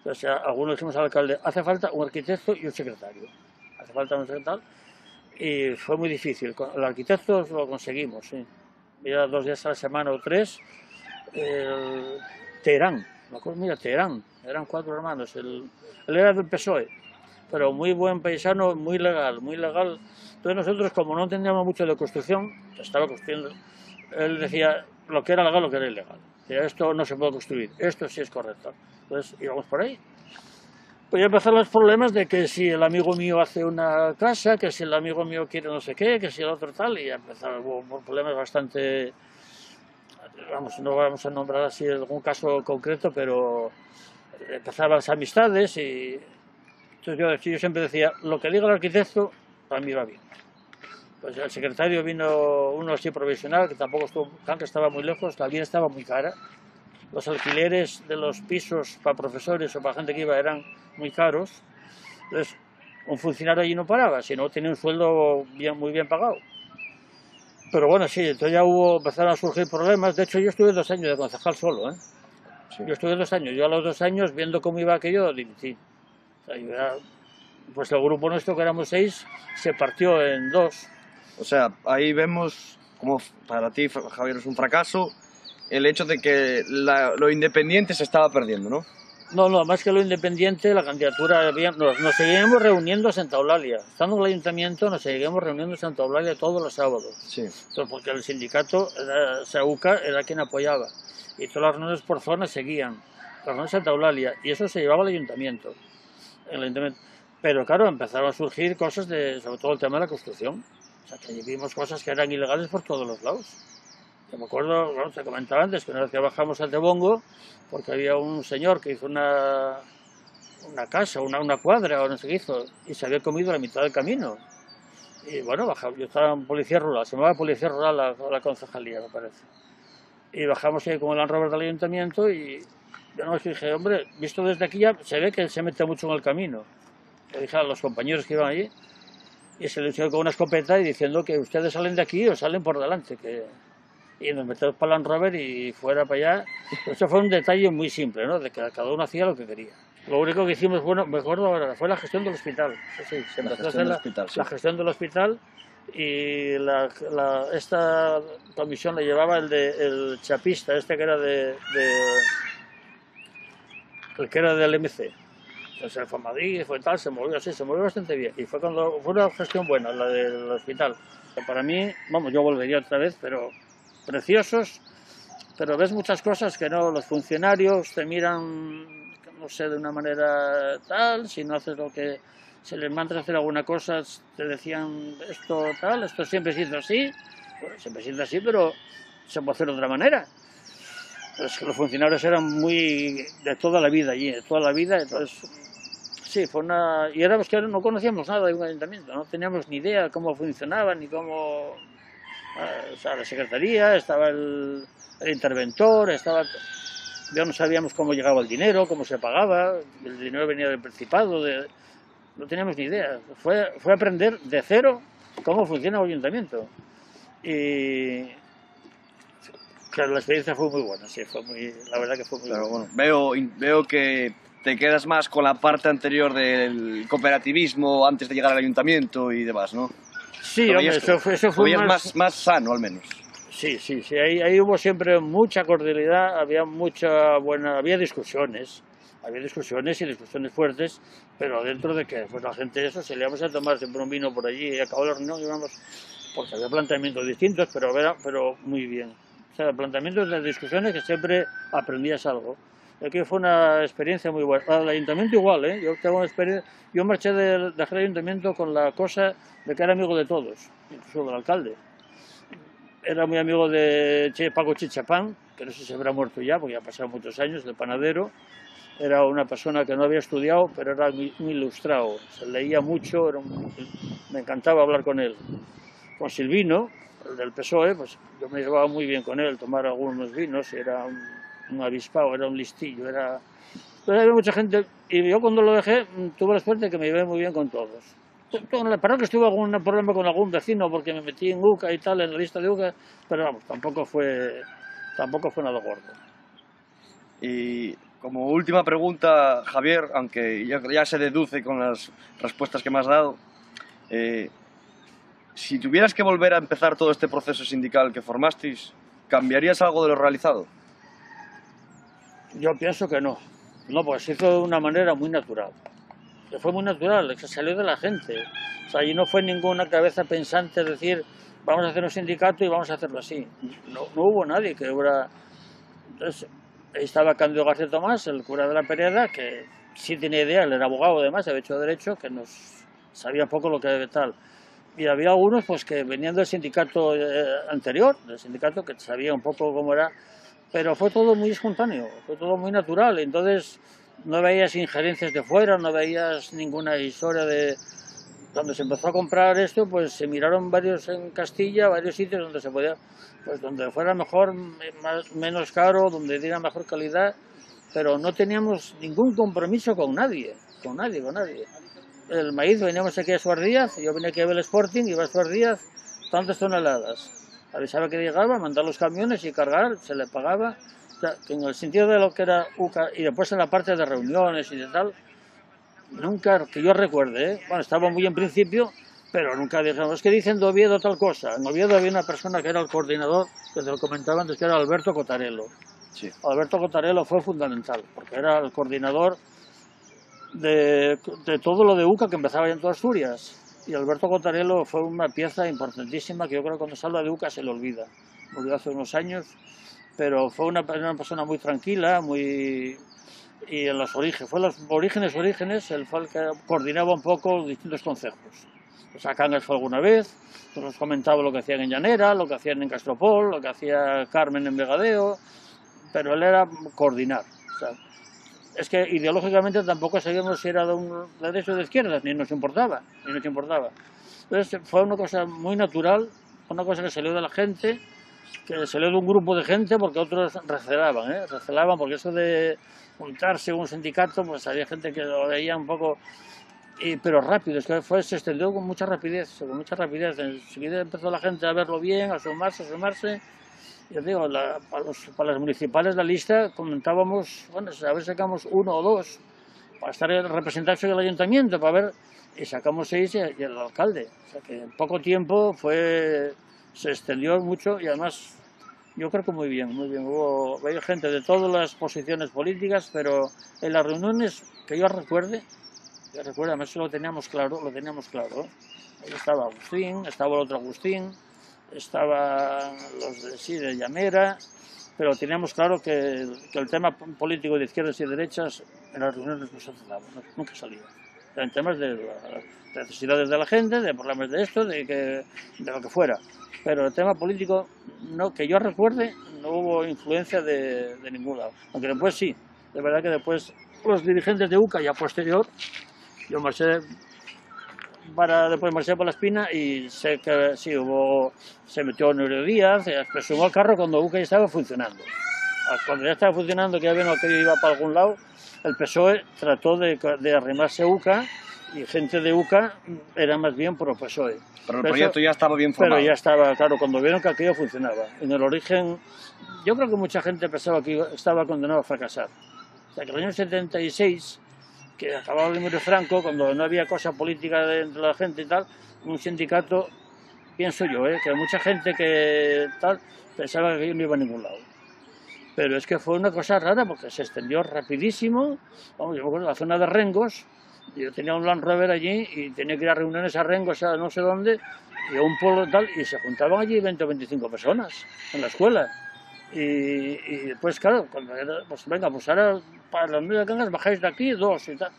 Entonces algunos dijimos al alcalde, hace falta un arquitecto y un secretario. Hace falta un secretario. Y fue muy difícil. El arquitecto lo conseguimos, sí. Mira, dos días a la semana o tres. El Teherán, me acuerdo, mira, Teherán, eran cuatro hermanos. Él era del PSOE, pero muy buen paisano, muy legal, muy legal. Entonces nosotros, como no entendíamos mucho de construcción, estaba construyendo, él decía lo que era legal, lo que era ilegal. Esto no se puede construir, esto sí es correcto. Entonces íbamos por ahí. Pues ya empezaron los problemas de que si el amigo mío hace una casa, que si el amigo mío quiere no sé qué, que si el otro tal, y ya empezaron problemas bastante vamos, no vamos a nombrar así algún caso concreto, pero empezaban las amistades y entonces yo, yo, siempre decía, lo que diga el arquitecto, para mí va bien. Pues el secretario vino uno así provisional, que tampoco estuvo, estaba muy lejos, la vida estaba muy cara. Los alquileres de los pisos para profesores o para gente que iba eran muy caros. Entonces, un funcionario allí no paraba, sino tenía un sueldo bien, muy bien pagado. Pero bueno, sí, entonces ya hubo, empezaron a surgir problemas. De hecho, yo estuve dos años de concejal solo, ¿eh? Yo estuve dos años. Yo a los dos años, viendo cómo iba aquello, dimití. O sea, pues el grupo nuestro, que éramos seis, se partió en dos. O sea, ahí vemos como para ti, Javier, es un fracaso el hecho de que lo independiente se estaba perdiendo, ¿no? No, no, más que lo independiente, la candidatura, nos, nos seguíamos reuniendo en Santa Eulalia. Estando en el ayuntamiento, nos seguíamos reuniendo en Santa Eulalia todos los sábados. Sí. Entonces, porque el sindicato, era, SAUCA, era quien apoyaba. Y todas las reuniones por zona seguían. Las reuniones en Santa Eulalia. Y eso se llevaba al ayuntamiento. El ayuntamiento. Pero claro, empezaron a surgir cosas de, sobre todo el tema de la construcción. Sea, que vimos cosas que eran ilegales por todos los lados. Yo me acuerdo, bueno, te comentaba antes, que una vez que bajamos al Tebongo, porque había un señor que hizo una, una casa, una, una cuadra o no sé qué hizo, y se había comido la mitad del camino. Y bueno, bajamos, yo estaba en Policía Rural, se llamaba Policía Rural la, la concejalía, me parece. Y bajamos ahí con el Land Rover del ayuntamiento y yo no dije, hombre, visto desde aquí ya se ve que se mete mucho en el camino. Le dije a los compañeros que iban allí, y se le hizo con una escopeta y diciendo que ustedes salen de aquí o salen por delante, que y nos metemos para Land Rover y fuera para allá. Eso fue un detalle muy simple, ¿no? De que cada uno hacía lo que quería. Lo único que hicimos, bueno, mejor ahora, fue la gestión del hospital. Sí, se empezó a hacer la, hospital, sí. la, gestión del hospital y la, la, esta comisión la llevaba el, de, el chapista, este que era de, de el que era del MC. Entonces fue a Madrid, fue tal, se movió así, se movió bastante bien. Y fue cuando fue una gestión buena, la del hospital. Para mí, vamos, yo volvería otra vez, pero preciosos, pero ves muchas cosas que no, los funcionarios te miran, no sé, de una manera tal, si no haces lo que se les manda hacer alguna cosa, te decían esto tal, esto siempre se hizo así, siempre se hizo así, pero se puede hacer de otra manera. Los funcionarios eran muy de toda la vida allí, de toda la vida, entonces sí, fue una... Y éramos que no conocíamos nada de un ayuntamiento, no teníamos ni idea cómo funcionaba, ni cómo o sea, la secretaría, estaba el, el, interventor, estaba... Ya no sabíamos cómo llegaba el dinero, cómo se pagaba, el dinero venía del Principado, de, no teníamos ni idea. Fue, fue aprender de cero cómo funciona el ayuntamiento. Y claro, la experiencia fue muy buena, sí, fue muy, la verdad que fue muy claro, buena. Bueno, veo, veo que te quedas más con la parte anterior del cooperativismo antes de llegar al ayuntamiento y demás, ¿no? Sí, hombre, eso fue, eso fue más... más... más sano al menos. Sí, sí, sí, ahí, ahí hubo siempre mucha cordialidad, había mucha buena, había discusiones, había discusiones y discusiones fuertes, pero dentro de que pues la gente eso, se le íbamos a tomar siempre un vino por allí y acabó la reunión íbamos, porque había planteamientos distintos, pero, era, pero muy bien. O sea, planteamientos de discusiones que siempre aprendías algo. Aquí fue una experiencia muy buena. Al ayuntamiento igual, ¿eh? Yo, tengo experiencia, yo marché del de ayuntamiento con la cosa de que era amigo de todos, incluso del alcalde. Era muy amigo de che, Paco Chichapán, que no sé si habrá muerto ya, porque ya pasado muchos años, de panadero. Era una persona que no había estudiado, pero era muy, ilustrado. Se leía mucho, me encantaba hablar con él. Con Silvino, el del PSOE, pues yo me llevaba muy bien con él, tomar algunos vinos, era un, un avispado, era un listillo, era... Pero había mucha gente, y yo cuando lo dejé tuve la suerte de que me llevé muy bien con todos. La que estuve algún problema con algún vecino porque me metí en UCA y tal, en la lista de UCA, pero vamos, tampoco fue, tampoco fue nada gordo. Y como última pregunta, Javier, aunque ya, ya se deduce con las respuestas que me has dado, eh, si tuvieras que volver a empezar todo este proceso sindical que formasteis, ¿cambiarías algo de lo realizado? Yo pienso que no. No, pues se hizo de una manera muy natural. Que fue muy natural, que salió de la gente. O sea, allí no fue ninguna cabeza pensante decir, vamos a hacer un sindicato y vamos a hacerlo así. No, no hubo nadie que hubiera... Entonces, ahí estaba Cándido García Tomás, el cura de la Pereda, que sí tenía idea, él era abogado además, había hecho derecho, que nos sabía poco lo que tal. Y había algunos pues que venían del sindicato eh, anterior, del sindicato que sabía un poco cómo era pero fue todo muy espontáneo, fue todo muy natural, entonces no veías injerencias de fuera, no veías ninguna historia de... Cuando se empezó a comprar esto, pues se miraron varios en Castilla, varios sitios donde se podía, pues donde fuera mejor, más, menos caro, donde diera mejor calidad, pero no teníamos ningún compromiso con nadie, con nadie, con nadie. El maíz veníamos aquí a Suárez Díaz, yo venía aquí a ver el Sporting, iba a Suárez Díaz, tantas toneladas avisaba que llegaba, mandar los camiones y cargar, se le pagaba. O sea, que en el sentido de lo que era UCA y después en la parte de reuniones y de tal, nunca, que yo recuerde, ¿eh? bueno, estaba muy en principio, pero nunca dijimos, es que dicen de Oviedo tal cosa. En Oviedo había una persona que era el coordinador, que te lo comentaba antes, que era Alberto Cotarello. Sí. Alberto Cotarello fue fundamental, porque era el coordinador de, de todo lo de UCA que empezaba ya en todas Asturias y Alberto Cotarello fue una pieza importantísima que yo creo que cuando se habla de UCA se le olvida. Murió hace unos años, pero fue una, una persona muy tranquila, muy y en los orígenes, fue los orígenes, orígenes, él fue el que coordinaba un poco los distintos consejos. Los Cangas fue alguna vez, nos comentaba lo que hacían en Llanera, lo que hacían en Castropol, lo que hacía Carmen en Vegadeo, pero él era coordinar. O sea, es que ideológicamente tampoco sabíamos si era de, un, de derecha o de izquierda, ni nos importaba, ni nos importaba. Entonces fue una cosa muy natural, una cosa que salió de la gente, que salió de un grupo de gente porque otros recelaban, ¿eh? recelaban porque eso de juntarse un sindicato, pues había gente que lo veía un poco, y, pero rápido, es que fue, se extendió con mucha rapidez, con mucha rapidez. Enseguida empezó la gente a verlo bien, a sumarse, a sumarse, yo digo, la, para, los, para, las municipales la lista comentábamos, bueno, a ver sacamos uno o dos para estar representados en el ayuntamiento, para ver, y sacamos seis y, el alcalde. O sea que en poco tiempo fue, se extendió mucho y además yo creo que muy bien, muy bien. Hubo, había gente de todas las posiciones políticas, pero en las reuniones que yo recuerde, yo recuerdo, además lo teníamos claro, lo teníamos claro. Ahí estaba Agustín, estaba el otro Agustín, estaban los de, sí, de Llamera, pero teníamos claro que, que, el tema político de izquierdas y derechas en las reuniones no se trataba, nunca salía. En temas de las necesidades de la gente, de problemas de esto, de, que, de lo que fuera. Pero el tema político, no, que yo recuerde, no hubo influencia de, de ningún lado. Aunque después sí, de verdad que después los dirigentes de UCA ya posterior, yo marché para después marché por la espina y sé que sí, hubo, se metió Neuro Díaz, se sumó al carro cuando UCA ya estaba funcionando. Cuando ya estaba funcionando, que ya vino que iba para algún lado, el PSOE trató de, de arrimarse a UCA y gente de UCA era más bien pro PSOE. Pero el proyecto ya estaba bien formado. Pero ya estaba, claro, cuando vieron que aquello funcionaba. En el origen, yo creo que mucha gente pensaba que estaba condenado a fracasar. O sea, que el año 76 que acababa el número Franco, cuando no había cosa política entre la gente y tal, un sindicato, pienso yo, ¿eh? que mucha gente que tal pensaba que yo no iba a ningún lado. Pero es que fue una cosa rara porque se extendió rapidísimo. Vamos, yo me acuerdo, la zona de Rengos, yo tenía un Land Rover allí y tenía que ir a reuniones a Rengos, a no sé dónde, y a un pueblo tal, y se juntaban allí 20 o 25 personas en la escuela. Y, y después, claro, cuando era, pues venga, pues ahora para las nueve cangas bajáis de aquí dos y tal.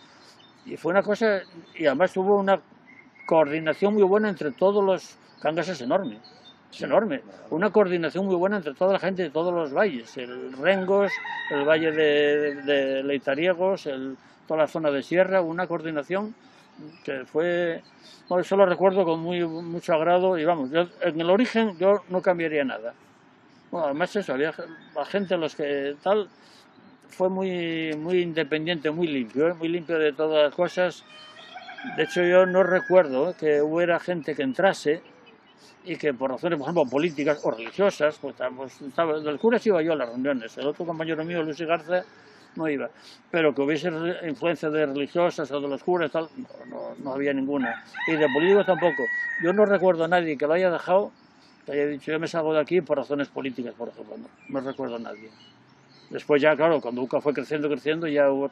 Y fue una cosa, y además hubo una coordinación muy buena entre todos los cangas, es enorme, es enorme. Una coordinación muy buena entre toda la gente de todos los valles, el Rengos, el valle de, Leitariegos, el, toda la zona de Sierra, una coordinación que fue, bueno, eso lo recuerdo con muy, mucho agrado y vamos, yo, en el origen yo no cambiaría nada. Bueno, además eso, había gente a los que tal, fue muy, muy independiente, muy limpio, ¿eh? muy limpio de todas las cosas. De hecho, yo no recuerdo que hubiera gente que entrase y que por razones, por ejemplo, políticas o religiosas, pues, pues estaba, del cura sí iba yo a las reuniones, el otro compañero mío, Luis Garza, no iba, pero que hubiese influencia de religiosas o de los curas, tal, no, no, había ninguna, y de políticos tampoco. Yo no recuerdo a nadie que lo haya dejado, que haya dicho, yo me salgo de aquí por razones políticas, por ejemplo, no, recuerdo a nadie. Después ya, claro, cuando UCA fue creciendo, creciendo, ya hubo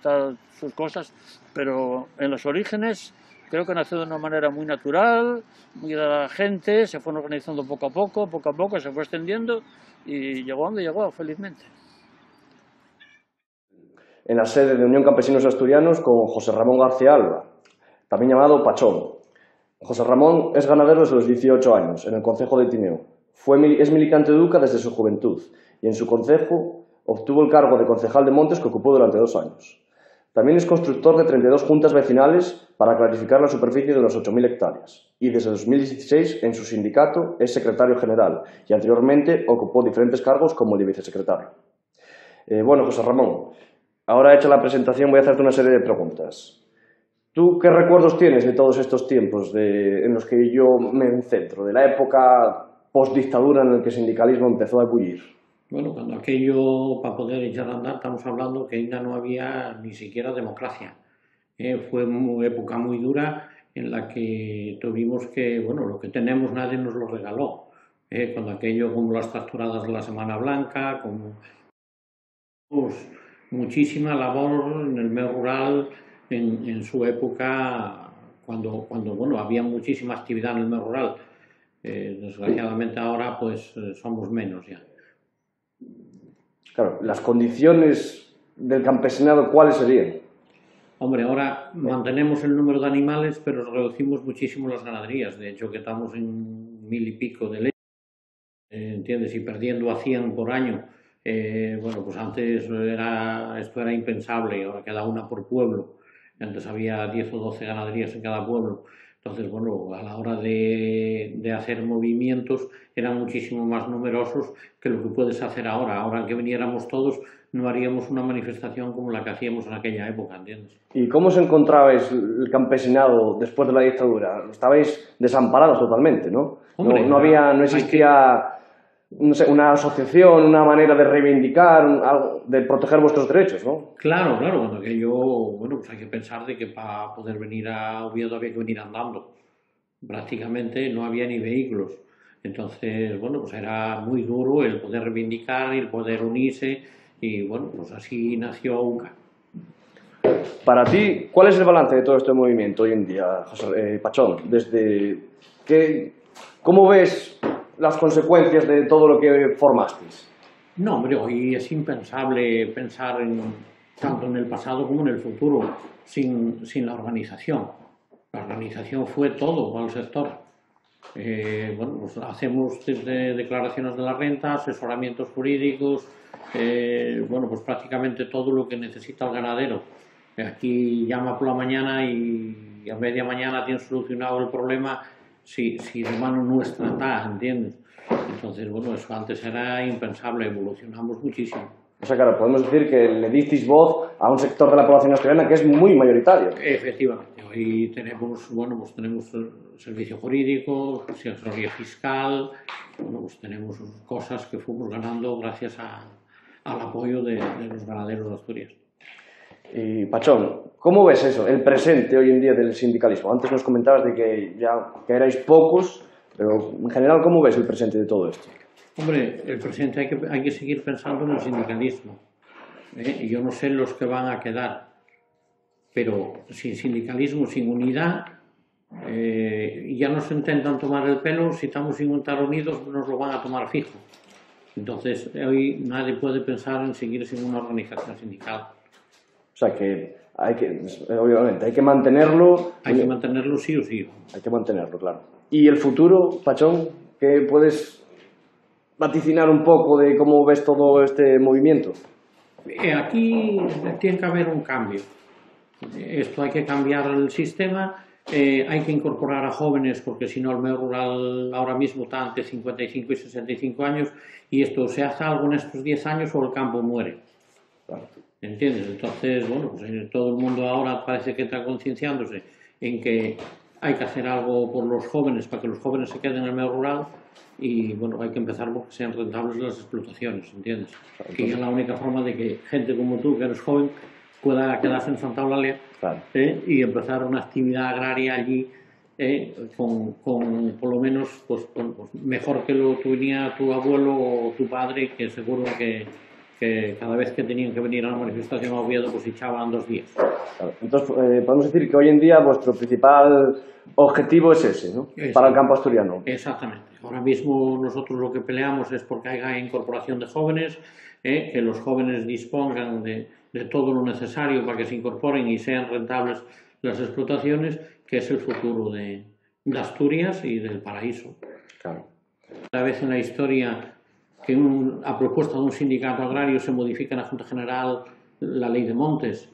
sus cosas, pero en los orígenes creo que nació de una manera muy natural, muy de la gente, se fueron organizando poco a poco, poco a poco, se fue extendiendo y llegó donde llegó, felizmente. En la sede de Unión Campesinos Asturianos con José Ramón García Alba, también llamado Pachón. José Ramón es ganadero desde los 18 años en el Concejo de Tineo. Fue, es militante de Duca desde su juventud y en su concejo obtuvo el cargo de concejal de Montes que ocupó durante dos años. También es constructor de 32 juntas vecinales para clarificar la superficie de unas 8.000 hectáreas y desde 2016 en su sindicato es secretario general y anteriormente ocupó diferentes cargos como el de vicesecretario. Eh, bueno, José Ramón, ahora hecha la presentación voy a hacerte una serie de preguntas. ¿Tú qué recuerdos tienes de todos estos tiempos de, en los que yo me centro, de la época post-dictadura en la que el sindicalismo empezó a ebullir? Bueno, cuando aquello, para poder echar a andar, estamos hablando que ainda no había ni siquiera democracia. Eh, fue una época muy dura en la que tuvimos que, bueno, lo que tenemos nadie nos lo regaló. Eh, cuando aquello, como las capturadas de la Semana Blanca, como pues, muchísima labor en el medio rural en, en, su época, cuando, cuando bueno, había muchísima actividad en el medio rural. Eh, desgraciadamente ahora pues somos menos ya. Claro, las condiciones del campesinado, ¿cuáles serían? Hombre, ahora mantenemos el número de animales, pero reducimos muchísimo las ganaderías. De hecho, que estamos en mil y pico de leche, eh, ¿entiendes? Y perdiendo a 100 por año. Eh, bueno, pues antes era, esto era impensable, ahora queda una por pueblo. Antes había 10 o 12 ganaderías en cada pueblo. Entonces, bueno, a la hora de, de, hacer movimientos eran muchísimo más numerosos que lo que puedes hacer ahora. Ahora que viniéramos todos, no haríamos una manifestación como la que hacíamos en aquella época, ¿entiendes? ¿Y cómo se encontrabais el campesinado después de la dictadura? Estabais desamparados totalmente, ¿no? Hombre, no, no, había, no existía no sé, una asociación, una manera de reivindicar, algo, de proteger vuestros derechos, ¿no? Claro, claro, cuando aquello, bueno, pues hay que pensar de que para poder venir a Oviedo había que venir andando. Prácticamente no había ni vehículos. Entonces, bueno, pues era muy duro el poder reivindicar y el poder unirse y, bueno, pues así nació UCA. Para ti, ¿cuál es el balance de todo este movimiento hoy en día, José, eh, Pachón? Desde qué, ¿Cómo ves las consecuencias de todo lo que formasteis? No, hombre, hoy es impensable pensar en, tanto en el pasado como en el futuro sin, sin la organización. La organización fue todo para el sector. Eh, bueno, pues hacemos desde declaraciones de la renta, asesoramientos jurídicos, eh, bueno, pues prácticamente todo lo que necesita el ganadero. Aquí llama por la mañana y a media mañana tiene solucionado el problema si, si de mano nuestra está, ¿entiendes? Entonces, bueno, eso antes era impensable, evolucionamos muchísimo. O sea, claro, podemos decir que le disteis voz a un sector de la población asturiana que es muy mayoritario. Efectivamente. Hoy tenemos, bueno, pues tenemos servicio jurídico, asesoría fiscal, bueno, pues tenemos cosas que fuimos ganando gracias a, al apoyo de, de los ganaderos de Asturias. Y Pachón, ¿cómo ves eso, el presente hoy en día del sindicalismo? Antes nos comentabas de que ya que erais pocos, pero en general, ¿cómo ves el presente de todo esto? Hombre, el presente hay que, hay que seguir pensando en el sindicalismo. ¿eh? Yo no sé los que van a quedar, pero sin sindicalismo, sin unidad, eh, ya nos intentan tomar el pelo, si estamos sin estar unidos nos lo van a tomar fijo. Entonces, hoy nadie puede pensar en seguir sin una organización sindical. O sea que hay que, obviamente, hay que mantenerlo. Hay que mantenerlo sí o sí. Hay que mantenerlo, claro. ¿Y el futuro, Pachón? ¿Qué puedes vaticinar un poco de cómo ves todo este movimiento? Eh, aquí tiene que haber un cambio. Esto hay que cambiar el sistema, eh, hay que incorporar a jóvenes porque si no el medio rural ahora mismo está entre 55 y 65 años y esto se hace algo en estos 10 años o el campo muere. Claro. ¿Entiendes? Entonces, bueno, pues todo el mundo ahora parece que está concienciándose en que hay que hacer algo por los jóvenes para que los jóvenes se queden en el medio rural y bueno, hay que empezar porque sean rentables las explotaciones, ¿entiendes? Que es la única forma de que gente como tú, que eres joven, pueda quedarse en Santa Eulalia Claro. ¿eh? y empezar una actividad agraria allí ¿eh? con, con, por lo menos pues, con- pues, mejor que lo tenía tu abuelo o tu padre, que seguro que, que cada vez que tenían que venir a la manifestación a Oviedo pues echaban dos días. Claro. Entonces, eh, podemos decir que hoy en día vuestro principal objetivo es ese, ¿no? Para el campo asturiano. Exactamente. Ahora mismo nosotros lo que peleamos es porque haya incorporación de jóvenes, ¿eh? que los jóvenes dispongan de, de todo lo necesario para que se incorporen y sean rentables las explotaciones, que es el futuro de, de Asturias y del paraíso. Claro. Una vez en la historia que un- a propuesta de un sindicato agrario se modifica en la Junta General la ley de montes,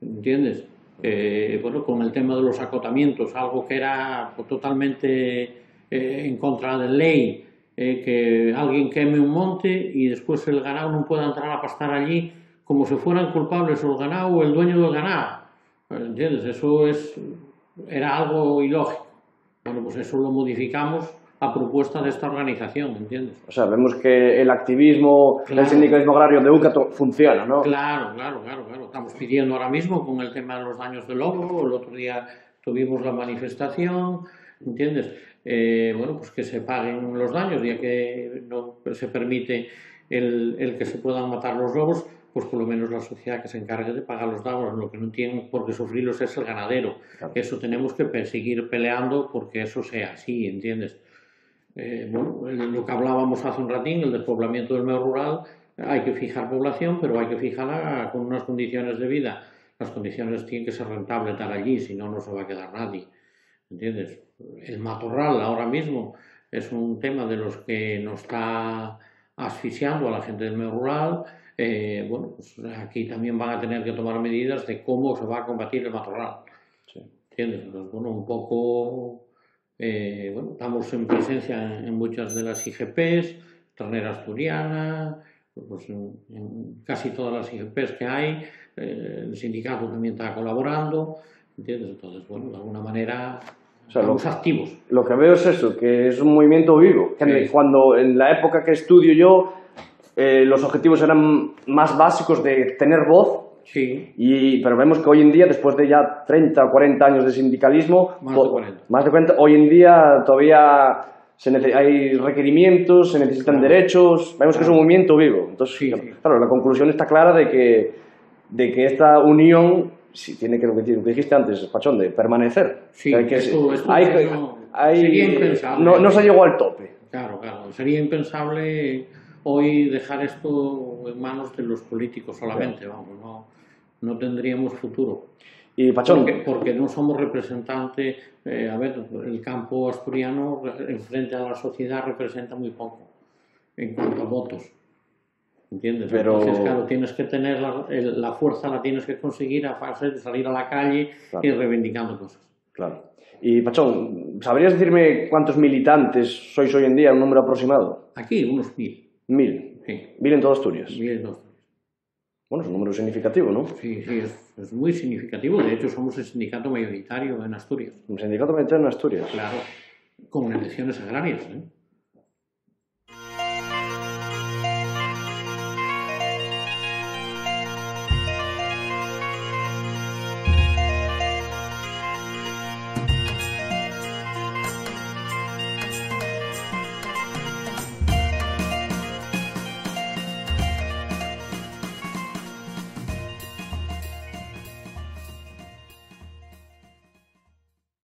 ¿entiendes? Eh, bueno, con el tema de los acotamientos, algo que era pues, totalmente eh, en contra de ley, eh, que alguien queme un monte y después el ganado no pueda entrar a pastar allí como si fueran culpables el ganado o el dueño del ganado. ¿Entiendes? Eso es, era algo ilógico. Bueno, pues eso lo modificamos a propuesta de esta organización, ¿entiendes? O sea, vemos que el activismo, Claro. el sindicalismo agrario de UCA to- funciona, ¿no? Claro, claro, claro, claro. Estamos pidiendo ahora mismo con el tema de los daños del lobo. El otro día tuvimos la manifestación, ¿entiendes? Eh, bueno, pues que se paguen los daños, ya que no se permite el, el que se puedan matar los lobos, pues por lo menos la sociedad que se encargue de pagar los daños. Lo que no tienen por qué sufrirlos es el ganadero. Claro. Eso tenemos que seguir peleando porque eso sea así, ¿entiendes? Eh, bueno, el- lo que hablábamos hace un ratín, el despoblamiento del medio rural, hay que fijar población, pero hay que fijarla con unas condiciones de vida. Las condiciones tienen que ser rentables estar allí, si no, no se va a quedar nadie. ¿Entiendes? El matorral ahora mismo es un tema de los que nos está asfixiando a la gente del medio rural. Eh, bueno, pues aquí también van a tener que tomar medidas de cómo se va a combatir el matorral. Sí. ¿Entiendes? Entonces, bueno, un poco eh, bueno, estamos en presencia en muchas de las IGPs, Ternera Asturiana, pues en, en casi todas las IGPs que hay, eh, el sindicato también está colaborando, ¿entiendes? Entonces, bueno, de alguna manera O sea, lo- estamos activos. Lo que veo es eso, que es un movimiento vivo. Que Sí. Cuando en la época que estudio yo, eh, los objetivos eran más básicos de tener voz, Sí, y, pero vemos que hoy en día, después de ya 30 o 40 años de sindicalismo, Más de 40. más de 40, hoy en día todavía se hay requerimientos, se necesitan Claro. derechos, vemos que es un movimiento vivo. Entonces, Sí, claro, sí. claro, la conclusión está clara de que, de que esta unión si tiene que, lo que, dijiste antes, Pachón, de permanecer. Sí, Que hay que- esto- esto hay- no- hay- sería impensable. no, no se llegó al tope. claro, claro. Sería impensable hoy dejar esto en manos de los políticos solamente, vamos, no, no tendríamos futuro. Y Pachón, Porque, porque no somos representantes, eh, a ver, el campo asturiano en frente a la sociedad representa muy poco en cuanto a votos. ¿Entiendes? Pero- Entonces, claro, tienes que tener la, fuerza, la tienes que conseguir a fase de salir a la calle Claro. y reivindicando cosas. claro. Y Pachón, ¿sabrías decirme cuántos militantes sois hoy en día, un número aproximado? Aquí, unos mil. Mil. Sí, Mil en toda Asturias. mil dos. Bueno, es un número significativo, ¿no? Sí, sí, es, es muy significativo. De hecho, somos el sindicato mayoritario en Asturias. Un sindicato militar en Asturias. Claro, con elecciones agrarias. ¿eh?